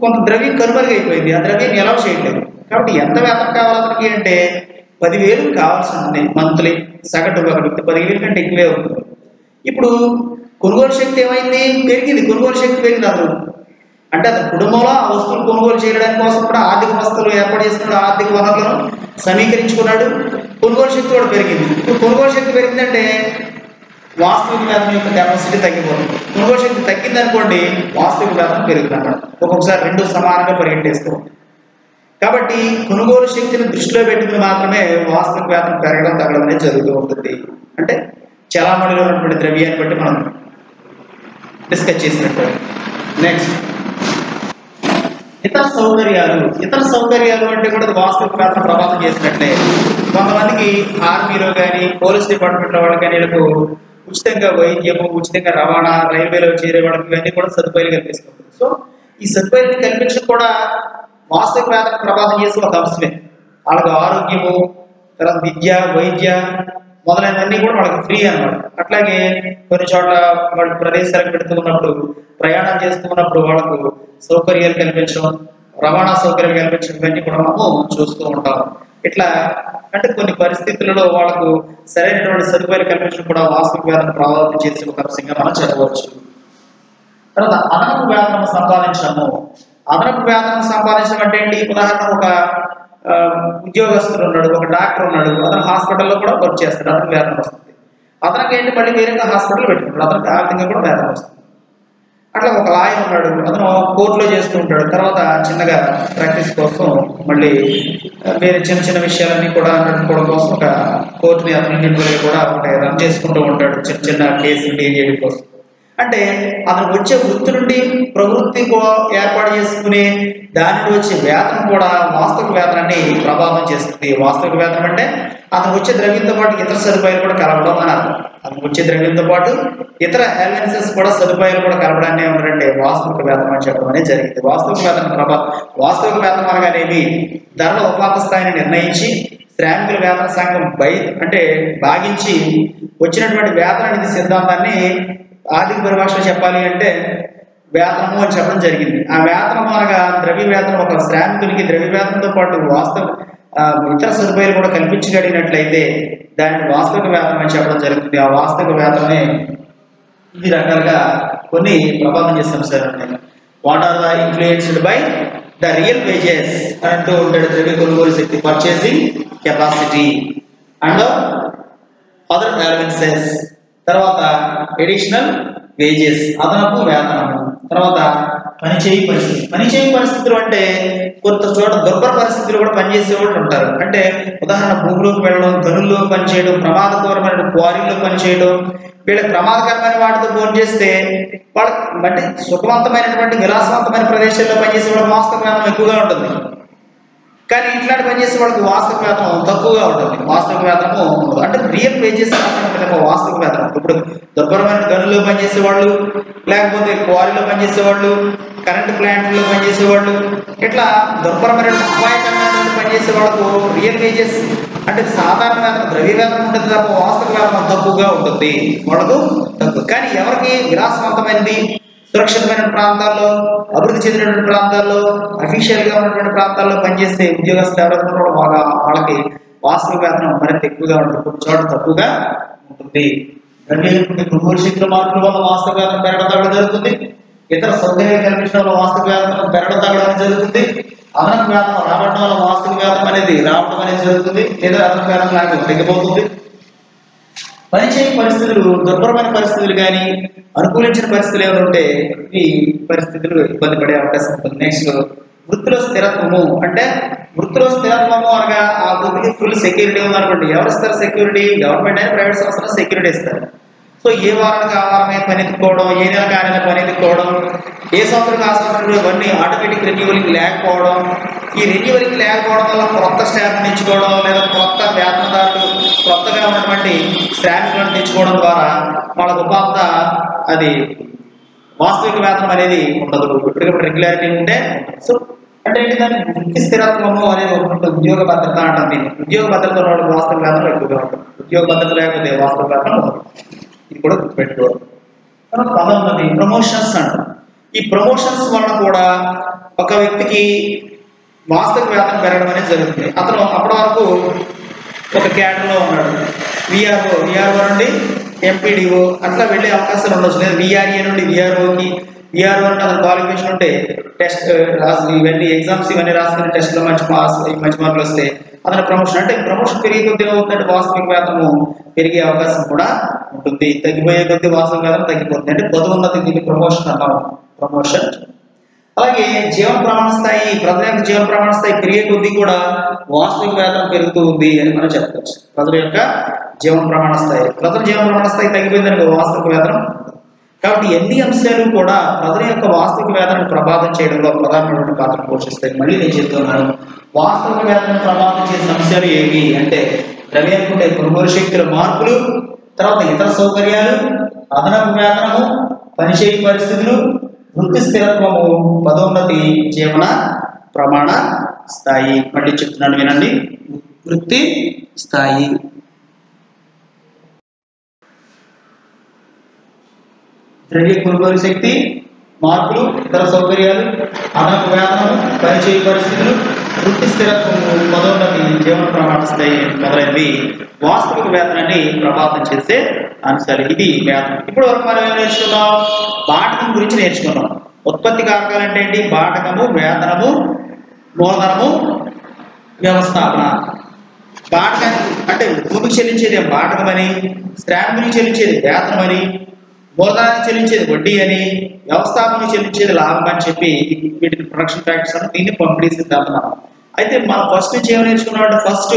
కొంత ద్రవ్యం కనుమరుగైపోయింది. ఆ ద్రవ్యాన్ని ఎలా చేయట్లేదు? కాబట్టి ఎంత వేతనం కావాలి అతనికి అంటే పదివేలు కావాల్సి ఉంది మంత్లీ. సగటు ఒక వ్యక్తి పదివేలు కంటే ఎక్కువే ఉంటుంది. ఇప్పుడు కొనుగోలు శక్తి ఏమైంది? పెరిగింది. కొనుగోలు శక్తి పెరిగింది అతను అంటే అతని కుటుంబంలో ఆ వస్తువులు కొనుగోలు చేయడానికి కోసం కూడా ఆర్థిక వస్తువులు ఏర్పాటు చేసుకున్న ఆర్థిక వనరులను సమీకరించుకున్నాడు. కొనుగోలు శక్తి కూడా పెరిగింది. ఇప్పుడు కొనుగోలు శక్తి పెరిగిందంటే వాస్తవిక వేతనం యొక్క కెపాసిటీ తగ్గిపోతుంది. కొనుగోలు శక్తి తగ్గింది అనుకోండి వాస్తవిక వేతనం పెరుగుతుంది అన్నమాట ఒక్కొక్కసారి రెండు సమానంగా పరిగెట్టేస్తాం కాబట్టి కొనుగోలు శక్తిని దృష్టిలో పెట్టుకుని మాత్రమే వాస్తవిక వేతనం పెరగడం తగ్గడం అనేది జరుగుతూ ఉంటుంది. అంటే చలామణిలో ఉన్నటువంటి ద్రవ్యాన్ని బట్టి మనం డిస్కస్ చేసినట్టు. నెక్స్ట్ ఇతర సౌకర్యాలు ఇతర సౌకర్యాలు అంటే కూడా వాస్తవ వాస్తవిక వేతనం ప్రభావితం చేసినట్లే కొంతమందికి ఆర్మీలో కానీ పోలీస్ డిపార్ట్మెంట్లో వాళ్ళకి కానీ వీళ్ళకు ఉచితంగా వైద్యము ఉచితంగా రవాణా రైల్వేలో చేరే వాళ్ళకి ఇవన్నీ కూడా సదుపాయాలు కల్పిస్తుంది. సో ఈ సదుపాయాలు కల్పించడం కూడా వాస్తవిక వేతనం ప్రభావితం చేసే ఒక అంశమే. వాళ్ళకి ఆరోగ్యము తర్వాత విద్య వైద్య మొదలైనవన్నీ కూడా వాళ్ళకి ఫ్రీ అన్నమాట. అట్లాగే కొన్ని చోట్ల వాళ్ళు ప్రదేశాలకు పెడుతూ ఉన్నప్పుడు ప్రయాణం చేస్తూ ఉన్నప్పుడు వాళ్ళకు సౌకర్యాలు కల్పించడం రవాణా సౌకర్యాలు కల్పించడం ఇవన్నీ కూడా మనము చూస్తూ ఉంటాం. ఇట్లా అంటే కొన్ని పరిస్థితులలో వాళ్ళకు సరైనటువంటి సదుపాయాలు కల్పించడం కూడా వాస్తవిక వేతనం ప్రభావితం చేసే ఒక అంశంగా మనం చెప్పవచ్చు. తర్వాత అదనపు వేతనం సంపాదించడము అదనపు వేతనం సంపాదించడం అంటే ఏంటి? ఉదాహరణ ఒక ఉద్యోగస్తుడు ఉన్నాడు ఒక డాక్టర్ ఉన్నాడు అతను హాస్పిటల్లో కూడా వర్క్ చేస్తాడు అతనికి వేతనం వస్తుంది అతనికి ఏంటి? మళ్ళీ వేరేగా హాస్పిటల్ పెట్టుకున్నాడు అతనికి ఆర్థికంగా కూడా వేతనం వస్తుంది అట్లా ఒక లాయర్ ఉన్నాడు అతను కోర్టులో చేస్తూ ఉంటాడు. తర్వాత చిన్నగా ప్రాక్టీస్ కోసం మళ్ళీ వేరే చిన్న చిన్న విషయాలన్నీ కూడా నడుపుకోవడం కోసం ఒక కోర్టుని అతని కూడా ఉంటాయి రన్ చేసుకుంటూ ఉంటాడు చిన్న చిన్న కేసులు డీల్ చేయడం కోసం. అంటే అతను వచ్చే వృత్తి నుండి ప్రవృత్తి ఏర్పాటు చేసుకునే దానిలో వచ్చే వేతనం కూడా వాస్తవిక వేతనాన్ని ప్రభావితం చేస్తుంది. వాస్తవిక వేతనం అంటే అతను వచ్చే ద్రవ్యంతో పాటు ఇతర సదుపాయాలు కూడా కలపడం అని అర్థం. అతను వచ్చే ద్రవ్యంతో పాటు ఇతర అలవెన్సెస్ కూడా సదుపాయాలు కూడా కలపడాన్ని ఏమంటారంటే వాస్తవిక వేతనం అని చెప్పడం అనేది జరిగింది. వాస్తవిక వేతన ప్రభా వాస్తవిక వేతనం అనగానేవి ధరల ఉపాధి స్థాయిని నిర్ణయించి శ్రామికుల వేతన సంఘం బై అంటే భాగించి వచ్చినటువంటి వేతన నిధి సిద్ధాంతాన్ని ఆర్థిక పరిభాషలో చెప్పాలి అంటే వేతనము అని చెప్పడం జరిగింది. ఆ వేతనం అనగా ద్రవ్య వేతనం ఒక శ్రామికునికి ద్రవ్య వేతనంతో పాటు వాస్తవ ఇతర సదుపాయాలు కూడా కల్పించగలిగినట్లయితే దాన్ని వాస్తవిక వేతనం అని చెప్పడం జరుగుతుంది. ఆ వాస్తవిక వేతనమే ఈ రకాలుగా కొన్ని ప్రభావం చేస్తాం సార్ నేను what are the influenced by the real wages అంటూ ఉంటాడు ద్రవ్య కొనుగోలు శక్తి purchasing capacity and other allowances తర్వాత ఎడిషనల్ వేజెస్ అదనపు వేతనము. తర్వాత పనిచేయ పరిస్థితి. పనిచేయ పరిస్థితులు అంటే కొంత చోట దుర్భర పరిస్థితులు కూడా పనిచేసే వాళ్ళు ఉంటారు. అంటే ఉదాహరణ భూమిలోకి వెళ్ళడం గనుల్లో పనిచేయడం ప్రమాదకరమైన క్వారీలో పనిచేయడం వీళ్ళకి ప్రమాదకరమైన వాటితో ఫోన్ చేస్తే వాళ్ళకి అంటే సుఖవంతమైనటువంటి విలాసవంతమైన ప్రదేశాల్లో పనిచేసే వాళ్ళ వాస్తవ ఎక్కువగా ఉంటుంది. కానీ ఇట్లాంటి పని చేసే వాళ్ళకి వాస్తవ వేతనం తక్కువగా ఉంటుంది. వాస్తవ వేతనము ఉండదు అంటే రియల్ వేజెస్ వాస్తవ వేతనం ఇప్పుడు దుర్భరమైన గనుల్లో పనిచేసే వాళ్ళు లేకపోతే క్వారీలో పనిచేసే వాళ్ళు కరెంట్ ప్లాంట్లో పనిచేసే వాళ్ళు ఇట్లా దుర్భరమైన అపాయకరమైన పనిచేసే వాళ్ళకు రియల్ వేజెస్ అంటే సాధారణ వేతనం ద్రవ్య వేతనం ఉంటుంది తప్ప వాస్తవ వేతనం తక్కువగా ఉంటుంది. వాళ్ళకు తక్కువ. కానీ ఎవరికి విలాసవంతమైనది? సురక్షితమైన ప్రాంతాల్లో అభివృద్ధి చెందినటువంటి ప్రాంతాల్లో అఫీషియల్గా ఉన్నటువంటి ప్రాంతాల్లో పనిచేసే ఉద్యోగస్తులు ఎవరైతే కూడా వాళ్ళ వాళ్ళకి వాస్తవ వేతనం మరింత ఎక్కువగా ఉంటుంది. కొన్ని చోట్ల తక్కువగా ఉంటుంది. కొనుగోలు శక్తుల మార్పుల వల్ల వాస్తవ వేతనం పెరగడం తగ్గడం జరుగుతుంది. ఇతర సౌకర్యాలు కల్పించడం వల్ల వాస్తవ వేతనం పెరగడం తగ్గడం జరుగుతుంది. అదనపు వేతనం రావడం వల్ల వాస్తవ వేతనం అనేది రావడం అనేది జరుగుతుంది. లేదా అదనపు వేతనం లేకపోతే తగ్గిపోతుంది. పనిచేయ పరిస్థితులు దుర్భరమైన పరిస్థితులు కానీ అనుకూలించిన పరిస్థితులు ఏమైనా ఉంటే ఈ పరిస్థితులు ఇబ్బంది పడే అవకాశం ఉంటుంది. నెక్స్ట్ వృత్తిలో స్థిరత్వము. అంటే వృత్తిలో స్థిరత్వము అనగా ఆ వృత్తికి ఫుల్ సెక్యూరిటీ ఉందనుకోండి ఎవరు ఇస్తారు సెక్యూరిటీ గవర్నమెంట్ అయినా ప్రైవేట్ సంస్థలు సెక్యూరిటీ ఇస్తారు. సో ఏ వారానికి ఆ వారమే పని ఎత్తుకోవడం ఏ నెల కానీ పని ఎత్తుకోవడం ఏ సంవత్సరం ఆ ఇవన్నీ ఆటోమేటిక్ రెన్యువలింగ్ లేకపోవడం ఈ రెన్యువలింగ్ లేకపోవడం వల్ల కొత్త స్టాఫ్ తెచ్చుకోవడం లేదా కొత్త వేతనదారులు కొత్తగా ఉన్నటువంటి శ్రామికులను తెచ్చుకోవడం ద్వారా వాళ్ళ ఉపాధ అది వాస్తవిక వేతనం అనేది ఉండదు. ఇప్పటికప్పుడు రెగ్యులారిటీ ఉంటే సో అంటే ఏంటి దాన్ని వృత్తి స్థిరత్వము అనేది ఒకటి ఉద్యోగ భద్రత అంటాం దీన్ని. ఉద్యోగ భద్రత ఉన్నవాడు వాస్తవ వేతనం ఎక్కువగా ఉంటుంది ఉద్యోగ భద్రత లేకపోతే వాస్తవ వేతనం ఇది కూడా గుర్తుపెట్టుకోవాలి. తర్వాత పదోన్నతి ప్రమోషన్స్ అంట. ఈ ప్రమోషన్స్ వలన కూడా ఒక వ్యక్తికి వాస్తవిక వేతనం పెరగడం అనేది జరుగుతుంది. అతను అప్పటి వరకు ఒక క్యాడర్లో ఉన్నాడు. విఆర్ఓ విఆర్ఓ నుండి ఎంపీడీఓ అట్లా వెళ్ళే అవకాశాలు ఉండొచ్చు. లేదా విఆర్ఏ నుండి విఆర్ఓకి విఆర్ఓ అంటే అతను క్వాలిఫికేషన్ ఉంటే టెస్ట్ రాసి ఇవన్నీ ఎగ్జామ్స్ ఇవన్నీ రాసుకుని టెస్ట్లో మంచి మార్క్స్ మంచి మార్కులు వస్తే అతని ప్రమోషన్ అంటే ప్రమోషన్ పెరిగే కొద్ది అవుతుందంటే వాస్తవిక వేతనము పెరిగే అవకాశం కూడా ఉంటుంది. తగ్గిపోయే కొద్ది వాస్తవిక వేతనం తగ్గిపోతుంది. అంటే పదోన్నతి దీనికి ప్రమోషన్ అన్నాము ప్రమోషన్ అలాగే జీవన ప్రమాణ స్థాయి ప్రజల యొక్క జీవన ప్రమాణ స్థాయి పెరిగే కొద్దీ కూడా వాస్తవిక వేతనం పెరుగుతూ ఉంది అని మనం చెప్పవచ్చు. ప్రజల యొక్క జీవన ప్రమాణ స్థాయి ప్రజల జీవన ప్రమాణ స్థాయి తగ్గిపోయిందని వాస్తవిక వేతనం కాబట్టి ఎన్ని అంశాలు కూడా ప్రజల యొక్క వాస్తవిక వేతనం ప్రభావితం చేయడంలో ప్రధానమైనటువంటి పాత్ర పోషిస్తాయి. మళ్ళీ నేను చెప్తున్నాను వాస్తవిక వేతనం ప్రభావితం చేసిన అంశాలు ఏవి అంటే ద్రవ్య అనుకుంటే కొనుగోలు శక్తుల మార్పులు తర్వాత ఇతర సౌకర్యాలు అదనపు వేతనము పనిచేయ పరిస్థితులు వృత్తి స్థిరత్వము పదోన్నతి జీవన ప్రమాణ స్థాయి. మళ్ళీ చెప్తున్నాను వినండి. వృత్తి స్థాయి. ద్రవ్య కొనుగోలు శక్తి మార్పులు ఇతర సౌకర్యాలు అదనపు వేతనము పనిచేయ పరిస్థితులు వృత్తి స్థిరత్వము పదోన్నతి జీవన ప్రమాణ స్థాయి మొదలైనవి వాస్తవిక వేతనాన్ని ప్రభావితం చేసే అంశాలు ఇది వేతనం ఇప్పుడు వరకు మనం ఏం నేర్చుకున్నాం? బాటకం గురించి నేర్చుకున్నాం. ఉత్పత్తి కారకాలు అంటే ఏంటి? బాటకము వేతనము మూలధనము వ్యవస్థాపన. బాటకం అంటే భూమికి చెల్లించేది బాటకమని శ్రామికునికి చెల్లించేది వేతనమని మూలధనానికి చెల్లించేది వడ్డీ అని వ్యవస్థాపనకు చెల్లించేది లాభం అని చెప్పి వీటిని ప్రొడక్షన్ ఫ్యాక్టర్స్ అని దీన్ని పంపిణీ సిద్ధాంతం అయితే మనం ఫస్ట్ నుంచి ఏం నేర్చుకున్నాం అంటే ఫస్ట్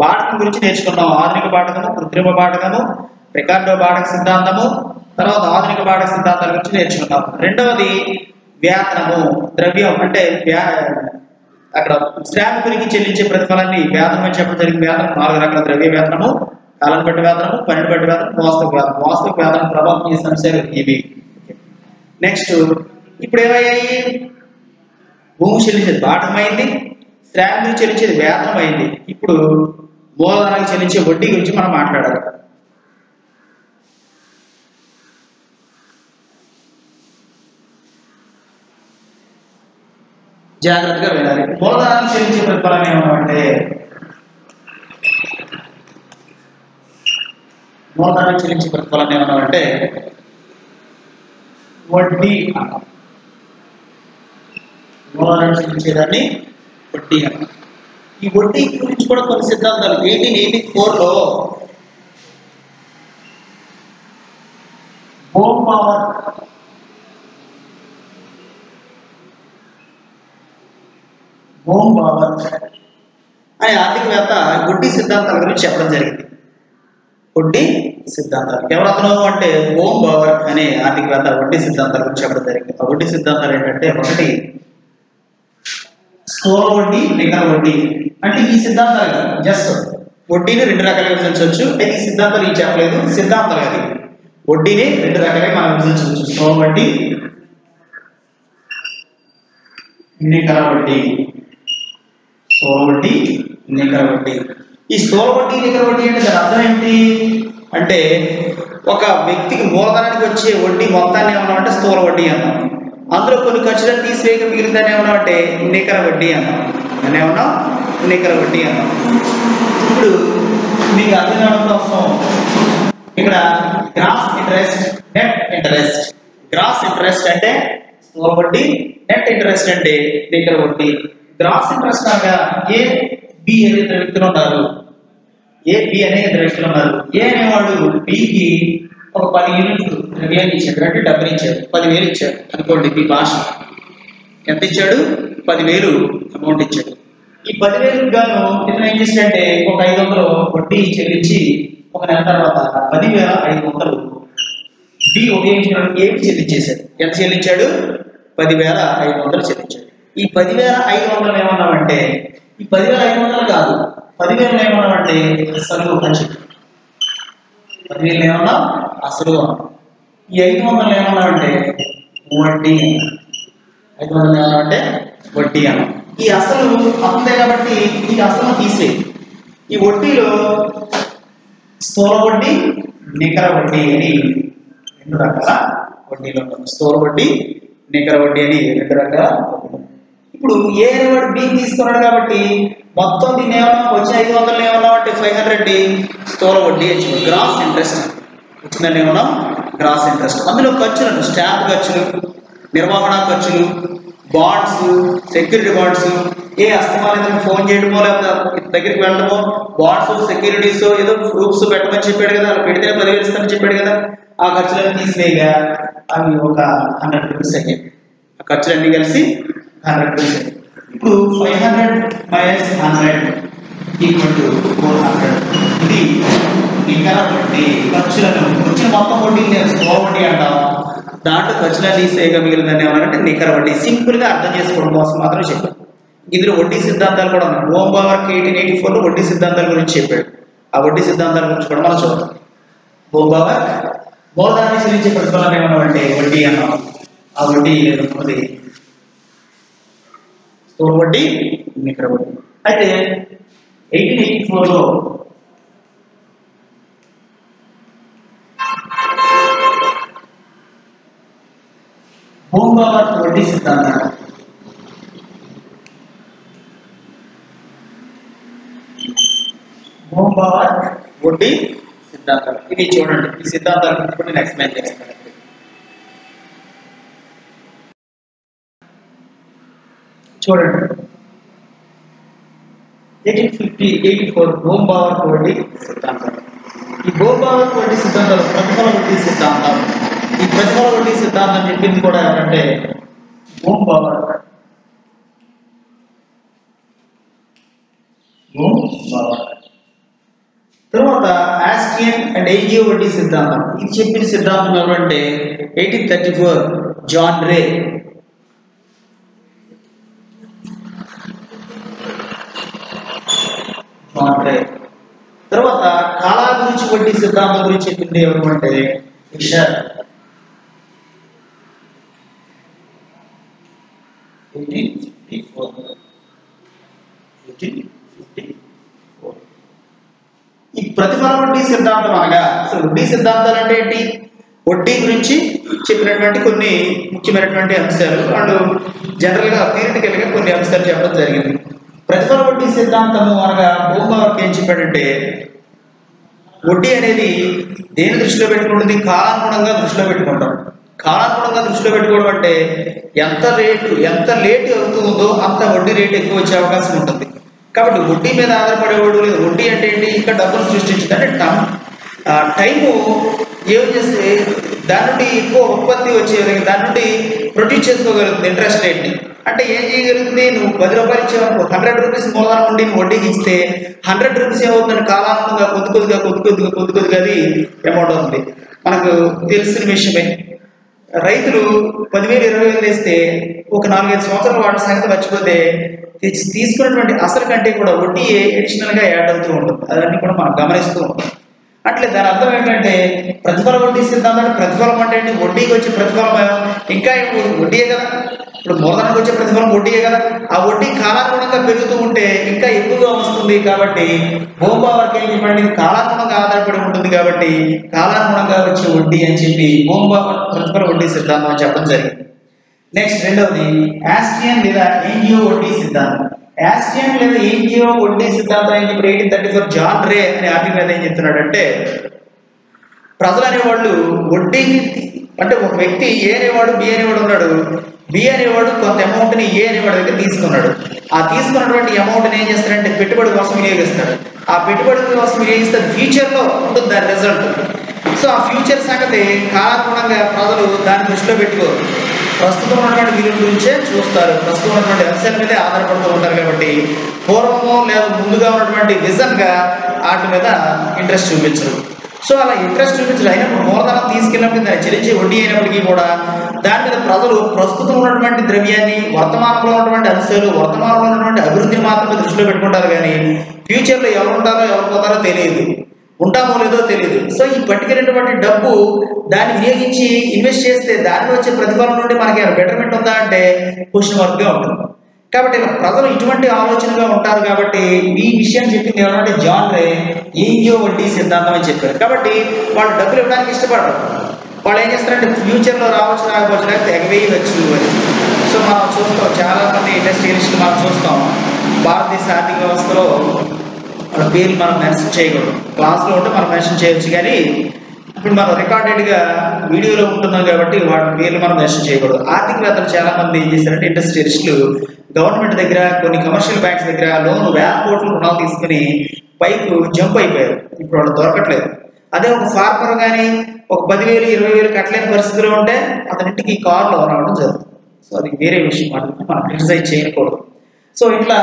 బాటకం గురించి నేర్చుకున్నాం. ఆధునిక బాటకము కృత్రిమ బాటకము రికార్డో బాటక సిద్ధాంతము తర్వాత ఆధునిక బాటక సిద్ధాంతాల గురించి నేర్చుకున్నాం. రెండవది వేతనము ద్రవ్యం అంటే వ్యా అక్కడ శ్రామికునికి చెల్లించే ప్రతిఫలాన్ని వేతనం అని చెప్పడం జరిగింది. వేతనం నాలుగు రకాల ద్రవ్య వేతనము కాలం బట్టి వేతనము పన్నెండు బట్టి వేతనం వాస్తవ వేతనం వాస్తవ వేతనం ప్రభావం ఈ సమస్యలు ఇవి. నెక్స్ట్ ఇప్పుడు ఏమయ్యాయి? భూమి చెల్లించేది బాటమైంది శ్రామికునికి చెల్లించేది వేతనం అయింది. ఇప్పుడు మూలధనానికి చెల్లించే వడ్డీ గురించి మనం మాట్లాడాలి. జాగ్రత్తగా వెళ్ళాలి మూలధనానికి చెల్లించే ప్రతిఫలం ఏమన్నామంటే మూలధనానికి చెల్లించే ప్రతిఫలం ఏమన్నామంటే వడ్డీ అన్నాం. మూలధనం చెల్లించేదాన్ని వడ్డీ అన్నాం. ఈ వడ్డీ గురించి కూడా కొన్ని సిద్ధాంతాలు ఎయిటీన్ ఎయిటీ ఫోర్లో హోమ్ పవర్ హోమ్ పవర్. అనే ఆర్థికవేత్త వడ్డీ సిద్ధాంతాల గురించి చెప్పడం జరిగింది. వడ్డీ సిద్ధాంతాలు. ఎవరతను అంటే హోమ్ పవర్ అనే ఆర్థికవేత్త వడ్డీ సిద్ధాంతాల గురించి చెప్పడం జరిగింది. ఆ వడ్డీ సిద్ధాంతాలు ఏంటంటే ఒకటి స్థూల వడ్డీ నికర వడ్డీ అంటే ఈ సిద్ధాంతాలు జస్ట్ వడ్డీని రెండు రకాలుగా విభజించవచ్చు. అయితే ఈ సిద్ధాంతాలు ఏం చెప్పలేదు? సిద్ధాంతాలు అది వడ్డీని రెండు రకాలుగా మనం విభజించవచ్చు. స్థూల వడ్డీ నికర వడ్డీ స్థూల వడ్డీ నికర వడ్డీ ఈ స్థూల వడ్డీ నికర వడ్డీ అంటే దాని అర్థం ఏంటి? అంటే ఒక వ్యక్తికి మూలధనానికి వచ్చే వడ్డీ మొత్తాన్ని ఏమన్నామంటే స్థూల వడ్డీ అన్నాం. అందులో కొన్ని ఖర్చులను తీసివేయక మిగిలిందని ఏమన్నామంటే నికర వడ్డీ అన్నాం అని ఏమన్నా నికర వడ్డీ అన్నాం ఇప్పుడు మీకు అర్థం కావడం కోసం ఇక్కడ gross interest net interest. Gross interest అంటే స్థూల వడ్డీ నెట్ ఇంట్రెస్ట్ అంటే నికర వడ్డీ. గ్రాస్ ఇంట్రెస్ట్ అనగా ఏ బి అనే ఇద్దరు వ్యక్తులు ఉన్నారు. ఏ బి అనే ఇద్దరు వ్యక్తులు ఉన్నారు. ఏ అనేవాడు బికి ఒక పది యూనిట్లు ద్రవ్యాన్ని ఇచ్చాడు. అంటే డబ్బులు ఇచ్చాడు. పదివేలు ఇచ్చాడు. అనుకోండి మీ భాష. ఎంత ఇచ్చాడు? పదివేలు అమౌంట్ ఇచ్చాడు. ఈ పదివేలకు గాను ఇతను ఏం చేశాడంటే ఒక ఐదు వందలు వడ్డీ చెల్లించి ఒక నెల తర్వాత పదివేల ఐదు వందలు డి ఉపయోగించడానికి ఏమి చెల్లించేశాడు? ఎంత చెల్లించాడు? పదివేల ఐదు వందలు చెల్లించాడు. ఈ పదివేల ఐదు వందలు ఏమన్నామంటే ఈ పదివేల ఐదు వందలు కాదు. పదివేలు ఏమన్నామంటే సరుకు అని చెప్పి వీళ్ళు ఏమన్నా అసలు ఈ ఐదు వందలు ఏమన్నామంటే వడ్డీ. ఐదు వందలు ఏమన్నామంటే వడ్డీ అన్న. ఈ అసలు అంతే కాబట్టి ఈ అసలు తీసే. ఈ వడ్డీలో స్థూల వడ్డీ నికర వడ్డీ అని రెండు రకాల వడ్డీలు ఉంటాయి. స్థూల వడ్డీ నికర వడ్డీ అని రెండు రకాల ఇప్పుడు ఏ వడ్డీ తీసుకున్నాడు కాబట్టి మొత్తం దీన్ని ఏమన్నా వచ్చి ఐదు వందలు ఏమన్నా అంటే ఫైవ్ హండ్రెడ్ స్థూల వడ్డీ వచ్చింది గ్రాస్ ఇంట్రెస్ట్ వచ్చిందని ఏమన్నా గ్రాస్ ఇంట్రెస్ట్ అందులో ఖర్చులు స్టాంప్ ఖర్చులు నిర్వహణ ఖర్చులు బాండ్స్ సెక్యూరిటీ బాండ్స్ ఏ అస్తమానం ఫోన్ చేయడమో లేకపోతే దగ్గరికి వెళ్ళడమో బాండ్స్ సెక్యూరిటీస్ ఏదో ప్రూఫ్స్ పెట్టమని చెప్పాడు కదా అలా పెడితే పదివేలు చెప్పాడు కదా ఆ ఖర్చులన్నీ తీసివేయగా. అవి ఒక హండ్రెడ్ రూపీస్ అయ్యాయి. ఆ ఖర్చులన్నీ కలిసి హండ్రెడ్ రూపీస్ అయ్యాయి. ఇప్పుడు five hundred minus hundred equal to four hundred. ఇది నికర వడ్డీ ఖర్చులను వచ్చిన మొత్తం వడ్డీ నేను వడ్డీ అంటాం. దాంట్లో ఖర్చులను తీసేయగా మిగిలిందని ఏమన్నారంటే నికర వడ్డీ. సింపుల్గా అర్థం చేసుకోవడం కోసం మాత్రం చెప్పాడు ఇందులో వడ్డీ సిద్ధాంతాలు కూడా ఉన్నాయి. హోమ్ వర్క్ ఎయిటీన్ ఎయిటీ ఫోర్లో వడ్డీ సిద్ధాంతాల గురించి చెప్పాడు. ఆ వడ్డీ సిద్ధాంతాల గురించి కూడా మనం చూద్దాం. హోమ్ వర్క్ మూలధనాన్ని చెల్లించే ప్రతిఫలం ఏమన్నామంటే వడ్డీ అన్నాం. ఆ వడ్డీ ఉన్నది స్థూల వడ్డీ నికర వడ్డీ అయితే ఎయిటీన్ ఎయిటీ ఫోర్లో భూంబావర్ వడ్డీ సిద్ధాంతం. భూంబావర్ వడ్డీ సిద్ధాంతం. ఇది చూడండి ఈ సిద్ధాంతాల గురించి కూడా నేను ఎక్స్ప్లెయిన్ చేస్తాను. చూడండి. ఎయిటీన్ ఫిఫ్టీ ఎయిటీ ఫోర్ గోంబావర్ వడ్డీ సిద్ధాంతం. ఈ గోంబావర్ వడ్డీ సిద్ధాంతాలు ప్రతిఫల వడ్డీ సిద్ధాంతం. ఈ ప్రతిఫల వడ్డీ సిద్ధాంతం చెప్పింది కూడా ఏంటంటే గోంబావర్. తర్వాత ఆస్కియన్ అండ్ ఏజియో వడ్డీ సిద్ధాంతం. ఇది చెప్పిన సిద్ధాంతం ఎవరంటే eighteen thirty four John Rae. John తర్వాత కాలా గురించి వడ్డీ సిద్ధాంతం గురించి చెప్పింది ఎవరు ఫిషర్ ఈ ప్రతిఫల వడ్డీ సిద్ధాంతం అనగా అసలు వడ్డీ సిద్ధాంతాలు అంటే ఏంటి? వడ్డీ గురించి చెప్పినటువంటి కొన్ని ముఖ్యమైనటువంటి అంశాలు. వాళ్ళు జనరల్గా థియరిటికల్గా కొన్ని అంశాలు చెప్పడం జరిగింది. ప్రతిఫల వడ్డీ సిద్ధాంతము అనగా భూమావర్కి ఏం చెప్పాడంటే వడ్డీ అనేది దేని దృష్టిలో పెట్టుకుంటుంది? కాలానుగుణంగా దృష్టిలో పెట్టుకుంటాం. కాలానుగుణంగా దృష్టిలో పెట్టుకోవడం అంటే ఎంత రేటు ఎంత లేట్ అవుతుందో అంత వడ్డీ రేటు ఎక్కువ వచ్చే అవకాశం ఉంటుంది. కాబట్టి వడ్డీ మీద ఆధారపడేవాడు లేదు. వడ్డీ అంటే ఏంటి? ఇంకా డబ్బులు సృష్టించింది అంటే టైము ఏం చేస్తే దాని నుండి ఎక్కువ ఉత్పత్తి వచ్చే దాని నుండి ప్రొడ్యూస్ చేసుకోగలుగుతుంది ఇంట్రెస్ట్ రేట్ని. అంటే ఏం చేయగలుగుతుంది? నువ్వు పది రూపాయలు ఇచ్చావు హండ్రెడ్ రూపీస్ మూలధనం నుండి నువ్వు వడ్డీకి ఇస్తే హండ్రెడ్ రూపీస్ ఏమవుతుందని కాలాత్మకంగా కొద్ది కొద్దిగా కొద్ది కొద్దిగా కొద్ది కొద్దిగా అది అమౌంట్ అవుతుంది. మనకు తెలిసిన విషయమే. రైతులు పదివేలు ఇరవై వేలు వేస్తే ఒక నాలుగైదు సంవత్సరాలు వాటి సంగతి మర్చిపోతే తీసుకున్నటువంటి అసలు కంటే కూడా వడ్డీ అడిషనల్గా యాడ్ అవుతూ ఉంటుంది. అదన్నీ కూడా మనం గమనిస్తూ ఉంటాం. అట్లే దాని అర్థం ఏంటంటే ప్రతిఫల వడ్డీ సిద్ధాంతం అంటే ప్రతిఫలం అంటే ఏంటి? వడ్డీకి వచ్చే ప్రతిఫలం ఇంకా ఇప్పుడు వడ్డీయే కదా. ఇప్పుడు మూలధనానికి వచ్చే ప్రతిఫలం వడ్డీయే కదా. ఆ వడ్డీ కాలానుగుణంగా పెరుగుతూ ఉంటే ఇంకా ఎక్కువగా వస్తుంది కాబట్టి భూంబావర్కి ఏం చెప్పండి? కాలానుగుణంగా ఆధారపడి ఉంటుంది కాబట్టి కాలానుగుణంగా వచ్చే వడ్డీ అని చెప్పి భూంబావర్ ప్రతిఫల వడ్డీ సిద్ధాంతం అని చెప్పడం జరిగింది. నెక్స్ట్ రెండవది యాస్ట్రియన్ లేదా ఎన్జిఓ వడ్డీ సిద్ధాంతం. యాస్ట్రియన్ లేదా ఎన్జిఓ ఒడ్డీ సిద్ధాంతం అని చెప్పి eighteen thirty four John Rae అనే ఆర్టికల్ ఏం చెప్తున్నాడంటే ప్రజలు అనేవాళ్ళు వడ్డీకి అంటే ఒక వ్యక్తి ఏ అనేవాడు బి అనేవాడు ఉన్నాడు. బి అనేవాడు కొంత అమౌంట్ని ఏ అనేవాడు దగ్గర తీసుకున్నాడు. ఆ తీసుకున్నటువంటి అమౌంట్ని ఏం చేస్తాడంటే పెట్టుబడి కోసం వినియోగిస్తాడు. ఆ పెట్టుబడి కోసం వినియోగిస్తే ఫ్యూచర్లో ఉంటుంది దాని రిజల్ట్ సో ఆ ఫ్యూచర్ సంగతి కాలానుగుణంగా ప్రజలు దాన్ని దృష్టిలో పెట్టుకోరు. ప్రస్తుతం ఉన్నటువంటి విలువ గురించే చూస్తారు. ప్రస్తుతం ఉన్నటువంటి అంశాల మీదే ఆధారపడుతూ ఉంటారు కాబట్టి పూర్వము లేదా ముందుగా ఉన్నటువంటి విజన్గా వాటి మీద ఇంట్రెస్ట్ చూపించరు. సో అలా ఇంట్రెస్ట్ చూపించరు. అయినప్పుడు మూలధనం తీసుకెళ్ళినప్పుడు దాన్ని చెల్లించి వడ్డీ అయినప్పటికీ కూడా దాని మీద ప్రజలు ప్రస్తుతం ఉన్నటువంటి ద్రవ్యాన్ని వర్తమానంలో ఉన్నటువంటి అంశాలు వర్తమానంలో ఉన్నటువంటి అభివృద్ధిని మాత్రమే దృష్టిలో పెట్టుకుంటారు కానీ ఫ్యూచర్లో ఎవరు ఉంటారో ఎవరు పోతారో తెలియదు. ఉంటామో లేదో తెలియదు సో ఈ పట్టుకెళ్ళినటువంటి డబ్బు దాన్ని వినియోగించి ఇన్వెస్ట్ చేస్తే దానిలో వచ్చే ప్రతిఫలం నుండి మనకి బెటర్మెంట్ ఉందా అంటే క్వశ్చన్ వర్క్గా ఉంటుంది. కాబట్టి ప్రజలు ఇటువంటి ఆలోచనగా ఉంటారు కాబట్టి ఈ విషయం చెప్పింది ఎవరంటే జాన్రే రే వడ్డీ సిద్ధాంతం అని చెప్పారు. కాబట్టి వాళ్ళు డబ్బులు ఇవ్వడానికి ఇష్టపడరు. వాళ్ళు ఏం చేస్తారంటే ఫ్యూచర్లో రావచ్చు రాకపోవచ్చు లేకపోతే ఎగవేయవచ్చు అని. సో మనం చూస్తాం చాలా మంది ఇండస్ట్రియలిస్టులు మనం చూస్తాం. భారతదేశ ఆర్థిక వ్యవస్థలో వాళ్ళ పేర్లు మనం మెన్షన్ చేయకూడదు. క్లాస్లో ఉంటే మనం మెన్షన్ చేయొచ్చు కానీ ఇప్పుడు మనం రికార్డెడ్గా వీడియోలో ఉంటున్నాం కాబట్టి వాటి పేర్లు మనం మెన్షన్ చేయకూడదు. ఆర్థికవేత్తలు చాలా మంది ఏం చేశారంటే ఇండస్ట్రియలిస్టులు గవర్నమెంట్ దగ్గర కొన్ని కమర్షియల్ బ్యాంక్స్ దగ్గర లోన్ వేల కోట్ల రుణాలు తీసుకుని పైకి జంప్ అయిపోయారు. ఇప్పుడు వాళ్ళు దొరకట్లేదు. అదే ఒక ఫార్మర్ కానీ ఒక పదివేలు ఇరవై వేలు కట్టలేని పరిస్థితిలో ఉంటే అతనింటికి కారులో రావడం జరుగుతుంది. సో అది వేరే విషయం. మనం మనం క్రిటిసైజ్ చేయకూడదు. సో ఇట్లా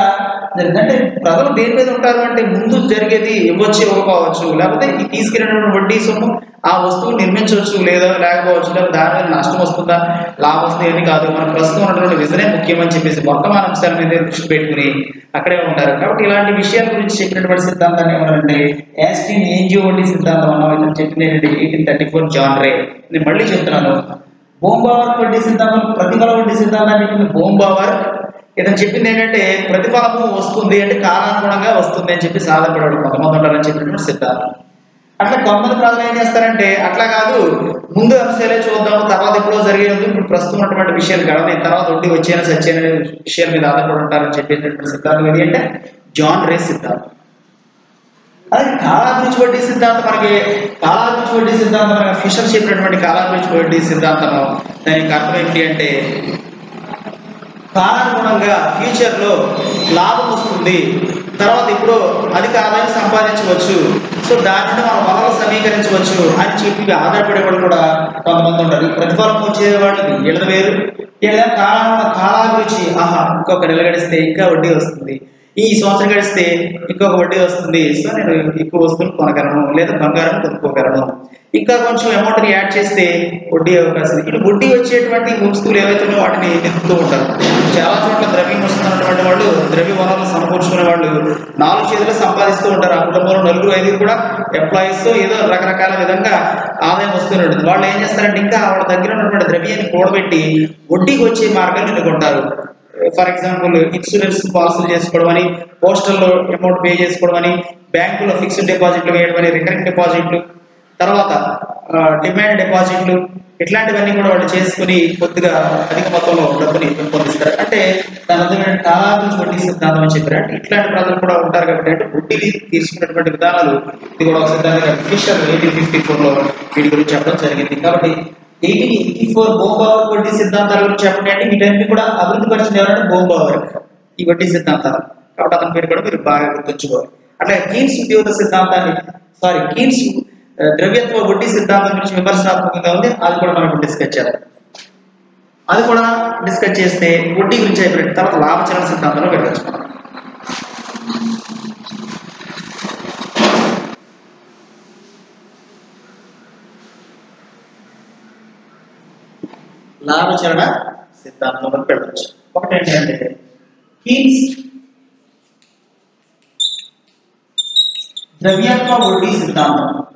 జరిగిందంటే ప్రజలు దేని మీద ఉంటారు అంటే ముందు జరిగేది ఇవ్వచ్చు ఇవ్వకపోవచ్చు లేకపోతే ఈ తీసుకెళ్ళినటువంటి వడ్డీ సొమ్ము ఆ వస్తువు నిర్మించవచ్చు లేదా లేకపోవచ్చు లేదా దాని మీద నష్టం వస్తుందా లాభం వస్తుంది అని కాదు. మన ప్రస్తుతం ఉన్నటువంటి విజనే ముఖ్యమని చెప్పేసి వర్తమాన అంశాల మీద దృష్టి పెట్టుకుని అక్కడే ఉంటారు. కాబట్టి ఇలాంటి విషయాల గురించి చెప్పినటువంటి సిద్ధాంతాన్ని ఏమన్నారంటే యాస్టిన్ ఎన్జిఓ వంటి సిద్ధాంతం అన్న చెప్పింది ఎయిటీన్ థర్టీ ఫోర్ జాన్రే నేను మళ్ళీ చెప్తున్నాను. బోంబావర్ వడ్డీ సిద్ధాంతం ప్రతిఫల వడ్డీ సిద్ధాంతాన్ని చెప్పింది బోంబావర్ ఇతను చెప్పింది ఏంటంటే ప్రతిఫలము వస్తుంది అంటే కాలానుగుణంగా వస్తుంది అని చెప్పి సాధపడాడు కొంతమంది ఉంటారని చెప్పినటువంటి సిద్ధాంతం. అట్లా కొంతమంది ప్రజలు ఏం చేస్తారంటే అట్లా కాదు ముందు అంశాలే చూద్దాము తర్వాత ఎప్పుడో జరిగేది ఇప్పుడు ప్రస్తుతం ఉన్నటువంటి విషయాలు గడవని తర్వాత ఉండి వచ్చేనా సచ్చేన విషయాల మీద ఆధారపడి ఉంటారని చెప్పేటటువంటి సిద్ధాంతం ఏది అంటే జాన్ రే సిద్ధాంతం. అది కాలాభిరుచి వడ్డీ సిద్ధాంతం మనకి కాలాభిరుచి వడ్డీ సిద్ధాంతం మనకి ఫిషర్ చెప్పినటువంటి కాలాభిరుచి వడ్డీ సిద్ధాంతం దానికి అర్థం ఏంటి అంటే కాలానుగుణంగా ఫ్యూచర్లో లాభం వస్తుంది. తర్వాత ఇప్పుడు అధిక ఆదాయం సంపాదించవచ్చు. సో దాని నుండి మనం వనరులు సమీకరించవచ్చు అని చెప్పి ఆధారపడే వాళ్ళు కూడా కొంతమంది ఉంటారు. ప్రతిఫలం వచ్చే వాళ్ళకి వీళ్ళది వేరు. వీళ్ళ కాలానుగుణ కాలాభిరుచి ఆహా ఇంకొక నెల గడిస్తే ఇంకా వడ్డీ వస్తుంది. ఈ సంవత్సరం గడిస్తే ఇంకొక వడ్డీ వస్తుంది. సో నేను ఎక్కువ వస్తువులు కొనగలను లేదా బంగారం కొనుక్కోగలను. ఇంకా కొంచెం అమౌంట్ని యాడ్ చేస్తే వడ్డీ అవకాశం ఇటు వడ్డీ వచ్చేటువంటి వస్తువులు ఏవైతే ఉన్నాయో వాటిని నింపుతూ ఉంటారు. చాలా చోట్ల ద్రవ్యం వస్తున్నటువంటి వాళ్ళు ద్రవ్య వనరులు సమకూర్చుకునే వాళ్ళు నాలుగు చేతులు సంపాదిస్తూ ఉంటారు. ఆ కుటుంబంలో నలుగురు ఐదుగురు కూడా ఎంప్లాయీస్ ఏదో రకరకాల విధంగా ఆదాయం వస్తూనే ఉంటుంది. వాళ్ళు ఏం చేస్తారంటే ఇంకా వాళ్ళ దగ్గర ఉన్నటువంటి ద్రవ్యాన్ని కూడబెట్టి వడ్డీకి వచ్చే మార్గాన్ని ఎన్నుకుంటారు. ఫర్ ఎగ్జాంపుల్ ఇన్సూరెన్స్ పాలసీలు చేసుకోవడం అని పోస్టల్లో అమౌంట్ పే చేసుకోవడం అని బ్యాంకులో ఫిక్స్డ్ డిపాజిట్లు వేయడం అని రికరింగ్ డిపాజిట్లు తర్వాత డిమాండ్ డిపాజిట్లు ఇట్లాంటివన్నీ కూడా వాళ్ళు చేసుకుని కొద్దిగా అధిక మొత్తంలో డబ్బుని పొందిస్తారు అంటే దాని అర్థం కాలాభిరుచి వడ్డీ సిద్ధాంతం అని చెప్పారు. అంటే ఇట్లాంటి ప్రజలు కూడా ఉంటారు కాబట్టి అంటే వడ్డీని తీసుకున్నటువంటి విధానాలు ఇది కూడా ఒక సిద్ధాంతంగా ఫిషర్ ఎయిటీన్ ఫిఫ్టీ ఫోర్లో వీటి గురించి చెప్పడం జరిగింది. కాబట్టి ఎయిటీన్ ఎయిటీ ఫోర్ బోంబావర్ వడ్డీ సిద్ధాంతాల గురించి చెప్పండి అంటే వీటన్ని కూడా అభివృద్ధి పరిచింది ఎవరంటే బోంబావర్ ఈ వడ్డీ సిద్ధాంతాలు. కాబట్టి అతని పేరు కూడా మీరు బాగా గుర్తుంచుకోవాలి. అట్లా కీన్స్ ఉద్యోగ సిద్ధాంతాన్ని సారీ కీన్స్ ద్రవ్యత్వ వడ్డీ సిద్ధాంతం గురించి విమర్శనాత్మకంగా ఉంది. అది కూడా మనం డిస్కస్ చేద్దాం. అది కూడా డిస్కస్ చేస్తే వడ్డీ గురించి అయిపోయిన తర్వాత లాభచరణ సిద్ధాంతంలో వెళ్ళచ్చు లాభచరణ సిద్ధాంతంలో పెట్టవచ్చు ఒకటి ఏంటంటే కీన్స్ ద్రవ్యత్వ వడ్డీ సిద్ధాంతం.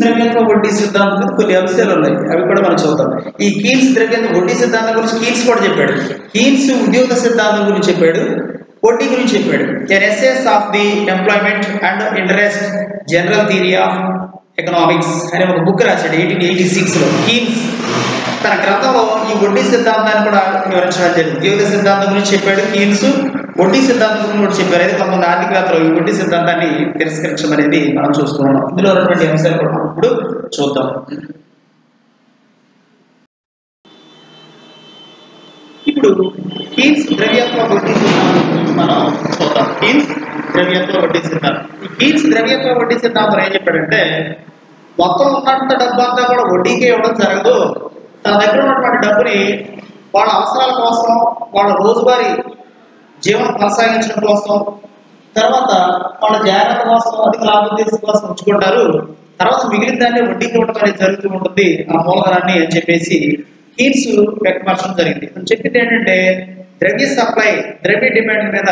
ద్రవ్యత్వ వడ్డీ సిద్ధాంతం మీద కొన్ని అంశాలు ఉన్నాయి. అవి కూడా మనం చూద్దాం ఈ కీన్స్ ద్రవ్యత్వ వడ్డీ సిద్ధాంతం గురించి కీన్స్ కూడా చెప్పాడు. కీన్స్ ఉద్యోగ సిద్ధాంతం గురించి చెప్పాడు. వడ్డీ గురించి చెప్పాడు. ఎన్ SS of the employment and interest general theory of economics అనే ఒక బుక్ రాశాడు ఎయిటీన్ ఎయిటీ సిక్స్లో కీన్స్ తన గ్రంథంలో ఈ వడ్డీ సిద్ధాంతాన్ని కూడా వివరించడం జరిగింది. జీవిత సిద్ధాంతం గురించి చెప్పాడు? కీన్స్ వడ్డీ సిద్ధాంతం గురించి కూడా చెప్పారు అయితే కొంతమంది ఆర్థికవేత్తలు ఈ వడ్డీ సిద్ధాంతాన్ని తిరస్కరించడం అనేది మనం చూస్తున్నాం ఇందులో ఉన్నటువంటి అంశాలు కూడా ఇప్పుడు చూద్దాం. ఇప్పుడు కీన్స్ ద్రవ్యాత్మక వడ్డీ సిద్ధాంతం మనం చూద్దాం కీన్స్ ద్రవ్యత్వ వడ్డీ సిద్ధాంతం. ఈ కీన్స్ ద్రవ్యత్వ వడ్డీ సిద్ధాంతం ఏం చెప్పాడంటే మొత్తం ఉన్నంత డబ్బు అంతా కూడా వడ్డీకే ఇవ్వడం జరగదు. తన దగ్గర ఉన్నటువంటి డబ్బుని వాళ్ళ అవసరాల కోసం వాళ్ళ రోజువారీ జీవనం కొనసాగించడం కోసం తర్వాత వాళ్ళ జాగ్రత్త కోసం అధిక లాభోద్దేశం కోసం ఉంచుకుంటారు. తర్వాత మిగిలిన దాన్ని వడ్డీకి ఇవ్వడం అనేది జరుగుతూ ఉంటుంది. ఆ మూలధనాన్ని అని చెప్పేసి కీన్స్ వ్యక్తపరచడం జరిగింది. అని చెప్పింది ఏంటంటే ద్రవ్య సప్లై ద్రవ్య డిమాండ్ మీద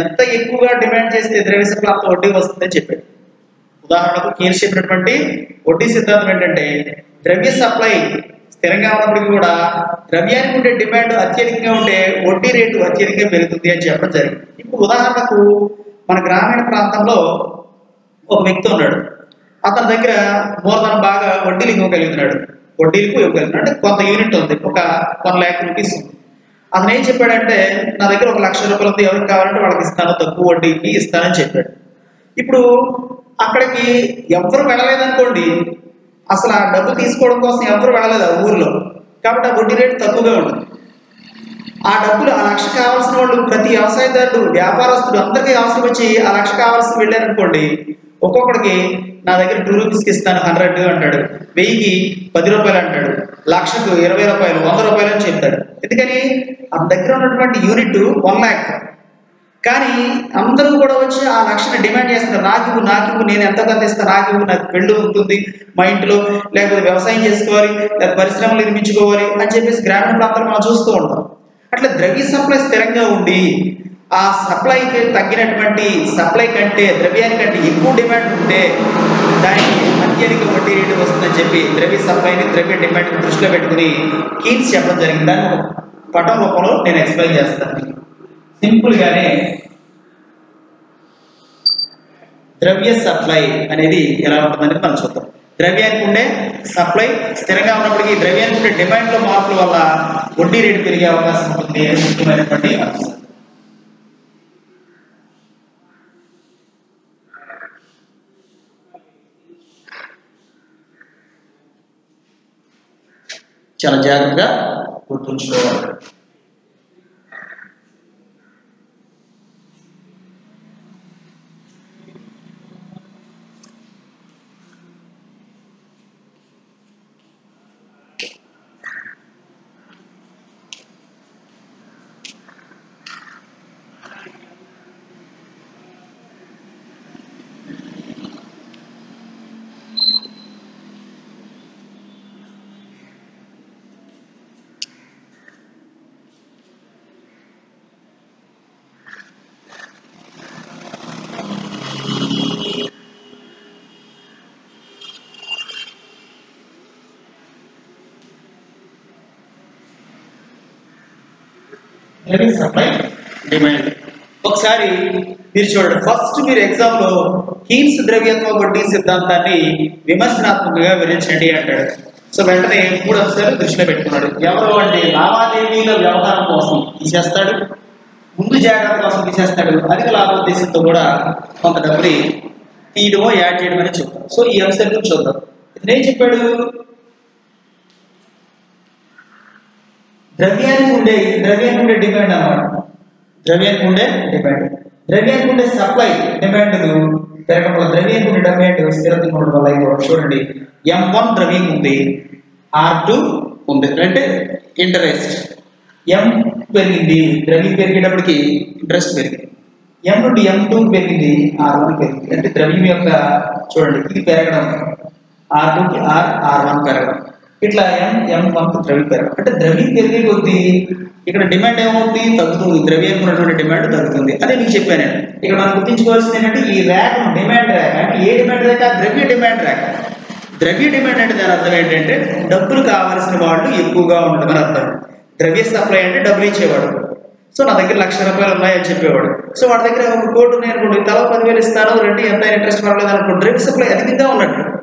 ఎంత ఎక్కువగా డిమాండ్ చేస్తే ద్రవ్య సప్లై అంత వడ్డీ వస్తుందని చెప్పాడు. ఉదాహరణకు కీన్స్ చెప్పినటువంటి వడ్డీ సిద్ధాంతం ఏంటంటే ద్రవ్య సప్లై స్థిరంగా ఉన్నప్పటికీ కూడా ద్రవ్యానికి ఉండే డిమాండ్ అత్యధికంగా ఉంటే వడ్డీ రేటు అత్యధికంగా పెరుగుతుంది అని చెప్పడం జరిగింది. ఇప్పుడు ఉదాహరణకు మన గ్రామీణ ప్రాంతంలో ఒక వ్యక్తి ఉన్నాడు. అతని దగ్గర మూలధనం బాగా వడ్డీలు ఇవ్వగలుగుతున్నాడు వడ్డీలకు ఇవ్వగలుగుతున్నాడు అంటే కొంత యూనిట్ ఉంది. ఒక వన్ ల్యాక్ రూపీస్ ఉంది. అతను ఏం చెప్పాడంటే నా దగ్గర ఒక లక్ష రూపాయలు ఉంది ఎవరికి కావాలంటే వాళ్ళకి ఇస్తాను తక్కువ వడ్డీకి ఇస్తానని చెప్పాడు. ఇప్పుడు అక్కడికి ఎవరు వెళ్ళలేదనుకోండి అసలు ఆ డబ్బు తీసుకోవడం కోసం ఎవరు వెళ్ళలేదు ఆ ఊర్లో. కాబట్టి ఆ వడ్డీ రేటు తక్కువగా ఉంటుంది. ఆ డబ్బులు ఆ లక్ష కావాల్సిన వాళ్ళు ప్రతి వ్యవసాయదారుడు వ్యాపారస్తుడు అందరికీ అవసరం వచ్చి ఆ లక్ష కావాల్సి వెళ్ళారనుకోండి ఒక్కొక్కడికి నా దగ్గర టూ రూపీస్కి ఇస్తాను హండ్రెడ్ అంటాడు. వెయ్యికి పది రూపాయలు అంటాడు. లక్షకు ఇరవై రూపాయలు వంద రూపాయలు అని చెప్తాడు. ఎందుకని? ఆ దగ్గర ఉన్నటువంటి యూనిట్ వన్ ల్యాక్ కానీ అందరూ కూడా వచ్చి ఆ లక్షని డిమాండ్ చేస్తున్నారు. నాకు ఇవ్వు నాకు నేను ఎంత కొంత ఇస్తాను నాకు నాకు పెళ్ళి ఉంటుంది. మా ఇంట్లో లేకపోతే వ్యవసాయం చేసుకోవాలి లేకపోతే పరిశ్రమలు నిర్మించుకోవాలి అని చెప్పేసి గ్రామీణ ప్రాంతాలు మనం చూస్తూ ఉంటాం. అట్లా ద్రవ్య సప్లై స్థిరంగా ఉండి ఆ సప్లైకి తగ్గినటువంటి సప్లై కంటే ద్రవ్యానికంటే ఎక్కువ డిమాండ్ ఉంటే దానికి అత్యధిక వడ్డీ రేటు వస్తుందని చెప్పి ద్రవ్య సప్లైని ద్రవ్య డిమాండ్ దృష్టిలో పెట్టుకుని కీన్స్ చెప్పడం జరిగింది. దాన్ని పటం రూపంలో నేను ఎక్స్ప్లెయిన్ చేస్తాను సింపుల్గానే ద్రవ్య సప్లై అనేది ఎలా ఉంటుందని మనం చూద్దాం. ద్రవ్యానికి ఉండే సప్లై స్థిరంగా ఉన్నప్పటికీ ద్రవ్యానికి ఉండే డిమాండ్లో మార్పుల వల్ల వడ్డీ రేటు పెరిగే అవకాశం ఉంటుంది. ముఖ్యమైనటువంటి అంశం? చాలా జాగ్రత్తగా గుర్తుంచుకోవాలి ద్రవ్య సప్లై డిమాండ్ ఒకసారి మీరు చూడండి ఫస్ట్ మీరు ఎగ్జామ్లో హీన్స్ ద్రవ్యత్వ వడ్డీ సిద్ధాంతాన్ని విమర్శనాత్మకంగా వివరించండి అంటాడు. సో వెంటనే మూడు అంశాలు దృష్టిలో పెట్టుకున్నాడు. ఎవరు అంటే లావాదేవీల వ్యవహారం కోసం తీసేస్తాడు ముందు జాగ్రత్త కోసం తీసేస్తాడు అధిక లాభోద్దేశంతో కూడా కొంత డబ్బుని తీయడమో యాడ్ చేయడం అని చెప్తాం సో ఈ అంశాల చూద్దాం. ఇతను ఏం చెప్పాడు? ద్రవ్యానికి ఉండే ద్రవ్యానికి ఉండే డిమాండ్ అన్నమాట. ద్రవ్యానికి ఉండే డిమాండ్ ద్రవ్యానికి ఉండే సప్లై డిమాండ్ పెరగడం ద్రవ్యానికి ఉండే డిమాండ్ స్థిరత్వం ఉండడం వల్ల ఇదిగో చూడండి. ఎం వన్ ద్రవ్యం ఉంది ఆర్ టూ ఉంది. అంటే ఇంటరెస్ట్ ఎం పెరిగింది ద్రవ్యం పెరిగేటప్పటికి ఇంట్రెస్ట్ పెరిగింది. ఎం నుండి ఎం టూ పెరిగింది ఆర్ వన్ పెరిగింది. అంటే ద్రవ్యం యొక్క చూడండి ఇది పెరగడం ఆర్ టూకి ఆర్ ఆర్ వన్ పెరగడం. ఇట్లా ఎం ఎం వన్ ద్రవీకరణ. అంటే ద్రవ్యం పెరిగే కొద్దీ ఇక్కడ డిమాండ్ ఏమవుతుంది తగ్గుతుంది. ద్రవ్యానికి ఉన్నటువంటి డిమాండ్ తగ్గుతుంది. అదే మీకు చెప్పాను నేను. ఇక్కడ మనం గుర్తించుకోవాల్సింది ఏంటంటే ఈ ర్యాక్ డిమాండ్ ర్యాక్ అంటే ఏ డిమాండ్ ర్యాక్ ద్రవ్య డిమాండ్ ర్యాక్ ద్రవ్య డిమాండ్ అంటే దాని అర్థం ఏంటంటే డబ్బులు కావాల్సిన వాళ్ళు ఎక్కువగా ఉండడం అని అర్థం. ద్రవ్య సప్లై అంటే డబ్బులు ఇచ్చేవాడు. సో నా దగ్గర లక్ష రూపాయలు ఉన్నాయని చెప్పేవాడు. సో వాడి దగ్గర ఒక కోటి ఉన్నాయి అనుకోండి. తల పదివేలు ఇస్తాను రెండు ఎంత ఇంట్రెస్ట్ పడలేదు అనుకోండి. ద్రవ్య సప్లై అధికంగా ఉన్నట్టు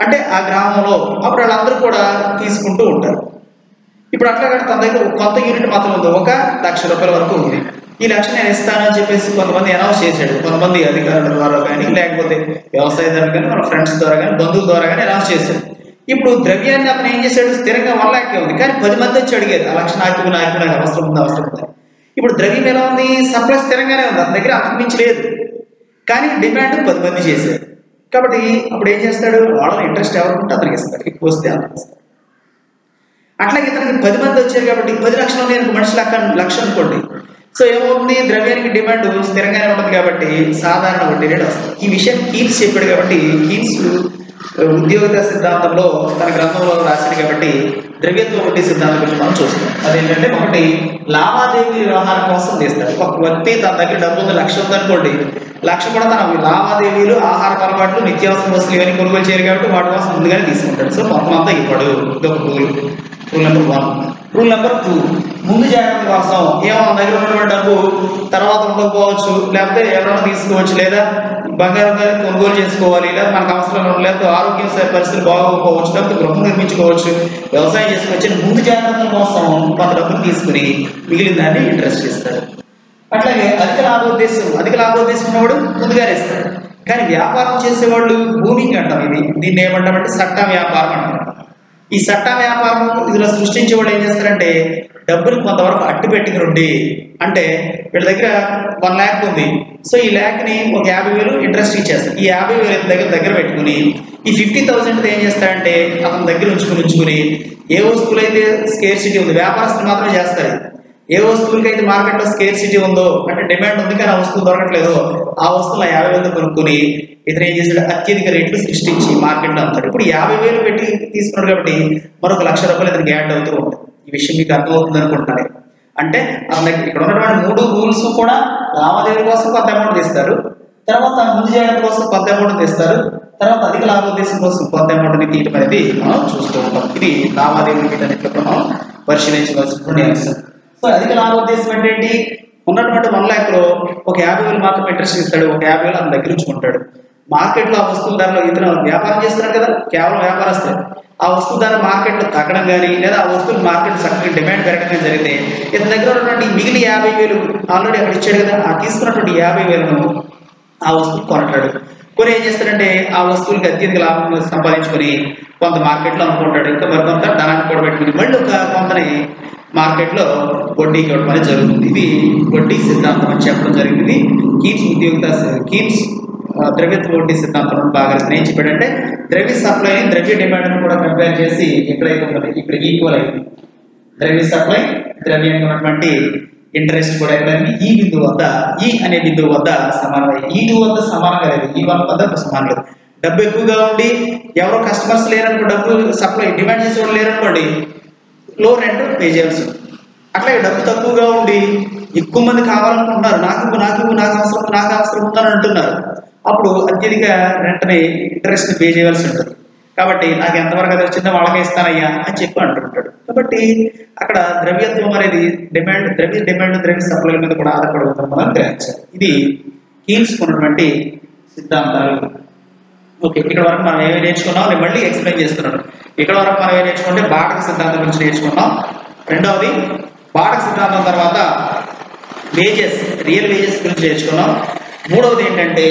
అంటే ఆ గ్రామంలో అప్పుడు వాళ్ళందరూ కూడా తీసుకుంటూ ఉంటారు. ఇప్పుడు అట్లా కానీ తన దగ్గర కొంత యూనిట్ మాత్రం ఉంది. ఒక లక్ష రూపాయల వరకు ఉంది. ఈ లక్ష నేను ఇస్తానని చెప్పేసి కొంతమంది అనౌన్స్ చేశాడు. కొంతమంది అధికారుల ద్వారా కానీ లేకపోతే వ్యవసాయదారులు కానీ మన ఫ్రెండ్స్ ద్వారా కానీ బంధువుల ద్వారా కానీ అనౌన్స్ చేశాడు. ఇప్పుడు ద్రవ్యాన్ని అతను ఏం చేశాడు? స్థిరంగా వన్ ల్యాక్ ఉంది. కానీ పది మంది వచ్చి అడిగేది ఆ లక్ష నాకు నాకు నాకు అవసరం ఉంది అవసరం ఉంది. ఇప్పుడు ద్రవ్యం ఎలా ఉంది? సప్లై స్థిరంగానే ఉంది. అతని దగ్గర అంతకు మించి లేదు. కానీ డిమాండ్ పది మంది చేశారు. కాబట్టి అప్పుడు ఏం చేస్తాడు? వాళ్ళ ఇంట్రెస్ట్ ఎవరు ఉంటే అతనికి ఇస్తాడు. ఎక్కువ వస్తే అతనికి ఇస్తాడు. అట్లాగే ఇతనికి పది మంది వచ్చారు కాబట్టి పది లక్షలు నేను మనిషి లక్ష లక్ష అనుకోండి. సో ఏమవుతుంది? ద్రవ్యానికి డిమాండ్ స్థిరంగానే ఉంటుంది కాబట్టి సాధారణ వడ్డీ రేట్ వస్తుంది. ఈ విషయం కీన్స్ చెప్పాడు కాబట్టి కీన్స్ ఉద్యోగ సిద్ధాంతంలో తన గ్రంథంలో రాసింది కాబట్టి ద్రవ్యత్వ వడ్డీ సిద్ధాంతం గురించి మనం చూస్తాం అదేంటంటే ఒకటి లావాదేవీ వ్యవహారం కోసం తీస్తాడు ఒక వ్యక్తి తన దగ్గర డబ్బు ఉంది లక్ష ఉందనుకోండి లక్ష కూడా తన లావాదేవీలు ఆహార అలవాట్లు నిత్యావసర వస్తువులు ఇవన్నీ కొనుగోలు చేయాలి కాబట్టి వాటి కోసం ముందుగానే తీసుకుంటాడు. సో మొత్తం అంతా ఇవ్వడు. ఇదొక rule rule number one rule number two ముందు జాగ్రత్త కోసం ఏమో దగ్గర ఉన్నటువంటి డబ్బు తర్వాత ఉండకపోవచ్చు లేకపోతే ఎవరైనా తీసుకోవచ్చు లేదా బంగారం కానీ కొనుగోలు చేసుకోవాలి లేదా మనకు అవసరం లేకపోతే ఆరోగ్య పరిస్థితులు బాగోకపోవచ్చు లేకపోతే గృహం నిర్మించుకోవచ్చు వ్యవసాయం చేసుకోవచ్చు ముందు జాగ్రత్తల కోసం కొంత డబ్బులు తీసుకుని మిగిలిన దాన్ని ఇంట్రెస్ట్ చేస్తారు. అట్లాగే అధిక లాభోద్దేశం అధిక లాభోద్దేశం ఉన్నవాడు ముందుగానే ఇస్తాడు. కానీ వ్యాపారం చేసేవాళ్ళు భూమింగ్ అంటాం ఇది. దీన్ని ఏమంటామంటే సట్టా వ్యాపారం అంటాం. ఈ సట్ట వ్యాపారం ఇందులో సృష్టించే వాళ్ళు ఏం చేస్తారంటే డబ్బులు కొంతవరకు అట్టు పెట్టుకుని ఉండి అంటే వీళ్ళ దగ్గర వన్ ల్యాక్ ఉంది. సో ఈ ల్యాక్ని ఒక యాభై వేలు ఇంట్రెస్ట్ ఇచ్చేస్తారు ఈ యాభై వేలు దగ్గర దగ్గర పెట్టుకుని ఈ ఫిఫ్టీ థౌసండ్ ఏం చేస్తారంటే అతని దగ్గర ఉంచుకుని ఉంచుకుని ఏ వస్తువులు అయితే స్కేర్ ఉంది వ్యాపారస్తులు మాత్రమే చేస్తారు. ఏ వస్తువులకి అయితే మార్కెట్లో స్కేర్ సిటీ ఉందో అంటే డిమాండ్ ఉంది కానీ ఆ వస్తువు దొరకట్లేదు ఆ వస్తువులు యాభై వేలు కొనుక్కొని ఇతను ఏం చేశాడు? అత్యధిక రేట్లు సృష్టించి మార్కెట్లో అమ్ముతాడు. ఇప్పుడు యాభై వేలు పెట్టి తీసుకున్నాడు కాబట్టి మరొక లక్ష రూపాయలు ఇతనికి యాడ్ అవుతూ ఉంటుంది ఈ విషయం మీకు అర్థమవుతుంది అనుకుంటున్నాను. అంటే అతను ఇక్కడ ఉన్నటువంటి మూడు రూల్స్ కూడా లావాదేవీల కోసం కొంత అమౌంట్ తీస్తారు. తర్వాత ముందు చేయడం కోసం కొంత అమౌంట్ తీస్తారు. తర్వాత అధిక లాభోద్దేశం కోసం కొంత అమౌంట్ తీయడం అనేది మనం చూస్తూ ఉంటాం. ఇది లావాదేవీల మీద మనం పరిశీలించవలసినటువంటి అంశం. సో అధిక లాభోద్దేశం అంటే ఏంటి? ఉన్నటువంటి వన్ ల్యాక్లో ఒక యాభై వేలు మాత్రం ఇంట్రెస్ట్ ఇస్తాడు ఒక యాభై వేలు అతని దగ్గర ఉంచుకుంటాడు మార్కెట్లో ఆ వస్తువుల ధరలో ఇతను వ్యాపారం చేస్తున్నాడు కదా కేవలం వ్యాపారస్తులు ఆ వస్తువు ధర మార్కెట్లో తగ్గడం కానీ లేదా ఆ వస్తువులు మార్కెట్ చక్కగా డిమాండ్ పెరగడం జరిగితే ఇతని దగ్గర ఉన్నటువంటి మిగిలి యాభై వేలు ఆల్రెడీ అక్కడ ఇచ్చాడు కదా ఆ తీసుకున్నటువంటి యాభై వేలను ఆ వస్తువు కొనటాడు కొని ఏం చేస్తాడంటే ఆ వస్తువులకి అత్యధిక లాభం సంపాదించుకొని కొంత మార్కెట్లో అమ్ముకుంటాడు. ఇంకా మరి కొంత ధనాన్ని కూడా పెట్టుకుని మళ్ళీ ఒక కొంతని మార్కెట్లో వడ్డీకి ఇవ్వడం అనేది జరుగుతుంది. ఇది వడ్డీ సిద్ధాంతం అని చెప్పడం జరిగింది. కీప్స్ ఉద్యోగిత కీప్స్ ద్రవ్యత్వ వడ్డీ సిద్ధాంతం బాగా అతను ఏం ద్రవ్య సప్లై ద్రవ్య డిమాండ్ కూడా కంపేర్ చేసి ఎక్కడైతే ఉన్నది? ఇక్కడ ఈక్వల్ అయింది. ద్రవ్య సప్లై ద్రవ్యం ఉన్నటువంటి ఇంట్రెస్ట్ కూడా ఎక్కడైంది ఈ బిందువు వద్ద ఈ అనే బిందువు వద్ద సమానం ఈ టూ వద్ద సమానంగా లేదు. ఈ వన్ వద్ద సమానం లేదు. డబ్బు ఎక్కువగా ఉండి ఎవరో కస్టమర్స్ లేరనుకో డబ్బు సప్లై డిమాండ్ చేసేవాళ్ళు లేరనుకోండి లో రెంట్ పే చేయాల్సి అట్లాగే డబ్బు తక్కువగా ఉండి ఎక్కువ మంది కావాలనుకుంటున్నారు. నాకు నాకు నాకు అవసరం నాకు అవసరం ఉందని అంటున్నారు. అప్పుడు అత్యధిక రెంట్ని ఇంట్రెస్ట్ పే చేయవలసి ఉంటుంది. కాబట్టి నాకు ఎంతవరకు అది వచ్చిందో వాళ్ళకే ఇస్తానయ్యా అని చెప్పి అంటుంటాడు. కాబట్టి అక్కడ ద్రవ్యత్వం అనేది డిమాండ్ ద్రవ్య డిమాండ్ ద్రవ్య సప్లై మీద కూడా ఆధారపడుతుంది మనం గ్రహించాలి. ఇది కీన్స్ ఉన్నటువంటి సిద్ధాంతాలు. ఓకే ఇక్కడ వరకు మనం ఏమి నేర్చుకున్నాం నేను మళ్ళీ ఎక్స్ప్లెయిన్ చేస్తున్నాను. ఇక్కడ వరకు మనం ఏం నేర్చుకుంటే బాటక సిద్ధాంతం గురించి నేర్చుకున్నాం. రెండవది బాటక సిద్ధాంతం తర్వాత వేజెస్ రియల్ వేజెస్ గురించి నేర్చుకున్నాం. మూడవది ఏంటంటే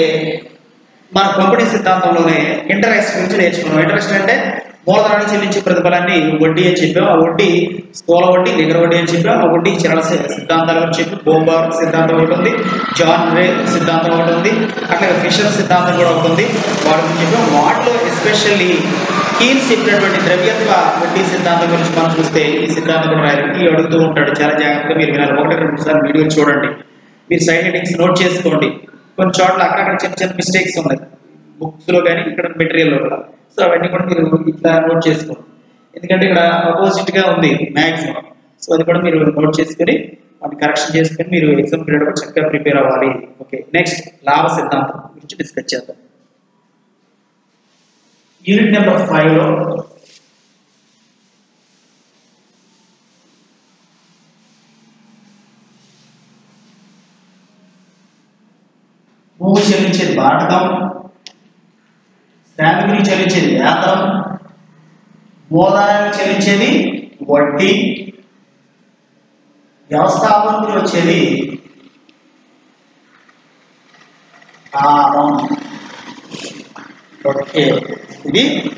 మన పంపిణీ సిద్ధాంతంలోనే ఇంటరెస్ట్ గురించి నేర్చుకున్నాం. ఇంటరెస్ట్ అంటే మూలధనాన్ని చెల్లించే ప్రతిఫలాన్ని వడ్డీ అని చెప్పాం ఆ వడ్డీ స్థూల వడ్డీ నిగర వడ్డీ అని చెప్పాం ఆ వడ్డీ చరణ సిద్ధాంతాలు సిద్ధాంతాల గురించి చెప్పి బోంబార్ సిద్ధాంతం ఒకటి ఉంది. జాన్ రే సిద్ధాంతం ఒకటి ఉంది. అట్లాగే ఫిషర్ సిద్ధాంతం కూడా ఒకటి ఉంది. వాటి గురించి చెప్పాం. వాటిలో ఎస్పెషల్లీ కీన్స్ చెప్పినటువంటి ద్రవ్యత్వ వడ్డీ సిద్ధాంతం గురించి మనం చూస్తే ఈ సిద్ధాంతం కూడా రాయాలి ఈ అడుగుతూ ఉంటాడు. చాలా జాగ్రత్తగా మీరు వినాలి. ఒకటి రెండు సార్లు వీడియో చూడండి. మీరు సైడ్ హెడ్డింగ్స్ నోట్ చేసుకోండి. కొన్ని చోట్ల అక్కడక్కడ చిన్న చిన్న మిస్టేక్స్ ఉన్నాయి. బుక్స్లో కానీ ఇక్కడ మెటీరియల్లో కూడా. సో అవన్నీ కూడా మీరు ఇట్లా నోట్ చేసుకోండి. ఎందుకంటే ఇక్కడ అపోజిట్గా ఉంది మ్యాక్సిమం సో అది కూడా మీరు నోట్ చేసుకొని వాటిని కరెక్షన్ చేసుకొని మీరు ఎగ్జామ్ పీరియడ్ కూడా చక్కగా ప్రిపేర్ అవ్వాలి. ఓకే నెక్స్ట్ లాభ సిద్ధాంతం గురించి డిస్కస్ చేద్దాం. యూనిట్ నెంబర్ ఫైవ్లో భూమి చెల్లించేది బాటకం శ్రామికుని చెల్లించేది వేతనం మూలధనానికి చెల్లించేది వడ్డీ. వ్యవస్థాపకులు వచ్చేది లాభం ఓకే. ఇది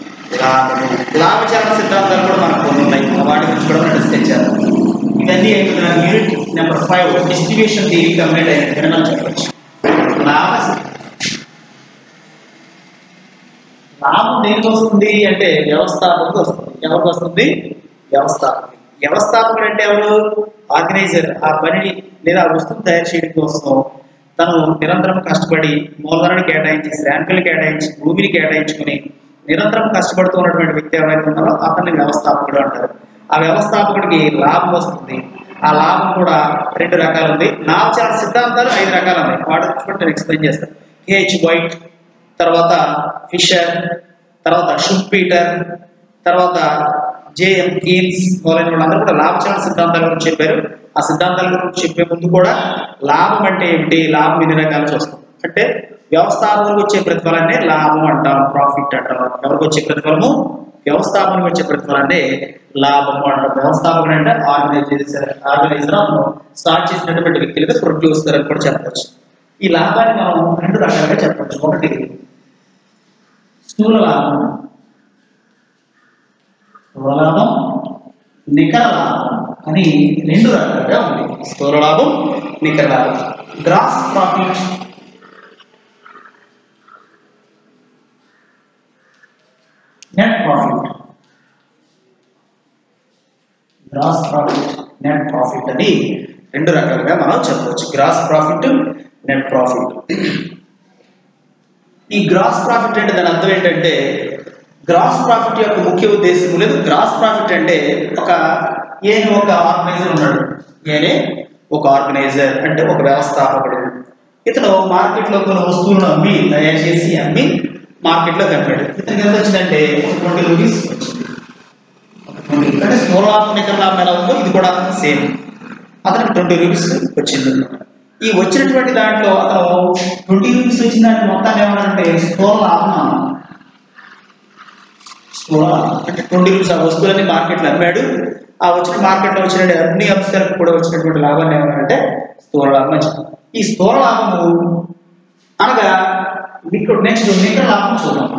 లాభం లాభచరణ సిద్ధాంతాలు కూడా మనకు కొన్ని ఉన్నాయి. వాటి గురించి కూడా మనం డిస్కస్ చేద్దాం. ఇవన్నీ unit number five distribution theory complete అయిన మనం చెప్పవచ్చు లాభ. లాభం దేనికి వస్తుంది అంటే వ్యవస్థాపకుడు వస్తుంది. ఎవరికి వస్తుంది? వ్యవస్థాపకుడు వ్యవస్థాపకుడు అంటే ఎవరు? ఆర్గనైజర్. ఆ పనిని లేదా ఆ వస్తువు తయారు చేయడం కోసం తను నిరంతరం కష్టపడి మూలధనాన్ని కేటాయించి శ్రామికులు కేటాయించి భూమిని కేటాయించుకుని నిరంతరం కష్టపడుతూ ఉన్నటువంటి వ్యక్తి ఎవరైతే ఉన్నారో అతన్ని వ్యవస్థాపకుడు అంటారు. ఆ వ్యవస్థాపకుడికి లాభం వస్తుంది. ఆ లాభం కూడా రెండు రకాలు ఉంది. నావచార సిద్ధాంతాలు ఐదు రకాలు ఉన్నాయి. వాటి నేను ఎక్స్ప్లెయిన్ చేస్తాను. హెచ్ వైట్ తర్వాత ఫిషర్ తర్వాత షుప్ పీటర్ తర్వాత జేఎం కీన్స్ మొదలైన వాళ్ళందరూ కూడా లాభచరణ సిద్ధాంతాల గురించి చెప్పారు. ఆ సిద్ధాంతాల గురించి చెప్పే ముందు కూడా లాభం అంటే ఏమిటి? లాభం ఎన్ని రకాలు చూస్తాం. అంటే వ్యవస్థాపనకు వచ్చే ప్రతిఫలాన్ని లాభం అంటాం ప్రాఫిట్ అంటాం. ఎవరికి వచ్చే ప్రతిఫలము? వ్యవస్థాపనకు వచ్చే ప్రతిఫలాన్ని లాభం అంటాం. వ్యవస్థాపన అంటే ఆర్గనైజేషన్ ఆర్గనైజర్ స్టార్ట్ చేసినటువంటి వ్యక్తులుగా ప్రొడ్యూసర్ అని కూడా చెప్పవచ్చు ఈ లాభాన్ని మనం రెండు రకాలుగా చెప్పవచ్చు ఒకటి స్థూల లాభం. స్థూల లాభం నికర లాభం అని రెండు రకాలుగా ఉంది. స్థూల లాభం నికర లాభం. Gross profit net profit gross profit net profit అని రెండు రకాలుగా మనం చెప్పవచ్చు గ్రాస్ ప్రాఫిట్ నెట్ ప్రాఫిట్ ఈ గ్రాస్ ప్రాఫిట్ అంటే దాని అర్థం ఏంటంటే గ్రాస్ ప్రాఫిట్ యొక్క ముఖ్య ఉద్దేశం లేదు. గ్రాస్ ప్రాఫిట్ అంటే ఒక ఏని ఒక ఆర్గనైజర్ ఉన్నాడు. ఏనే? ఒక ఆర్గనైజర్ అంటే ఒక వ్యవస్థాపకుడు. ఇతను మార్కెట్లో కొన్ని వస్తువులను అమ్మి తయారు చేసి అమ్మి మార్కెట్లో కమ్మాడు ఇతనికి ఎంత వచ్చిందంటే ట్వంటీ రూపీస్ వచ్చింది. అంటే స్థూల లాభం లాభం ఎలా ఉందో ఇది కూడా సేమ్. అతనికి ట్వంటీ రూపీస్ వచ్చింది. ఈ వచ్చినటువంటి దాంట్లో అతను ట్వంటీ రూపీస్ వచ్చిన దాంట్లో మొత్తాన్ని ఏమన్నారంటే స్థూల లాభం అన్నాం అంటే ట్వంటీ రూపీస్ ఆ వస్తువులన్నీ మార్కెట్లో అమ్మాడు. ఆ వచ్చిన మార్కెట్లో వచ్చిన అన్ని అంశాలకు కూడా వచ్చినటువంటి లాభాన్ని ఏమన్నారంటే స్థూల లాభం ఈ స్థూల లాభము అనగా ఇక్కడ నెక్స్ట్ నికర లాభం చూద్దాం.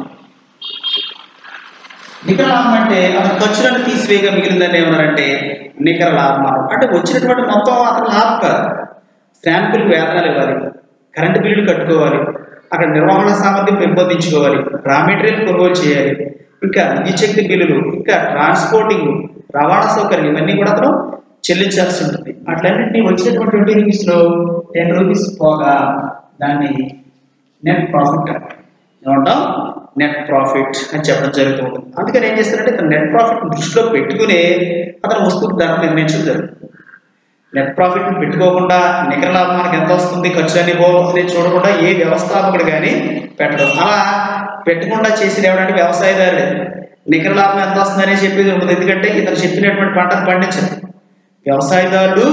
నికర లాభం అంటే అతను ఖర్చులను తీసివేయగా మిగిలిందని ఏమన్నారంటే నికర లాభం అంటే వచ్చినటువంటి మొత్తం అతను లాభం కాదు. శ్రామికులకు వేతనాలు ఇవ్వాలి కరెంటు బిల్లులు కట్టుకోవాలి అక్కడ నిర్వహణ సామర్థ్యం పెంపొందించుకోవాలి రా మెటీరియల్ కొనుగోలు చేయాలి ఇంకా విద్యుత్ బిల్లులు ఇంకా ట్రాన్స్పోర్టింగ్ రవాణా సౌకర్యం ఇవన్నీ కూడా అతను చెల్లించాల్సి ఉంటుంది. అట్లన్నింటినీ వచ్చినటువంటి ట్వంటీ రూపీస్లో టెన్ రూపీస్ పోగా దాన్ని నెట్ ప్రాఫిట్ ఏమంటాం? నెట్ ప్రాఫిట్ అని చెప్పడం జరుగుతూ ఉంటుంది. అందుకని ఏం చేస్తారంటే తన నెట్ ప్రాఫిట్ దృష్టిలో పెట్టుకునే అతను వస్తువు ధర నిర్ణయించడం జరుగుతుంది. నెట్ ప్రాఫిట్ పెట్టుకోకుండా నికర లాభం మనకి ఎంత వస్తుంది ఖర్చు అని పోతుంది చూడకుండా ఏ వ్యవస్థాపకుడు కానీ పెట్టడం. అలా పెట్టకుండా చేసిన ఎవడంటే వ్యవసాయదారుడు నికర లాభం ఎంత వస్తుందని చెప్పేది ఉంటుంది ఎందుకంటే ఇతను చెప్పినటువంటి పంటను పండించదు వ్యవసాయదారుడు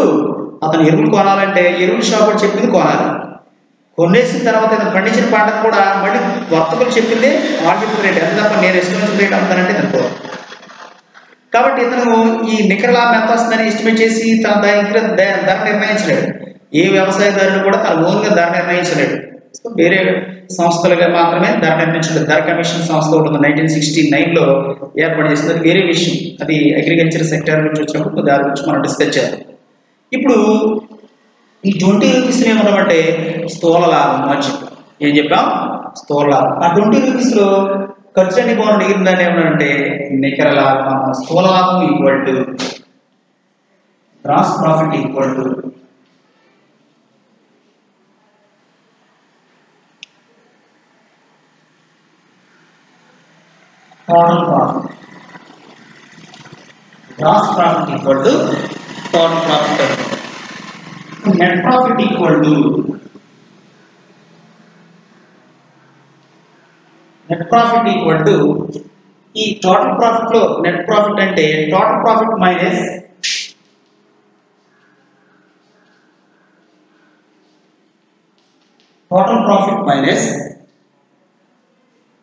అతను ఎరువులు కొనాలంటే ఎరువుల షాపు చెప్పింది కొనాలి. కొనేసిన తర్వాత ఇతను పండించిన పంటను కూడా మళ్ళీ వర్తకులు చెప్పింది మార్కెట్ రేట్. ఎంత నేను ఎస్టిమేషన్ రేట్ అమ్ముతానంటే తక్కువ కాబట్టి ఇతను ఈ నికర లాభం ఎంత వస్తుందని ఎస్టిమేట్ చేసి తన దగ్గర ధర నిర్ణయించలేడు. ఏ వ్యవసాయదారుడు కూడా తన ఓన్గా ధర నిర్ణయించలేడు. వేరే సంస్థలుగా మాత్రమే ధర నిర్ణయించలేదు ధర కమిషన్ సంస్థ ఉంటుంది నైన్టీన్ సిక్స్టీ నైన్లో ఏర్పాటు చేసింది. అది వేరే విషయం. అది అగ్రికల్చర్ సెక్టర్ గురించి వచ్చినప్పుడు దాని గురించి మనం డిస్కస్ చేద్దాం. ఇప్పుడు ఈ ట్వంటీ రూపీస్ ఏమన్నామంటే స్థూల లాభం అని చెప్పాం. ఏం చెప్పాం? స్థూల లాభం. ఆ ట్వంటీ రూపీస్లో ఖర్చు అన్ని పౌరులు దాన్ని ఏమన్నారంటే నికర లాభం స్థూల లాభం equal to gross profit equal to total profit gross profit equal to total profit net profit equal to net profit equal to ఈ టోటల్ ప్రాఫిట్లో నెట్ ప్రాఫిట్ అంటే total profit minus total profit minus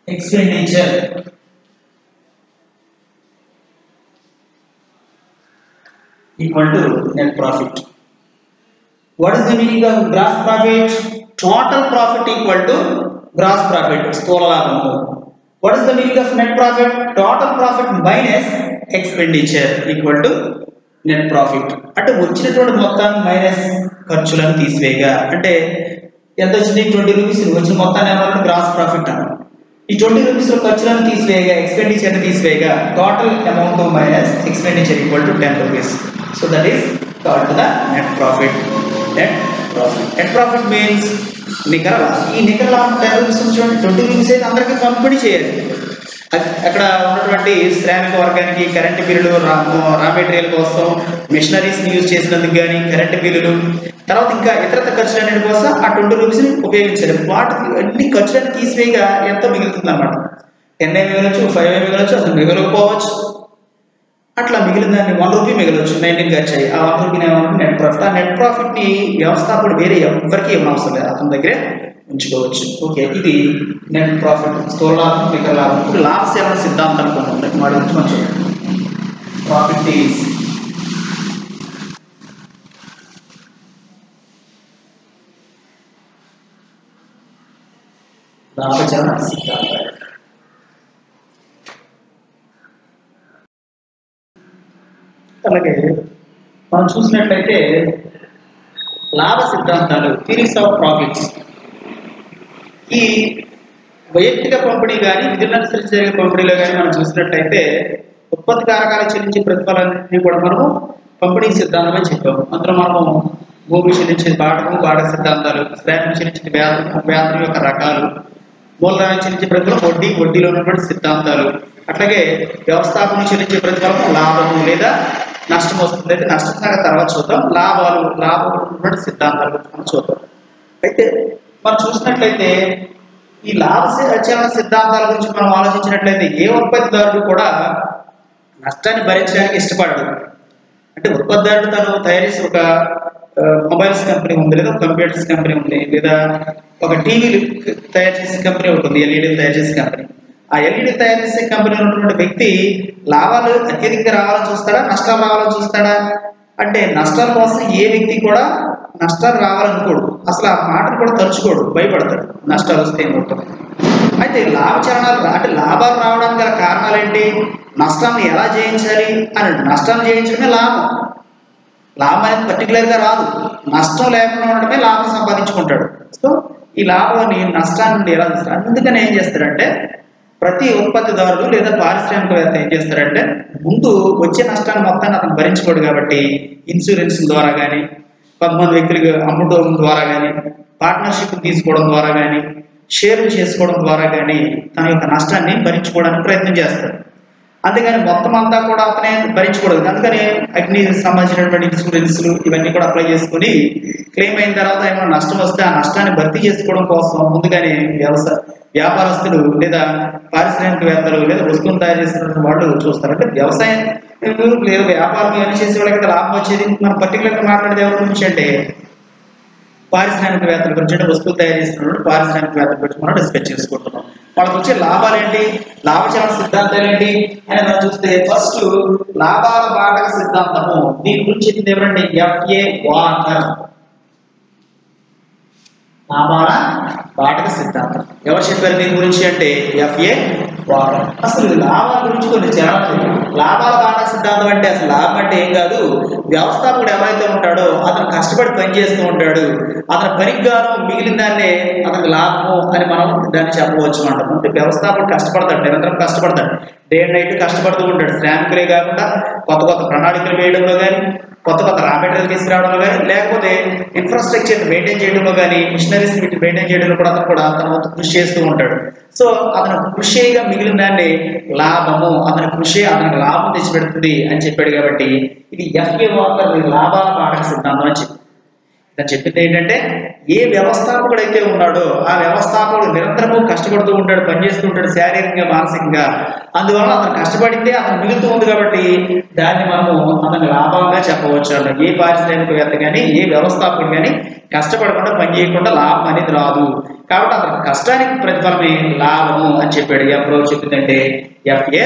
expenditure equal to net profit. What is the meaning of gross profit? Total profit equal to gross profit. స్థూల లాభము. What is the meaning of net profit? Total profit minus expenditure equal to net profit అంటే వచ్చినటువంటి మొత్తాన్ని మైనస్ ఖర్చులను తీసివేయగా. అంటే ఎంత వచ్చింది? ట్వంటీ రూపీస్ వచ్చిన మొత్తాన్ని ఏమన్నా గ్రాస్ ప్రాఫిట్ అన్నాం ఈ ట్వంటీ రూపీస్లో ఖర్చులను తీసివేయగా expenditure తీసివేయగా total amount minus expenditure equal to ten rupees so that is called to the net profit net profit net profit means నికర ఈ నికర లాభం టెర్రరిజం చూడండి ట్వంటీ రూపీస్ అయితే అందరికీ పంపిణీ చేయాలి. అక్కడ ఉన్నటువంటి శ్రామిక వర్గానికి కరెంటు బిల్లులు రా రా మెటీరియల్ కోసం మిషనరీస్ని యూజ్ చేసినందుకు కానీ కరెంటు బిల్లులు తర్వాత ఇంకా ఇతరత ఖర్చులన్నిటి కోసం ఆ ట్వంటీ రూపీస్ని ఉపయోగించారు వాటికి అన్ని ఖర్చులను తీసివేయగా ఎంత మిగులుతుంది అనమాట టెన్ ఏ మిగలొచ్చు ఫైవ్ ఏ మిగలొచ్చు అసలు మిగలకపోవచ్చు అట్లా మిగిలిన దాన్ని వన్ రూపీ మిగలొచ్చు నైన్టీన్ ఖర్చు అయ్యి ఆ వన్ రూపీని ఏమంటే నెట్ ప్రాఫిట్ ఆ నెట్ ప్రాఫిట్ని వ్యవస్థాపకుడు వేరే ఎవరికి ఇవ్వనవసరం లేదు అతని దగ్గరే ఉంచుకోవచ్చు ఓకే ఇది నెట్ ప్రాఫిట్ స్థూల లాభం నికర లాభం ఇప్పుడు లాభసేవల సిద్ధాంతం కొన్ని ఉన్నాయి వాటి గురించి మనం చూద్దాం ప్రాఫిట్ ఈజ్ లాభచరణ సిద్ధాంతం అలాగే మనం చూసినట్లయితే లాభ సిద్ధాంతాలు థిరీస్ ఆఫ్ ప్రాఫిట్స్ ఈ వైయక్తిక పంపిణీ కానీ విధులనుసరించి జరిగే పంపిణీలో కానీ మనం చూసినట్లయితే ఉత్పత్తి కారకాలు చెల్లించే ప్రతిఫలాన్ని కూడా మనము పంపిణీ సిద్ధాంతం అని చెప్పాము అందులో మనము భూమి చెల్లించే బాటకం బాటక సిద్ధాంతాలు శ్రామిక చెల్లించిన వ్యాధి వ్యాధుల యొక్క రకాలు మూలధనం చెల్లించే ప్రతిఫలం వడ్డీ వడ్డీలో ఉన్నటువంటి సిద్ధాంతాలు. అట్లాగే వ్యవస్థాపన చెల్లించే ప్రతిఫలం లాభము లేదా నష్టం వస్తుంది అయితే నష్టం సంగతి తర్వాత చూద్దాం. లాభాలు లాభం ఉన్నటువంటి మనం చూద్దాం. అయితే మనం చూసినట్లయితే ఈ లాభచరణ సిద్ధాంతాల గురించి మనం ఆలోచించినట్లయితే ఏ ఉత్పత్తిదారుడు కూడా నష్టాన్ని భరించడానికి ఇష్టపడడు. అంటే ఉత్పత్తిదారుడు తను తయారు చేసే ఒక మొబైల్స్ కంపెనీ ఉంది లేదా కంప్యూటర్స్ కంపెనీ ఉంది లేదా ఒక టీవీలు తయారు చేసే కంపెనీ ఉంటుంది ఎల్ఈడీలు తయారు చేసే కంపెనీ. ఆ ఎల్ఈడి తయారు చేసే కంపెనీలో ఉన్నటువంటి వ్యక్తి లాభాలు అత్యధికంగా రావాలని చూస్తాడా? నష్టాలు రావాలని చూస్తాడా? అంటే నష్టాల కోసం ఏ వ్యక్తి కూడా నష్టాలు రావాలనుకోడు. అసలు ఆ మాటను కూడా తలుచుకోడు భయపడతాడు. నష్టాలు వస్తే ఏమవుతుంది అయితే లాభచరణాలు అంటే లాభాలు రావడానికి గల కారణాలు ఏంటి? నష్టాన్ని ఎలా జయించాలి? అని నష్టాన్ని జయించడమే లాభం. లాభం అనేది పర్టికులర్గా రాదు. నష్టం లేకుండా ఉండడమే లాభం సంపాదించుకుంటాడు. సో ఈ లాభాన్ని నష్టాన్ని ఎలా తీస్తారు అందుకని ఏం చేస్తాడంటే ప్రతి ఉత్పత్తిదారుడు లేదా పారిశ్రామికవేత్త ఏం చేస్తారంటే ముందు వచ్చే నష్టాన్ని మొత్తాన్ని అతను భరించుకోడు కాబట్టి ఇన్సూరెన్స్ ద్వారా కానీ కొంతమంది వ్యక్తులకు అమ్మటం ద్వారా కానీ పార్ట్నర్షిప్ తీసుకోవడం ద్వారా కానీ షేర్లు చేసుకోవడం ద్వారా కానీ తన యొక్క నష్టాన్ని భరించుకోవడానికి ప్రయత్నం చేస్తారు. అందుకని మొత్తం అంతా కూడా అతనే భరించకూడదు అందుకని అగ్ని సంబంధించినటువంటి ఇన్సూరెన్స్లు ఇవన్నీ కూడా అప్లై చేసుకుని క్లెయిమ్ అయిన తర్వాత ఏమైనా నష్టం వస్తే ఆ నష్టాన్ని భర్తీ చేసుకోవడం కోసం ముందుగానే వ్యవసాయ వ్యాపారస్తులు లేదా పారిశ్రామికవేత్తలు లేదా వస్తువులు తయారు చేస్తున్న వాళ్ళు చూస్తారు. అంటే వ్యవసాయం లేదా వ్యాపారం ఇవన్నీ చేసే వాళ్ళకి లాభం వచ్చేది. మనం పర్టికులర్గా మాట్లాడేది ఎవరి గురించి అంటే పారిశ్రామికవేత్తల గురించి అంటే వస్తువులు తయారు చేస్తున్నప్పుడు పారిశ్రామికవేత్తల గురించి మనం డిస్కస్ చేసుకుంటున్నాం. వాళ్ళకి వచ్చే లాభాలు ఏంటి? లాభచరణ సిద్ధాంతాలు ఏంటి? అని మనం చూస్తే ఫస్ట్ లాభాల బాటక సిద్ధాంతము. దీని గురించి చెప్పింది ఎవరంటే ఎఫ్ఏ వాటర్ లాభాల బాటక సిద్ధాంతం. ఎవరు చెప్పారు దీని గురించి అంటే? ఎఫ్ఏ వారం. అసలు లాభాల గురించి కొన్ని చాలా లాభాల బాటక సిద్ధాంతం అంటే అసలు లాభం అంటే ఏం కాదు. వ్యవస్థాపకుడు ఎవరైతే ఉంటాడో అతను కష్టపడి పని చేస్తూ ఉంటాడు. అతని పనికి గాను మిగిలిన దాన్నే అతనికి లాభము అని మనం దాన్ని చెప్పవచ్చు అంటాం. అంటే వ్యవస్థాపకుడు కష్టపడతాడు నిరంతరం కష్టపడతాడు. డే అండ్ నైట్ కష్టపడుతూ ఉంటాడు. శ్రామికులే కాకుండా కొత్త కొత్త ప్రణాళికలు వేయడంలో కానీ కొత్త కొత్త రా మెటీరియల్ తీసుకురావడంలో కానీ లేకపోతే ఇన్ఫ్రాస్ట్రక్చర్ మెయింటైన్ చేయడంలో కానీ మిషనరీస్ మెయింటైన్ చేయడంలో కూడా అతను కూడా తన కృషి చేస్తూ ఉంటాడు. సో అతను కృషిగా మిగిలిన దాన్ని లాభము అతని కృషి అతనికి లాభం తెచ్చిపెడుతుంది అని చెప్పాడు కాబట్టి ఇది ఎఫ్ఏ వాకర్ లాభాల పాఠక సిద్ధాంతం అని చెప్పి నేను చెప్పింది ఏంటంటే ఏ వ్యవస్థాపకుడైతే ఉన్నాడో ఆ వ్యవస్థాపకుడు నిరంతరము కష్టపడుతూ ఉంటాడు పనిచేస్తూ ఉంటాడు శారీరకంగా మానసికంగా. అందువల్ల అతను కష్టపడితే అతను మిగులుతూ ఉంది కాబట్టి దాన్ని మనము అతను లాభంగా చెప్పవచ్చు అన్న ఏ పారిశ్రామికవేత్త కానీ ఏ వ్యవస్థాపకుడు కానీ కష్టపడకుండా పని చేయకుండా లాభం అనేది రాదు. కాబట్టి అతని కష్టానికి ప్రతిఫలమే లాభము అని చెప్పాడు. ఎప్పుడో చెప్పిందంటే ఎఫ్ఏ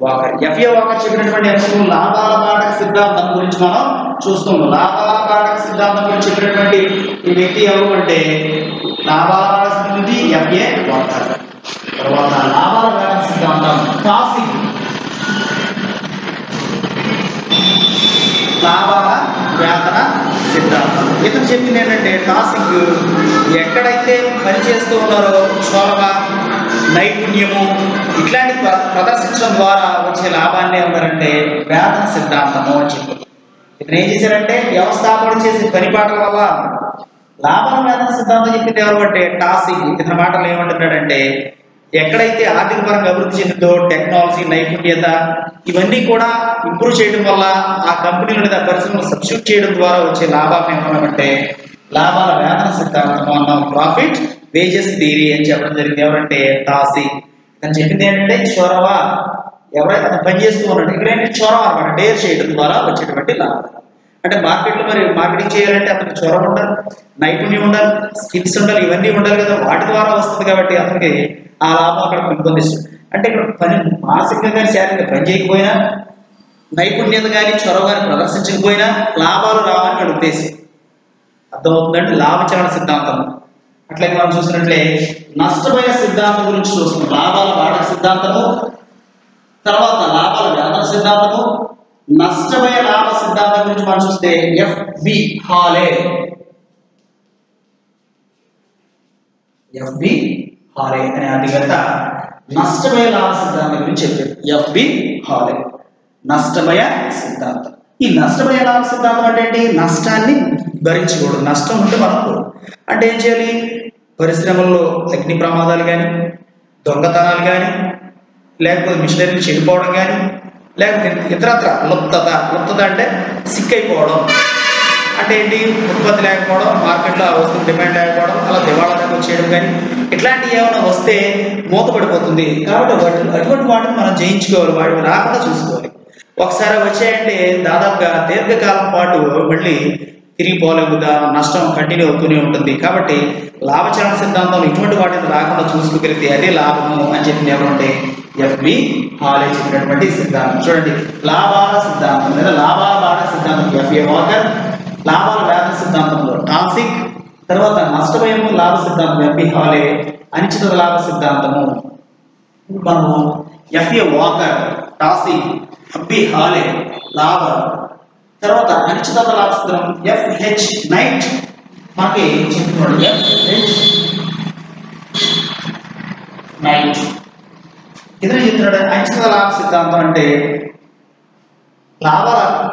వాకర్. ఎఫ్ఏ వాకర్ చెప్పినటువంటి అంశం లాభాల పాఠక సిద్ధాంతం గురించి మనం చూస్తున్నాం. లాభాల పాఠక సిద్ధాంతం గురించి చెప్పినటువంటి ఈ వ్యక్తి ఎవరు అంటే లాభాల పాఠక సిద్ధాంతి ఎఫ్ఏ వాకర్. తర్వాత లాభాల పాఠక సిద్ధాంతం కాసింగ్ లాభాల వేతన సిద్ధాంతం. ఇతను చెప్పింది ఏంటంటే టాసిక్ ఎక్కడైతే పని చేస్తూ ఉన్నారో చొరవ నైపుణ్యము ఇట్లాంటి ప్ర- ప్రదర్శించడం ద్వారా వచ్చే లాభాన్ని ఏమన్నారంటే వేతన సిద్ధాంతము అని చెప్పారు. ఇతను ఏం చేశారంటే వ్యవస్థాపన చేసే పనిపాటల వల్ల లాభం వేతన సిద్ధాంతం చెప్పింది ఎవరు అంటే టాసిక్. ఇతని మాటలు ఏమంటున్నాడంటే ఎక్కడైతే ఆర్థిక పరంగా అభివృద్ధి చెందుతో టెక్నాలజీ నైపుణ్యత ఇవన్నీ కూడా ఇంప్రూవ్ చేయడం వల్ల ఆ కంపెనీలు లేదా పరిశ్రమలు సబ్స్టిట్యూట్ చేయడం ద్వారా వచ్చే లాభాలను ఏమన్నామంటే లాభాల వేతన సిద్ధాంతం అన్నాం ప్రాఫిట్ వేజెస్ థియరీ అని చెప్పడం జరిగింది. ఎవరంటే టాసి అని చెప్పింది ఏంటంటే చొరవ ఎవరైతే అతను పనిచేస్తూ ఉన్నాడు ఇక్కడ ఏంటంటే చొరవ అనమాట డేర్ చేయడం ద్వారా వచ్చేటువంటి లాభం. అంటే మార్కెట్లో మరి మార్కెటింగ్ చేయాలంటే అతనికి చొరవ ఉండాలి నైపుణ్యం ఉండాలి స్కిల్స్ ఉండాలి ఇవన్నీ ఉండాలి కదా. వాటి ద్వారా వస్తుంది కాబట్టి అతనికి ఆ లాభం అక్కడ పెంపొందిస్తుంది. అంటే ఇక్కడ పని మానసికంగా కానీ శారీరకంగా పని చేయకపోయినా నైపుణ్యత కానీ చొరవ కానీ ప్రదర్శించకపోయినా లాభాలు రావాలని ఉద్దేశం. అర్థమవుతుందంటే లాభచరణ సిద్ధాంతం. అట్లాగే మనం చూసినట్లే నష్టమైన సిద్ధాంతం గురించి చూస్తున్నాం. లాభాల వాడక సిద్ధాంతము తర్వాత లాభాల వ్యాధన సిద్ధాంతము నష్టమైన లాభ సిద్ధాంతం గురించి మనం చూస్తే ఎఫ్బి హాలే. ఎఫ్ బి హాలే అనే అధిగత నష్టమయ లాభ సిద్ధాంతం గురించి చెప్పారు. ఎఫ్బి హాలే. నష్టమయ సిద్ధాంతం. ఈ నష్టమయ లాభ సిద్ధాంతం అంటే ఏంటి? నష్టాన్ని భరించకూడదు. నష్టం ఉంటే మనం అంటే ఏం చేయాలి? పరిశ్రమల్లో అగ్ని ప్రమాదాలు కానీ దొంగతనాలు కానీ లేకపోతే మిషనరీలు చెడిపోవడం కానీ లేకపోతే ఇతరత్ర లుప్తత లుప్తత అంటే సిక్ అయిపోవడం. అంటే ఏంటి? ఉత్పత్తి లేకపోవడం మార్కెట్లో ఆ వస్తువు డిమాండ్ లేకపోవడం అలా దివాళా వచ్చేయడం కానీ ఇట్లాంటివి ఏమైనా వస్తే మూతపడిపోతుంది. కాబట్టి అటువంటి వాటిని మనం జయించుకోవాలి వాటిని రాకుండా చూసుకోవాలి. ఒకసారి వచ్చాయంటే దాదాపుగా దీర్ఘకాలం పాటు మళ్ళీ తిరిగిపోలేవు దా- నష్టం కంటిన్యూ అవుతూనే ఉంటుంది. కాబట్టి లాభచరణ సిద్ధాంతం ఇటువంటి వాటిని రాకుండా చూసుకోగలిగితే అదే లాభము అని చెప్పిన ఎవరంటే ఎఫ్బి హాలే చెప్పినటువంటి సిద్ధాంతం. చూడండి లాభాల సిద్ధాంతం లేదా లాభాల బాధ సిద్ధాంతం. ఎఫ్ఏ వాకర్ లాభాల వేతన సిద్ధాంతంలో. టాసిక్ తర్వాత నష్టభయము లాభ సిద్ధాంతం ఎంపి హాలే అనిశ్చిత లాభ సిద్ధాంతము. మనము ఎఫ్ఏ వాకర్ టాసిక్ ఎఫ్బి హాలే లాభ. తర్వాత అనిశ్చిత లాభ సిద్ధాంతం ఎఫ్హెచ్ నైట్ మనకి చెప్తున్నాడు? ఎఫ్హెచ్ నైట్ ఇతను చెప్తున్నాడు? అనిశ్చిత లాభ సిద్ధాంతం అంటే లాభాల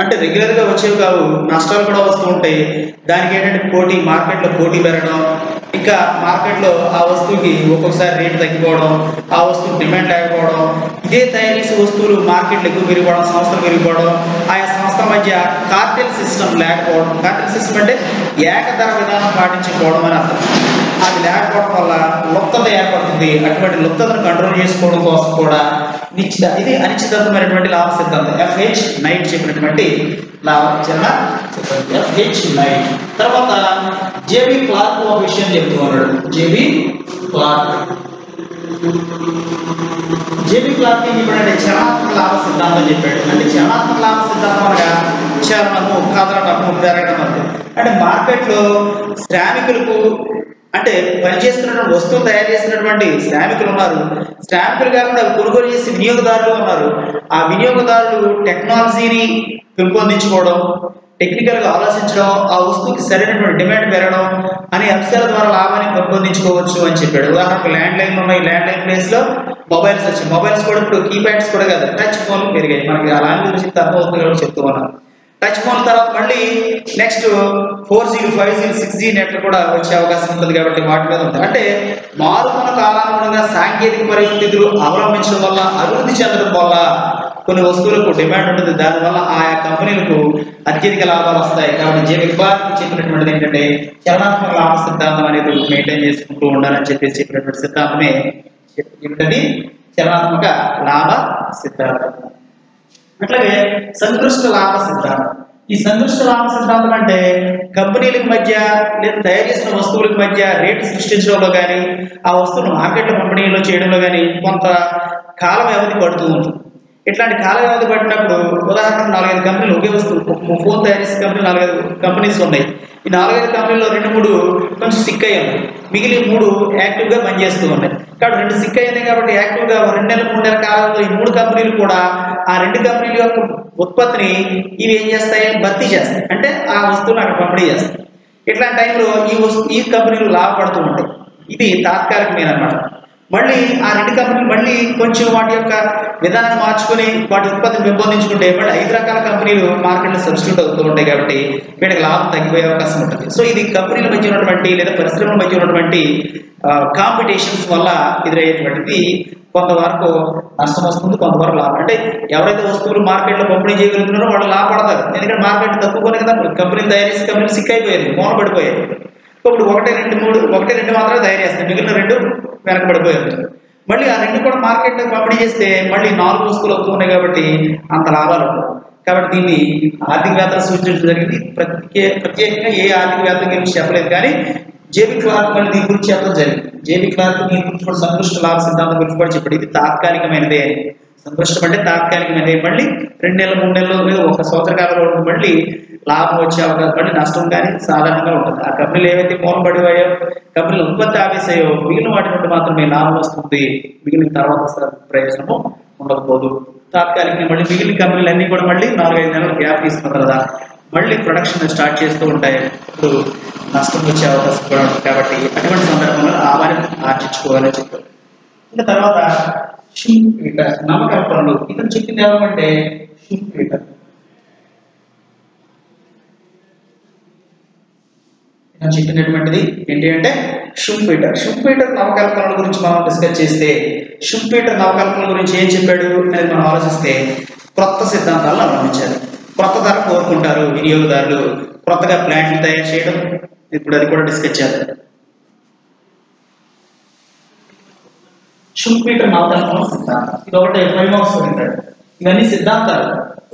అంటే రెగ్యులర్గా వచ్చేవి కావు. నష్టాలు కూడా వస్తూ ఉంటాయి. దానికి ఏంటంటే పోటీ మార్కెట్లో పోటీ పెరగడం ఇంకా మార్కెట్లో ఆ వస్తువుకి ఒక్కొక్కసారి రేటు తగ్గిపోవడం ఆ వస్తువు డిమాండ్ లేకపోవడం ఇదే తయారు చేసే వస్తువులు మార్కెట్లు ఎక్కువ పెరిగిపోవడం సంస్థలు పెరిగిపోవడం ఆయా సంస్థల మధ్య కార్టెల్ సిస్టమ్ లేకపోవడం. కార్టెల్ సిస్టమ్ అంటే ఏకధర విధానం పాటించకపోవడం అని అర్థం. అది లేకపోవడం వల్ల లుప్తత ఏర్పడుతుంది. అటువంటి లుప్తతను కంట్రోల్ చేసుకోవడం కోసం కూడా నిశ్చిత ఇది అనిశ్చితమైనటువంటి లాభ సిద్ధాంతం. ఎఫ్హెచ్ నైట్ చెప్పినటువంటి లాభచరణ సిద్ధాంతం. ఎఫ్హెచ్ నైట్ తర్వాత జేబి క్లార్క్ ఒక విషయం చెప్తూ ఉన్నాడు జేబి క్లార్క్ జేబి క్లార్క్ ఏం చెప్పాడంటే చరణాత్మక లాభ సిద్ధాంతం చెప్పాడు. అంటే చరణాత్మక లాభ సిద్ధాంతం అనగా చరణము కదలటము పెరగడం అంటే అంటే మార్కెట్లో శ్రామికులకు అంటే పనిచేస్తున్న వస్తువులు తయారు చేస్తున్నటువంటి శ్రామికులు ఉన్నారు. శ్రామికులు కాకుండా కొనుగోలు చేసే వినియోగదారులు ఉన్నారు. ఆ వినియోగదారులు టెక్నాలజీని పెంపొందించుకోవడం టెక్నికల్గా ఆలోచించడం ఆ వస్తువుకి సరైనటువంటి డిమాండ్ పెరగడం అనే అంశాల ద్వారా లాభాన్ని పెంపొందించుకోవచ్చు అని చెప్పాడు. ఉదాహరణకు ల్యాండ్ లైన్ ఉన్నాయి. ల్యాండ్ లైన్ ప్లేస్లో మొబైల్స్ వచ్చాయి. మొబైల్స్ కూడా ఇప్పుడు కీప్యాడ్స్ కూడా కాదు టచ్ ఫోన్ పెరిగాయి. మనకి ఆ లాంగ్వేజ్ గురించి అర్థమవుతుంది కాబట్టి చెప్తూ ఉన్నాను టచ్ ఫోన్ తర్వాత మళ్ళీ next four G five G six G net కూడా వచ్చే అవకాశం ఉంటుంది కాబట్టి వాటి మీద ఉంటుంది అంటే మారుతున్న కాలానుగుణంగా సాంకేతిక పరిస్థితులు అవలంబించడం వల్ల అభివృద్ధి చెందడం వల్ల కొన్ని వస్తువులకు డిమాండ్ ఉంటుంది. దానివల్ల ఆయా కంపెనీలకు అత్యధిక లాభాలు వస్తాయి. కాబట్టి జే విక్బార్ చెప్పినటువంటిది ఏంటంటే చలనాత్మక లాభ సిద్ధాంతం అనేది మెయింటైన్ చేసుకుంటూ ఉండాలని చెప్పేసి చెప్పినటువంటి సిద్ధాంతమే ఏమిటది చలనాత్మక లాభ సిద్ధాంతం. అట్లాగే సంకృష్ట లాభ సిద్ధాంతం. ఈ సంకృష్ట లాభ సిద్ధాంతం అంటే కంపెనీలకు మధ్య లేదా తయారు చేసిన వస్తువులకు మధ్య రేటు సృష్టించడంలో కానీ ఆ వస్తువును మార్కెట్లో పంపిణీలో చేయడంలో కానీ కొంత కాల వ్యవధి పడుతూ ఉంటుంది. ఇట్లాంటి కాల వ్యవధి పడినప్పుడు ఉదాహరణ నాలుగైదు కంపెనీలు ఒకే వస్తువు ఫోన్ తయారు చేసే కంపెనీ నాలుగైదు కంపెనీస్ ఉన్నాయి. ఈ నాలుగైదు కంపెనీలో రెండు మూడు కొంచెం సిక్ అయ్యి మిగిలి మిగిలిన మూడు యాక్టివ్గా పనిచేస్తూ ఉన్నాయి. కాబట్టి రెండు సిక్ అయ్యాయి కాబట్టి యాక్టివ్గా రెండు నెలల మూడు నెలల కాలంలో ఈ మూడు కంపెనీలు కూడా ఆ రెండు కంపెనీల యొక్క ఉత్పత్తిని ఇవి ఏం చేస్తాయి? భర్తీ చేస్తాయి. అంటే ఆ వస్తువును అక్కడ పంపిణీ చేస్తాయి. ఇట్లాంటి టైంలో ఈ వస్తు ఈ కంపెనీలు లాభపడుతూ ఉంటాయి. ఇది తాత్కాలికమైన అనమాట మళ్ళీ ఆ రెండు కంపెనీలు మళ్ళీ కొంచెం వాటి యొక్క విధానాన్ని మార్చుకొని వాటి ఉత్పత్తిని పెంపొందించుకుంటే మళ్ళీ ఐదు రకాల కంపెనీలు మార్కెట్లో సబ్స్టిట్యూట్ అవుతూ ఉంటాయి కాబట్టి వీటికి లాభం తగ్గిపోయే అవకాశం ఉంటుంది. సో ఇది కంపెనీల మధ్య ఉన్నటువంటి లేదా పరిశ్రమల మధ్య ఉన్నటువంటి కాంపిటీషన్స్ వల్ల ఎదురయ్యేటువంటిది కొంతవరకు నష్టం వస్తుంది కొంతవరకు లాభం. అంటే ఎవరైతే వస్తువులు మార్కెట్లో పంపిణీ చేయగలుగుతున్నారో వాళ్ళు లాభపడతారు. ఎందుకంటే మార్కెట్ తక్కువనే కదా కంపెనీ తయారు చేసే కంపెనీ సిక్ అయిపోయేది మూల పడిపోయాయి ఇప్పుడు ఒకటి రెండు మూడు ఒకటి రెండు మాత్రమే తయారు చేస్తాయి మిగిలిన రెండు వెనకబడిపోయారు మళ్ళీ ఆ రెండు కూడా మార్కెట్లో పంపిణీ చేస్తే మళ్ళీ నాలుగు వస్తువులు వస్తున్నాయి కాబట్టి అంత లాభాలు కాబట్టి దీన్ని ఆర్థికవేత్తలు సూచించడం జరిగింది. ప్రత్యేక ప్రత్యేకంగా ఏ ఆర్థికవేత్త గురించి చెప్పలేదు కానీ జేబీ క్లార్క్ మళ్ళీ దీని గురించి చెప్పడం జరిగింది. జేబీ క్లార్క్ దీని గురించి కూడా సంకృష్ట లాభ సిద్ధాంతం గురించి కూడా చెప్పాడు. ఇది తాత్కాలికమైనదే అని. సంకృష్టం అంటే తాత్కాలికమైనదే. మళ్ళీ రెండు నెలలు మూడు నెలలు లేదా ఒక సంవత్సర కాలంలో ఉంటుంది. మళ్ళీ లాభం వచ్చే అవకాశం మళ్ళీ నష్టం కానీ సాధారణంగా ఉంటుంది. ఆ కంపెనీలు ఏవైతే మూలపడిపోయో కంపెనీలు ఉత్పత్తి ఆవేశాయో మిగిలిన వాటి నుండి మాత్రమే లాభం వస్తుంది. మిగిలిన తర్వాత ప్రయోజనము ఉండకపోదు. తాత్కాలికంగా మళ్ళీ మిగిలిన కంపెనీలు అన్ని కూడా మళ్ళీ నాలుగైదు నెలలు గ్యాప్ తీసుకున్న తర్వాత మళ్ళీ ప్రొడక్షన్ స్టార్ట్ చేస్తూ ఉంటాయి ఇప్పుడు నష్టం వచ్చే అవకాశం కూడా ఉంటుంది. కాబట్టి అటువంటి సందర్భంలో లాభాన్ని ఆర్జించుకోవాలని చెప్పారు. ఇంకా తర్వాత షూపీటర్ పనులు ఇతను చెప్పింది ఏమంటే షూపీటర్ నేను చెప్పినటువంటిది ఏంటి అంటే షుంపీటర్ షుంపీటర్ నవకల్పనల గురించి మనం డిస్కస్ చేస్తే షుంపీటర్ నవకల్పనల గురించి ఏం చెప్పాడు అనేది మనం ఆలోచిస్తే క్రొత్త సిద్ధాంతాలను అవలంబించాలి క్రొత్త ధర కోరుకుంటారు వినియోగదారులు క్రొత్తగా ప్లాంట్లు తయారు చేయడం ఇప్పుడు అది కూడా డిస్కస్ చేద్దాం. షుంపీటర్ నవతత్వం సిద్ధాంతం. ఇది ఒకటి ఫైవ్ మార్క్స్ పెట్టాడు ఇవన్నీ సిద్ధాంతాలు.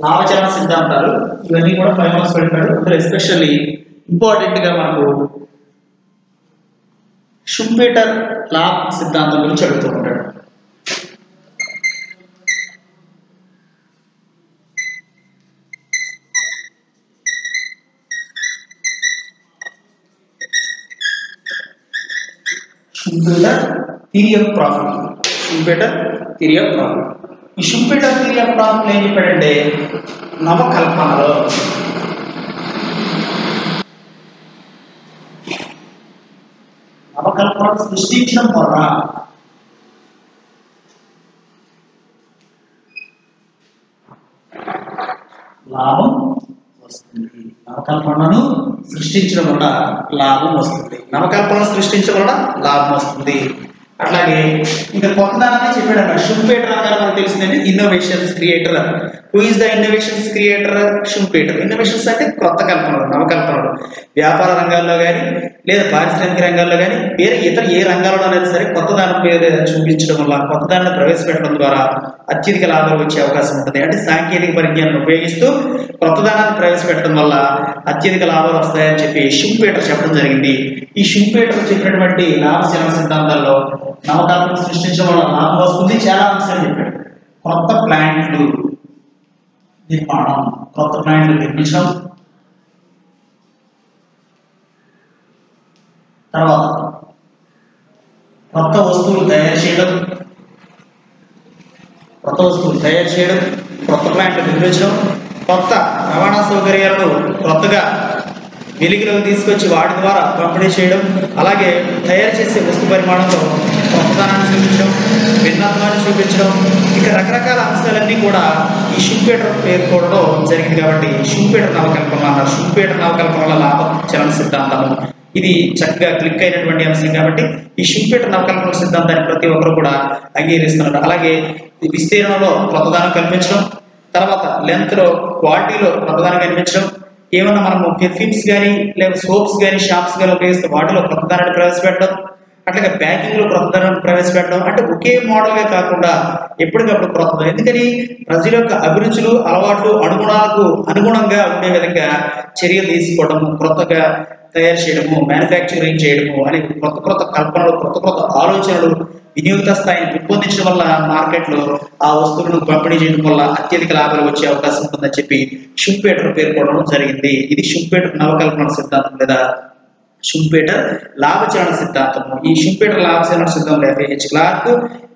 లావచరణ సిద్ధాంతాలు. ఇవన్నీ కూడా ఫైవ్ మార్క్స్ అందులో ఎస్పెషల్లీ ఇంపార్టెంట్గా మనకు షుంపీటర్ లాభ సిద్ధాంతం గురించి అడుగుతూ ఉంటాడు. Into the theory of profit Schumpeter theory of profit ఈ షుంపీటర్ థియరీ ఆఫ్ ప్రాఫిట్ ఏం చెప్పాడంటే నవకల్పనలో నవకల్పన సృష్టించడం ద్వారా లాభం వస్తుంది. నవకల్పనను సృష్టించడం వల్ల లాభం వస్తుంది. నవకల్పనను సృష్టించడం వల్ల లాభం వస్తుంది. అట్లాగే ఇంకా కొత్తదానని చెప్పాడు అన్నమాట షుంపేటర్ అన్నారు మనకు తెలిసిందండి innovations creator who is the innovations creator Schumpeter innovations అంటే కొత్త కల్పనలు నవకల్పనలు వ్యాపార రంగాల్లో కానీ లేదా పారిశ్రామిక రంగాల్లో కానీ వేరే ఇతర ఏ రంగాల్లోనైనా సరే కొత్త దాని మీద చూపించడం వల్ల కొత్త దాన్ని ప్రవేశపెట్టడం ద్వారా అత్యధిక లాభాలు వచ్చే అవకాశం ఉంటుంది. అంటే సాంకేతిక పరిజ్ఞానం ఉపయోగిస్తూ కొత్త దానాన్ని ప్రవేశపెట్టడం వల్ల అత్యధిక లాభాలు వస్తాయని చెప్పి షుంపేటర్ చెప్పడం జరిగింది. ఈ షుంపేటర్ చెప్పినటువంటి లాభశీల సిద్ధాంతాల్లో నవకల్పన సృష్టించడం వల్ల లాభం వస్తుంది చాలా అంశాలు చెప్పాడు కొత్త ప్లాంట్లు నిర్మాణం కొత్త ప్లాంట్లు నిర్మించడం. తర్వాత కొత్త వస్తువులు తయారు చేయడం కొత్త వస్తువులు తయారు చేయడం కొత్త ప్లాంట్లు నిర్మించడం కొత్త రవాణా సౌకర్యాలను కొత్తగా వెలుగులోకి తీసుకొచ్చి వాటి ద్వారా పంపిణీ చేయడం అలాగే తయారు చేసే వస్తు పరిమాణంలో సంతానాన్ని చూపించడం భిన్నత్వాన్ని చూపించడం ఇక రకరకాల అంశాలన్నీ కూడా ఈ షుంపేటర్ పేర్కోవడం జరిగింది కాబట్టి షుంపేటర్ నవకల్పన అన్నారు షుంపేటర్ నవకల్పన వల్ల లాభ చలన సిద్ధాంతము ఇది చక్కగా క్లిక్ అయినటువంటి అంశం కాబట్టి ఈ షింపేట నవకల్పన సిద్ధాంతాన్ని ప్రతి ఒక్కరు కూడా అంగీకరిస్తున్నారు అలాగే విస్తీర్ణంలో కొత్తదనం కల్పించడం తర్వాత లెంత్లో క్వాలిటీలో కొత్తదనం కనిపించడం ఏమన్నా మనము పెర్ఫ్యూమ్స్ కానీ లేదా సోప్స్ కానీ షాప్స్ కానీ ఉపయోగిస్తే వాటిలో కొత్తదనాన్ని ప్రవేశపెట్టడం అట్లాగే బ్యాంకింగ్లో కొత్తదనాన్ని ప్రవేశపెట్టడం అంటే ఒకే మోడలే కాకుండా ఎప్పటికప్పుడు కొత్త ఎందుకని? ప్రజల యొక్క అభిరుచులు అలవాట్లు అనుగుణాలకు అనుగుణంగా ఉండే విధంగా చర్యలు తీసుకోవడము క్రొత్తగా తయారు చేయడము మ్యానుఫ్యాక్చరింగ్ చేయడము అనే కొత్త కొత్త కల్పనలు కొత్త కొత్త ఆలోచనలు వినియోగ స్థాయిని పెంపొందించడం వల్ల మార్కెట్లో ఆ వస్తువులను పంపిణీ చేయడం వల్ల అత్యధిక లాభాలు వచ్చే అవకాశం ఉంటుందని చెప్పి షుంపేటర్ పేర్కొనడం జరిగింది. ఇది షుంపేటర్ నవకల్పన సిద్ధాంతం లేదా షుంపేటర్ లాభచరణ సిద్ధాంతము. ఈ షుంపేటర్ లాభచరణ సిద్ధాంతం F A H Clark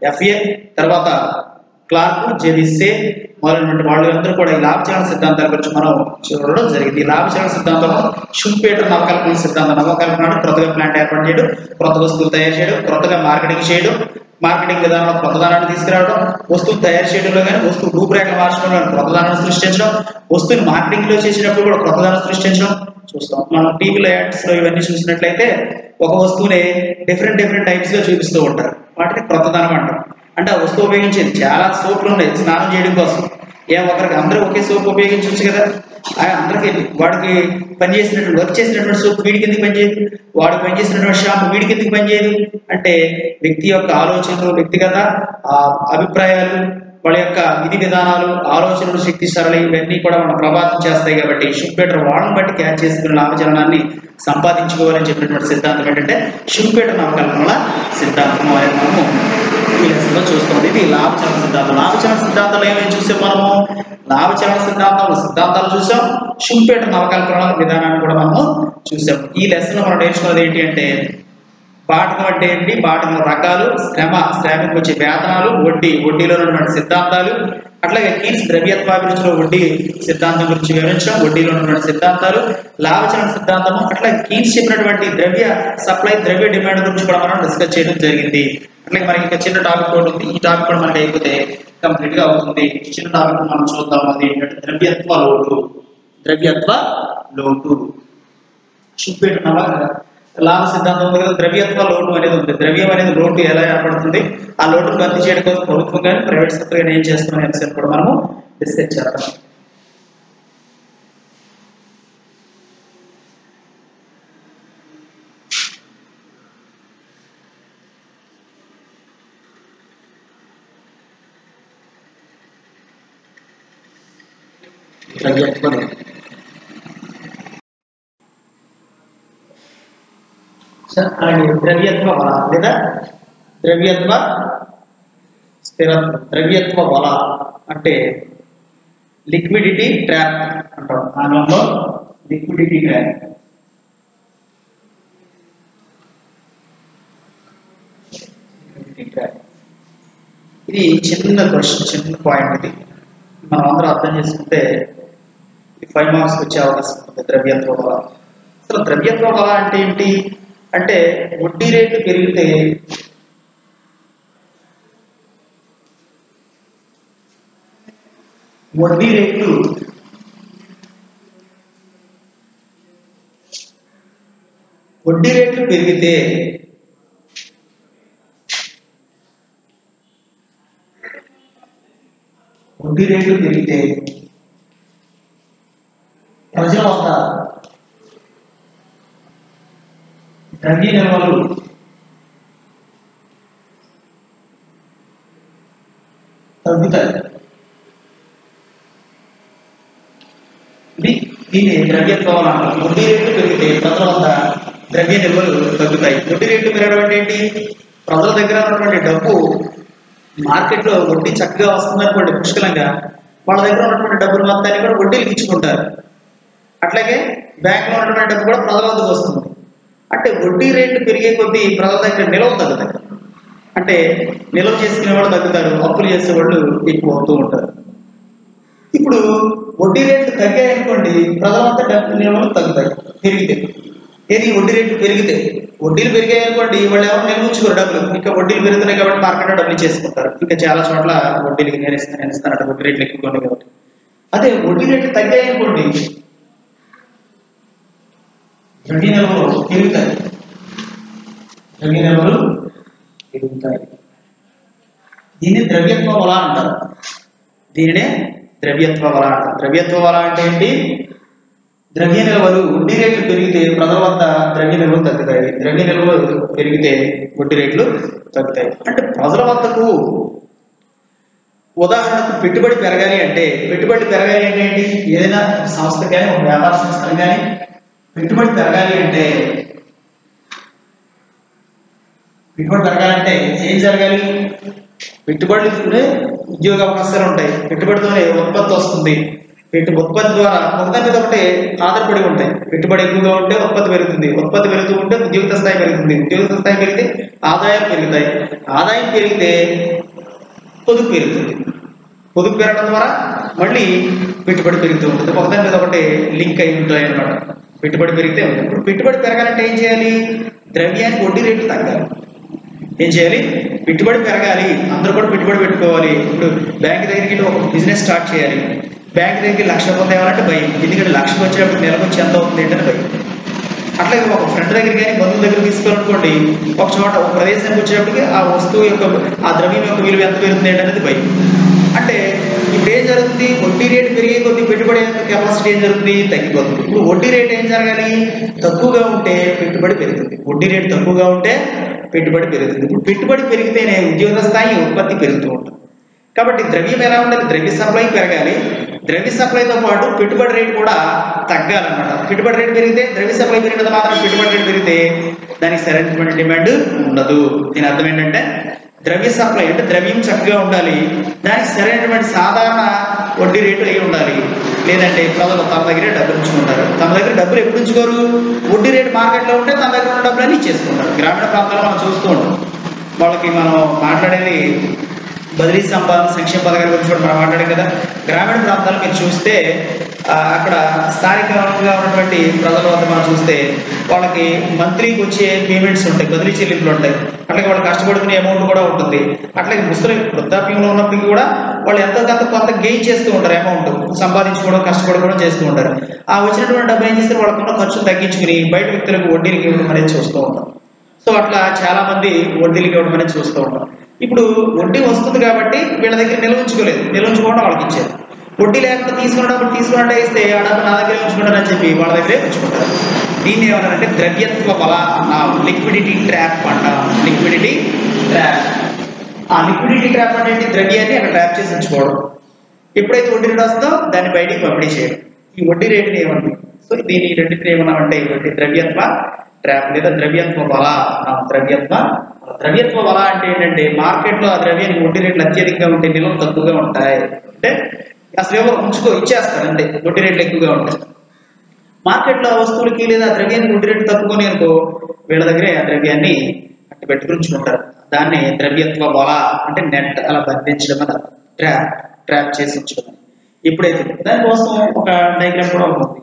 F A తర్వాత క్లార్క్ జెవిసే మొదలైనటువంటి వాళ్ళు అందరూ కూడా ఈ లాభచరణ సిద్ధాంతాల గురించి మనం చూడడం జరిగింది. ఈ లాభచరణ సిద్ధాంతం షుంపేటర్ నవకల్పన సిద్ధాంతం. నవకల్పన క్రొత్తగా ప్లాంట్ ఏర్పాటు చేయడం క్రొత్త వస్తువులు తయారు చేయడం కొత్తగా మార్కెటింగ్ చేయడం మార్కెటింగ్ విధానంలో కొత్తదనాన్ని తీసుకురావడం వస్తువు తయారు చేయడంలో కానీ వస్తువు రూపురేఖలు మార్చడంలో కొత్తదనాన్ని సృష్టించడం వస్తువుని మార్కెటింగ్లో చేసేటప్పుడు కూడా కొత్తదనాన్ని సృష్టించడం చూస్తాం. మనం టీవీలో యాడ్స్లో ఇవన్నీ చూసినట్లయితే ఒక వస్తువుని డిఫరెంట్ డిఫరెంట్ టైప్స్గా చూపిస్తూ ఉంటారు. వాటిని కొత్తదనం అంటాం. అంటే ఆ వస్తువు ఉపయోగించేది. చాలా సోపులు ఉన్నాయి. స్నానం చేయడం కోసం. ఏ ఒకరికి అందరూ ఒకే సోప్ ఉపయోగించవచ్చు కదా? అందరికి వాడికి పనిచేసినటువంటి వర్క్ చేసినటువంటి సోప్ వీడికి ఎందుకు పనిచేయదు వాడు పనిచేసినటువంటి షాంపు వీడికి ఎందుకు పనిచేయదు అంటే వ్యక్తి యొక్క ఆలోచనలు వ్యక్తిగత ఆ, అభిప్రాయాలు వాళ్ళ యొక్క విధి విధానాలు ఆలోచనలు శక్తి సరళి ఇవన్నీ కూడా మనం ప్రభావితం చేస్తాయి కాబట్టి షుంపేటర్ వాళ్ళని బట్టి క్యాచ్ చేసుకున్న లాభజనాన్ని సంపాదించుకోవాలని చెప్పినటువంటి సిద్ధాంతం ఏంటంటే షుంపేటర్ నవకల్పనల సిద్ధాంతం అనేది మనము ఈ చూస్తుంది ఇది లాభచరణ సిద్ధాంతం. లాభచరణ సిద్ధాంతంలో ఏమేమి చూసాం మనము? లాభచరణ సిద్ధాంతంలో సిద్ధాంతాలు చూసాం. షుంపేటర్ నవకల్పన విధానాన్ని కూడా మనము చూసాం. ఈ లెసన్ మనం నేర్చుకున్నది ఏంటి అంటే బాటకం అంటే ఏంటి? బాటకం రకాలు శ్రమ శ్రమకు వచ్చే వేతనాలు వడ్డీ వడ్డీలో ఉన్నటువంటి సిద్ధాంతాలు. అట్లాగే కీన్స్ ద్రవ్యత్వాభిరుచిలో వడ్డీ సిద్ధాంతం గురించి వివరించడం వడ్డీలో ఉన్నటువంటి సిద్ధాంతాలు లాభచరణ సిద్ధాంతము. అట్లాగే కీన్స్ చెప్పినటువంటి ద్రవ్య సప్లై ద్రవ్య డిమాండ్ గురించి కూడా మనం డిస్కస్ చేయడం జరిగింది. అట్లాగే మనకి ఇంకా చిన్న టాపిక్ కూడా ఉంది. ఈ టాపిక్ కూడా మనకి అయిపోతే కంప్లీట్గా అవుతుంది. చిన్న టాపిక్ మనం చూద్దాం. అది ఏంటంటే ద్రవ్యత్వ లోటు. ద్రవ్యత్వ లోటు. చూపెట్టు లాభ సిద్ధాంతం ఉంది కదా ద్రవ్యత్వ లోటు అనేది ఉంది. ద్రవ్యం అనేది లోటు ఎలా ఏర్పడుతుంది? ఆ లోటును భర్తీ చేయడం కోసం ప్రభుత్వం కానీ ప్రైవేట్ సెక్టర్ కానీ ఏం చేస్తున్నాం అనేసి కూడా మనము డిస్కస్ చేద్దాం. ద్రవ్యత్వ లోటు సరే, అలాగే ద్రవ్యత్వ బల లేదా ద్రవ్యత్వ స్థిరత్వం ద్రవ్యత్వ బల అంటే లిక్విడిటీ ట్రాప్ అంటాం ఆంగ్లంలో లిక్విడిటీ ట్రాప్ ఇది చిన్న క్వశ్చన్ చిన్న పాయింట్ ఇది మనం అందరం అర్థం చేసుకుంటే ఈ ఫైవ్ మార్క్స్ వచ్చే అవకాశం ఉంటుంది ద్రవ్యత్వ బల అసలు ద్రవ్యత్వ అంటే ఏంటి? అంటే వడ్డీ రేట్లు పెరిగితే వడ్డీ రేట్లు వడ్డీ రేట్లు పెరిగితే వడ్డీ రేట్లు పెరిగితే ప్రజలు వద్ద ద్రవ్య వాళ్ళు తగ్గుతాయి ఇది దీన్ని ద్రవ్యత్వం అంటారు వడ్డీ రేట్లు పెరిగితే ప్రజల వద్ద ద్రవ్య నిల్వలు తగ్గుతాయి. వడ్డీ రేట్లు పెరగడం అంటే ఏంటి? ప్రజల దగ్గర ఉన్నటువంటి డబ్బు మార్కెట్లో వడ్డీ చక్కగా వస్తుందనుకోండి పుష్కలంగా. వాళ్ళ దగ్గర ఉన్నటువంటి డబ్బులు మొత్తాన్ని కూడా వడ్డీలు ఇచ్చుకుంటారు. అట్లాగే బ్యాంకులో ఉన్నటువంటి డబ్బు కూడా ప్రజల వద్దకు వస్తుంది. అంటే వడ్డీ రేట్లు పెరిగే కొద్దీ ప్రజల దగ్గర నిల్వ తగ్గుతాయి. అంటే నిల్వ చేసుకునే వాళ్ళు తగ్గుతారు అప్పులు చేసే వాళ్ళు ఎక్కువ అవుతూ ఉంటారు. ఇప్పుడు వడ్డీ రేట్లు తగ్గాయనుకోండి ప్రజలంతా డబ్బు నిల్వలు తగ్గుతాయి పెరిగితే. ఏది వడ్డీ రేట్లు పెరిగితే? వడ్డీలు పెరిగాయనుకోండి వాళ్ళు ఎవరు నిల్వించుకోరు డబ్బులు. ఇంకా వడ్డీలు పెరుగుతున్నాయి కాబట్టి మార్కెట్లో డబ్బులు చేసుకుంటారు ఇంకా చాలా చోట్ల వడ్డీలకి నేను ఇస్తాను నేను వడ్డీ రేట్లు ఎక్కువ కాబట్టి. అదే వడ్డీ రేట్లు తగ్గాయనుకోండి అనుకోండి ద్రవ్య నిల్వలు పెరుగుతాయి ద్రవ్య నిల్వలు పెరుగుతాయి దీన్ని ద్రవ్యత్వ బల అంటారు. దీనినే ద్రవ్యత్వ బల అంటారు. ద్రవ్యత్వ బల అంటే ఏంటి? ద్రవ్య నిల్వలు వడ్డీ రేట్లు పెరిగితే ప్రజల వద్ద ద్రవ్య నిల్వలు తగ్గుతాయి. ద్రవ్య నిల్వలు పెరిగితే వడ్డీ రేట్లు తగ్గుతాయి. అంటే ప్రజల వద్దకు ఉదాహరణకు పెట్టుబడి పెరగాలి అంటే పెట్టుబడి పెరగాలి అంటే ఏంటి? ఏదైనా సంస్థ కానీ ఒక వ్యాపార సంస్థ కానీ పెట్టుబడి పెరగాలి అంటే పెట్టుబడి పెరగాలంటే ఏం జరగాలి? పెట్టుబడులతోనే ఉద్యోగ అవకాశాలు ఉంటాయి. పెట్టుబడితోనే ఉత్పత్తి వస్తుంది. పెట్టు ఉత్పత్తి ద్వారా ఒకదాని మీద ఒకటి ఆధారపడి ఉంటాయి. పెట్టుబడి ఎక్కువగా ఉంటే ఉత్పత్తి పెరుగుతుంది. ఉత్పత్తి పెరుగుతూ ఉంటే ఉద్యోగ స్థాయి పెరుగుతుంది. ఉద్యోగ స్థాయి పెరిగితే ఆదాయం పెరుగుతాయి. ఆదాయం పెరిగితే పొదుపు పెరుగుతుంది. పొదుపు పెరగడం ద్వారా మళ్ళీ పెట్టుబడి పెరుగుతూ ఉంటుంది. ఒకదాని మీద ఒకటి లింక్ అయి ఉంటాయి అన్నమాట పెట్టుబడి పెరిగితే ఉంది ఇప్పుడు పెట్టుబడి పెరగాలంటే ఏం చేయాలి? ద్రవ్యానికి వడ్డీ రేట్లు తగ్గాలి. ఏం చేయాలి? పెట్టుబడి పెరగాలి. అందరూ కూడా పెట్టుబడి పెట్టుకోవాలి. ఇప్పుడు బ్యాంక్ దగ్గరికి ఒక బిజినెస్ స్టార్ట్ చేయాలి. బ్యాంక్ దగ్గరికి లక్ష రూపాయలు తేవాలంటే భయం. ఎందుకంటే లక్షకు వచ్చేటప్పుడు నెలకు వచ్చి ఎంత అవుతుంది ఏంటంటే భయం. అట్లాగే ఒక ఫ్రెండ్ దగ్గర కానీ బంధువుల దగ్గర తీసుకోవాలనుకోండి ఒక చోట ఒక ప్రదేశానికి వచ్చేటప్పటికి ఆ వస్తువు యొక్క ఆ ద్రవ్యం యొక్క విలువ ఎంత పెరుగుతుంది ఏంటనేది భయం. అంటే ఇప్పుడు ఏం జరుగుతుంది వడ్డీ రేటు పెరిగే కొద్ది పెట్టుబడి కెపాసిటీ ఏం జరుగుతుంది తగ్గిపోతుంది. ఇప్పుడు వడ్డీ రేట్ ఏం జరగాలి? తక్కువగా ఉంటే పెట్టుబడి పెరుగుతుంది. వడ్డీ రేటు తక్కువగా ఉంటే పెట్టుబడి పెరుగుతుంది. ఇప్పుడు పెట్టుబడి పెరిగితేనే ఉద్యోగ స్థాయి ఉత్పత్తి పెరుగుతూ ఉంటుంది. కాబట్టి ద్రవ్యం ఎలా ఉండాలి? ద్రవ్య సప్లై పెరగాలి. ద్రవ్య సప్లైతో పాటు పెట్టుబడి రేటు కూడా తగ్గాలన్నమాట. పెట్టుబడి రేటు పెరిగితే ద్రవ్య సప్లై పెరిగినంత మాత్రం పెట్టుబడి రేటు పెరిగితే దానికి సరైనటువంటి డిమాండ్ ఉండదు. దీని అర్థం ఏంటంటే ద్రవ్య సప్లై అంటే ద్రవ్యం చక్కగా ఉండాలి. దానికి సరైనటువంటి సాధారణ వడ్డీ రేటు అయి ఉండాలి. లేదంటే ప్రజలు తమ దగ్గరే డబ్బులు ఉంచుకుంటారు. తమ దగ్గర డబ్బులు ఎప్పుడు ఉంచుకోరు? వడ్డీ రేటు మార్కెట్లో ఉంటే తమ దగ్గర ఉన్న డబ్బులన్నీ ఇచ్చేసుకుంటారు. గ్రామీణ ప్రాంతాల్లో మనం చూస్తూ ఉంటాం. వాళ్ళకి మనం మాట్లాడేది బదిలీ సంపాదన సంక్షేమ పథకాల గురించి కూడా మనం మాట్లాడాం కదా. గ్రామీణ ప్రాంతాలు మీరు చూస్తే ఆ, అక్కడ స్థానికంగా ఉన్నటువంటి ప్రజల వద్ద మనం చూస్తే వాళ్ళకి మంత్రికి వచ్చే పేమెంట్స్ ఉంటాయి బదిలీ చెల్లింపులు ఉంటాయి. అట్లాగే వాళ్ళు కష్టపడుకునే అమౌంట్ కూడా ఉంటుంది. అట్లాగే ముసలి వృద్ధాప్యంలో ఉన్నప్పటికీ కూడా వాళ్ళు ఎంతో కొంత కొంత గెయిన్ చేస్తూ ఉంటారు అమౌంట్ సంపాదించుకోవడం కష్టపడుకోవడం చేస్తూ ఉంటారు. ఆ వచ్చినటువంటి డబ్బు ఏం చేస్తారు? వాళ్ళకున్న ఖర్చు తగ్గించుకుని బయట వ్యక్తులకు వడ్డీలకి ఇవ్వడం అనేది చూస్తూ ఉంటాం. సో అట్లా చాలా మంది వడ్డీలకి ఇవ్వడం అనేది చూస్తూ ఉంటాం. ఇప్పుడు వడ్డీ వస్తుంది కాబట్టి వీళ్ళ దగ్గర నిల్వ ఉంచుకోలేదు. నిల్వ ఉంచుకోవడం వాళ్ళకి ఇచ్చారు వడ్డీ లేకుండా తీసుకున్నప్పుడు తీసుకున్నట్టే ఇస్తే ఆ డబ్బు నా దగ్గరే ఉంచుకుంటానని చెప్పి వాళ్ళ దగ్గరే ఉంచుకుంటారు. దీన్ని ఏమన్నారంటే ద్రవ్యత్వ బల లిక్విడిటీ ట్రాప్ అంట. Liquidity trap. ఆ లిక్విడిటీ ట్రాప్ అంటే ఏంటి? ద్రవ్యాన్ని అక్కడ ట్రాప్ చేసి ఉంచుకోవడం. ఎప్పుడైతే వడ్డీ రేటు వస్తుందో దాన్ని బయటికి పంపిణీ చేయడం. ఈ వడ్డీ రేటుని ఏమండి సో దీని రెండింటిని ఏమన్నామంటే ఇటువంటి ద్రవ్యత్వ ట్రాప్ లేదా ద్రవ్యత్వ బల ద్రవ్యత్వ ద్రవ్యత్వ బల అంటే ఏంటంటే మార్కెట్లో ఆ ద్రవ్యానికి వడ్డీ రేట్లు అత్యధికంగా ఉంటే నిల్వలు తక్కువగా ఉంటాయి. అంటే అసలు ఎవరు ఉంచుకో ఇచ్చేస్తారు అంతే వడ్డీ రేట్లు ఎక్కువగా ఉంటాయి. మార్కెట్లో ఆ వస్తువులకి లేదా ద్రవ్యానికి వడ్డీ రేటు తక్కువని అనుకో వీళ్ళ దగ్గరే ఆ ద్రవ్యాన్ని అట్టు పెట్టుకుని దాన్ని ద్రవ్యత్వ బల అంటే నెట్ అలా బంధించడం అలా ట్రాప్ ట్రాప్ చేసి ఉంచడం ఇప్పుడైతే దానికోసం ఒక డైగ్రామ్ కూడా ఉంటుంది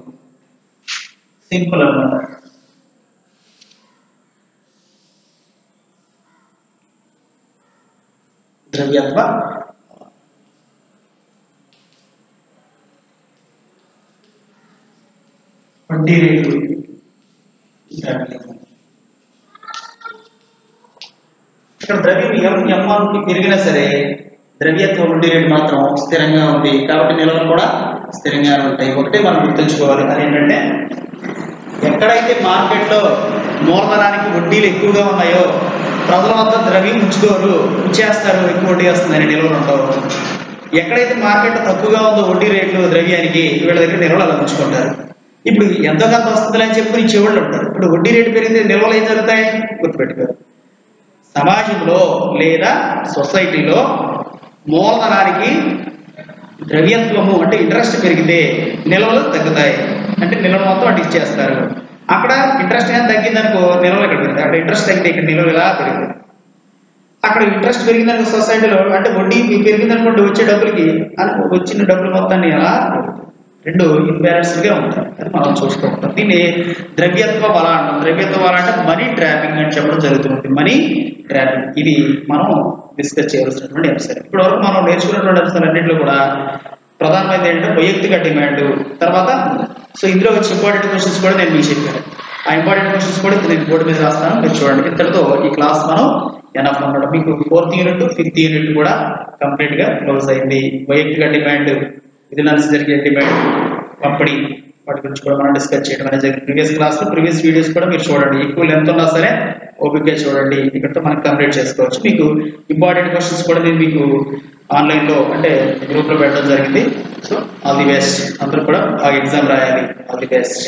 సింపుల్ అనమాట ద్రవ్యత్వ. వడ్డీ రేటు. ఇక్కడ ద్రవ్యం ఎం ఎంఆర్పి పెరిగినా సరే ద్రవ్యత్వ వడ్డీ రేటు మాత్రం స్థిరంగా ఉంది. కాబట్టి నిల్వలు కూడా స్థిరంగా ఉంటాయి. ఒకటే మనం గుర్తుంచుకోవాలి. అదేంటంటే ఎక్కడైతే మార్కెట్లో మూలధనానికి వడ్డీలు ఎక్కువగా ఉన్నాయో ప్రజల వద్ద ద్రవ్యం ఉంచుకోరు ఉంచేస్తారు ఎక్కువ వడ్డీ వస్తుందని నిల్వలు ఉంటారు. ఎక్కడైతే మార్కెట్ తక్కువగా ఉందో వడ్డీ రేట్లు ద్రవ్యానికి వీళ్ళ దగ్గర నిల్వలు అలా ఉంచుకుంటారు. ఇప్పుడు ఎంతో కొంత వస్తుంది అని చెప్పుకుని ఇచ్చేవాళ్ళు ఉంటారు ఇప్పుడు వడ్డీ రేటు పెరిగితే నిల్వలు ఏం జరుగుతాయి? గుర్తుపెట్టుకోరు. సమాజంలో లేదా సొసైటీలో మూలధనానికి ద్రవ్యత్వము అంటే ఇంట్రెస్ట్ పెరిగితే నిల్వలు తగ్గుతాయి. అంటే నిల్వ మొత్తం అటు ఇచ్చేస్తారు. అక్కడ ఇంట్రెస్ట్ కానీ తగ్గిందనుకో నిల్వలు ఇక్కడ పెరుగుతాయి. అక్కడ ఇంట్రెస్ట్ తగ్గితే ఇక్కడ నిల్వలు ఇలా పెరుగుతాయి. అక్కడ ఇంట్రెస్ట్ పెరిగిందనుకో సొసైటీలో అంటే వడ్డీ పెరిగిందనుకోండి వచ్చే డబ్బులకి వచ్చిన డబ్బులు మొత్తాన్ని ఎలా రెండు ఇంబ్యాలెన్స్డ్గా ఉంటాయి. అది మనం చూస్తూ ఉంటాం దీన్ని ద్రవ్యత్వ బల అంటాం. ద్రవ్యత్వ బల అంటే మనీ ట్రాపింగ్ అని చెప్పడం జరుగుతుంది మనీ ట్రాపింగ్. ఇది మనం డిస్కస్ చేయవలసినటువంటి అంశాలు. ఇప్పటివరకు మనం నేర్చుకున్నటువంటి అంశాలన్నింటిలో కూడా ప్రధానమైనది ఏంటంటే వైయక్తిక డిమాండ్. తర్వాత సో ఇందులో వచ్చే ఇంపార్టెంట్ క్వశ్చన్స్ కూడా నేను మీకు చెప్పాను. ఆ ఇంపార్టెంట్ క్వశ్చన్స్ కూడా నేను బోర్డు మీద రాస్తాను. మీరు చూడండి. ఇంతటితో ఈ క్లాస్ మనం ఎనఫ్ అన్నమాట మీకు ఫోర్త్ యూనిట్ ఫిఫ్త్ యూనిట్ కూడా కంప్లీట్గా క్లోజ్ అయింది. వైయక్తిక డిమాండ్. విజిలెన్స్ జరిగే డిమాండ్. పంపిణీ వాటి గురించి కూడా మనం డిస్కస్ చేయడం అనేది జరిగింది. ప్రీవియస్ క్లాస్ ప్రీవియస్ వీడియోస్ కూడా మీరు చూడండి. ఎక్కువ లెంత్ ఉన్నా సరే ఓపిక చూడండి. ఇక్కడతో మనం కంప్లీట్ చేసుకోవచ్చు. మీకు ఇంపార్టెంట్ క్వశ్చన్స్ కూడా నేను మీకు ఆన్లైన్లో అంటే గ్రూప్లో పెట్టడం జరిగింది. సో ఆల్ ది బెస్ట్ అందరూ కూడా ఆ ఎగ్జామ్ రాయాలి. All the best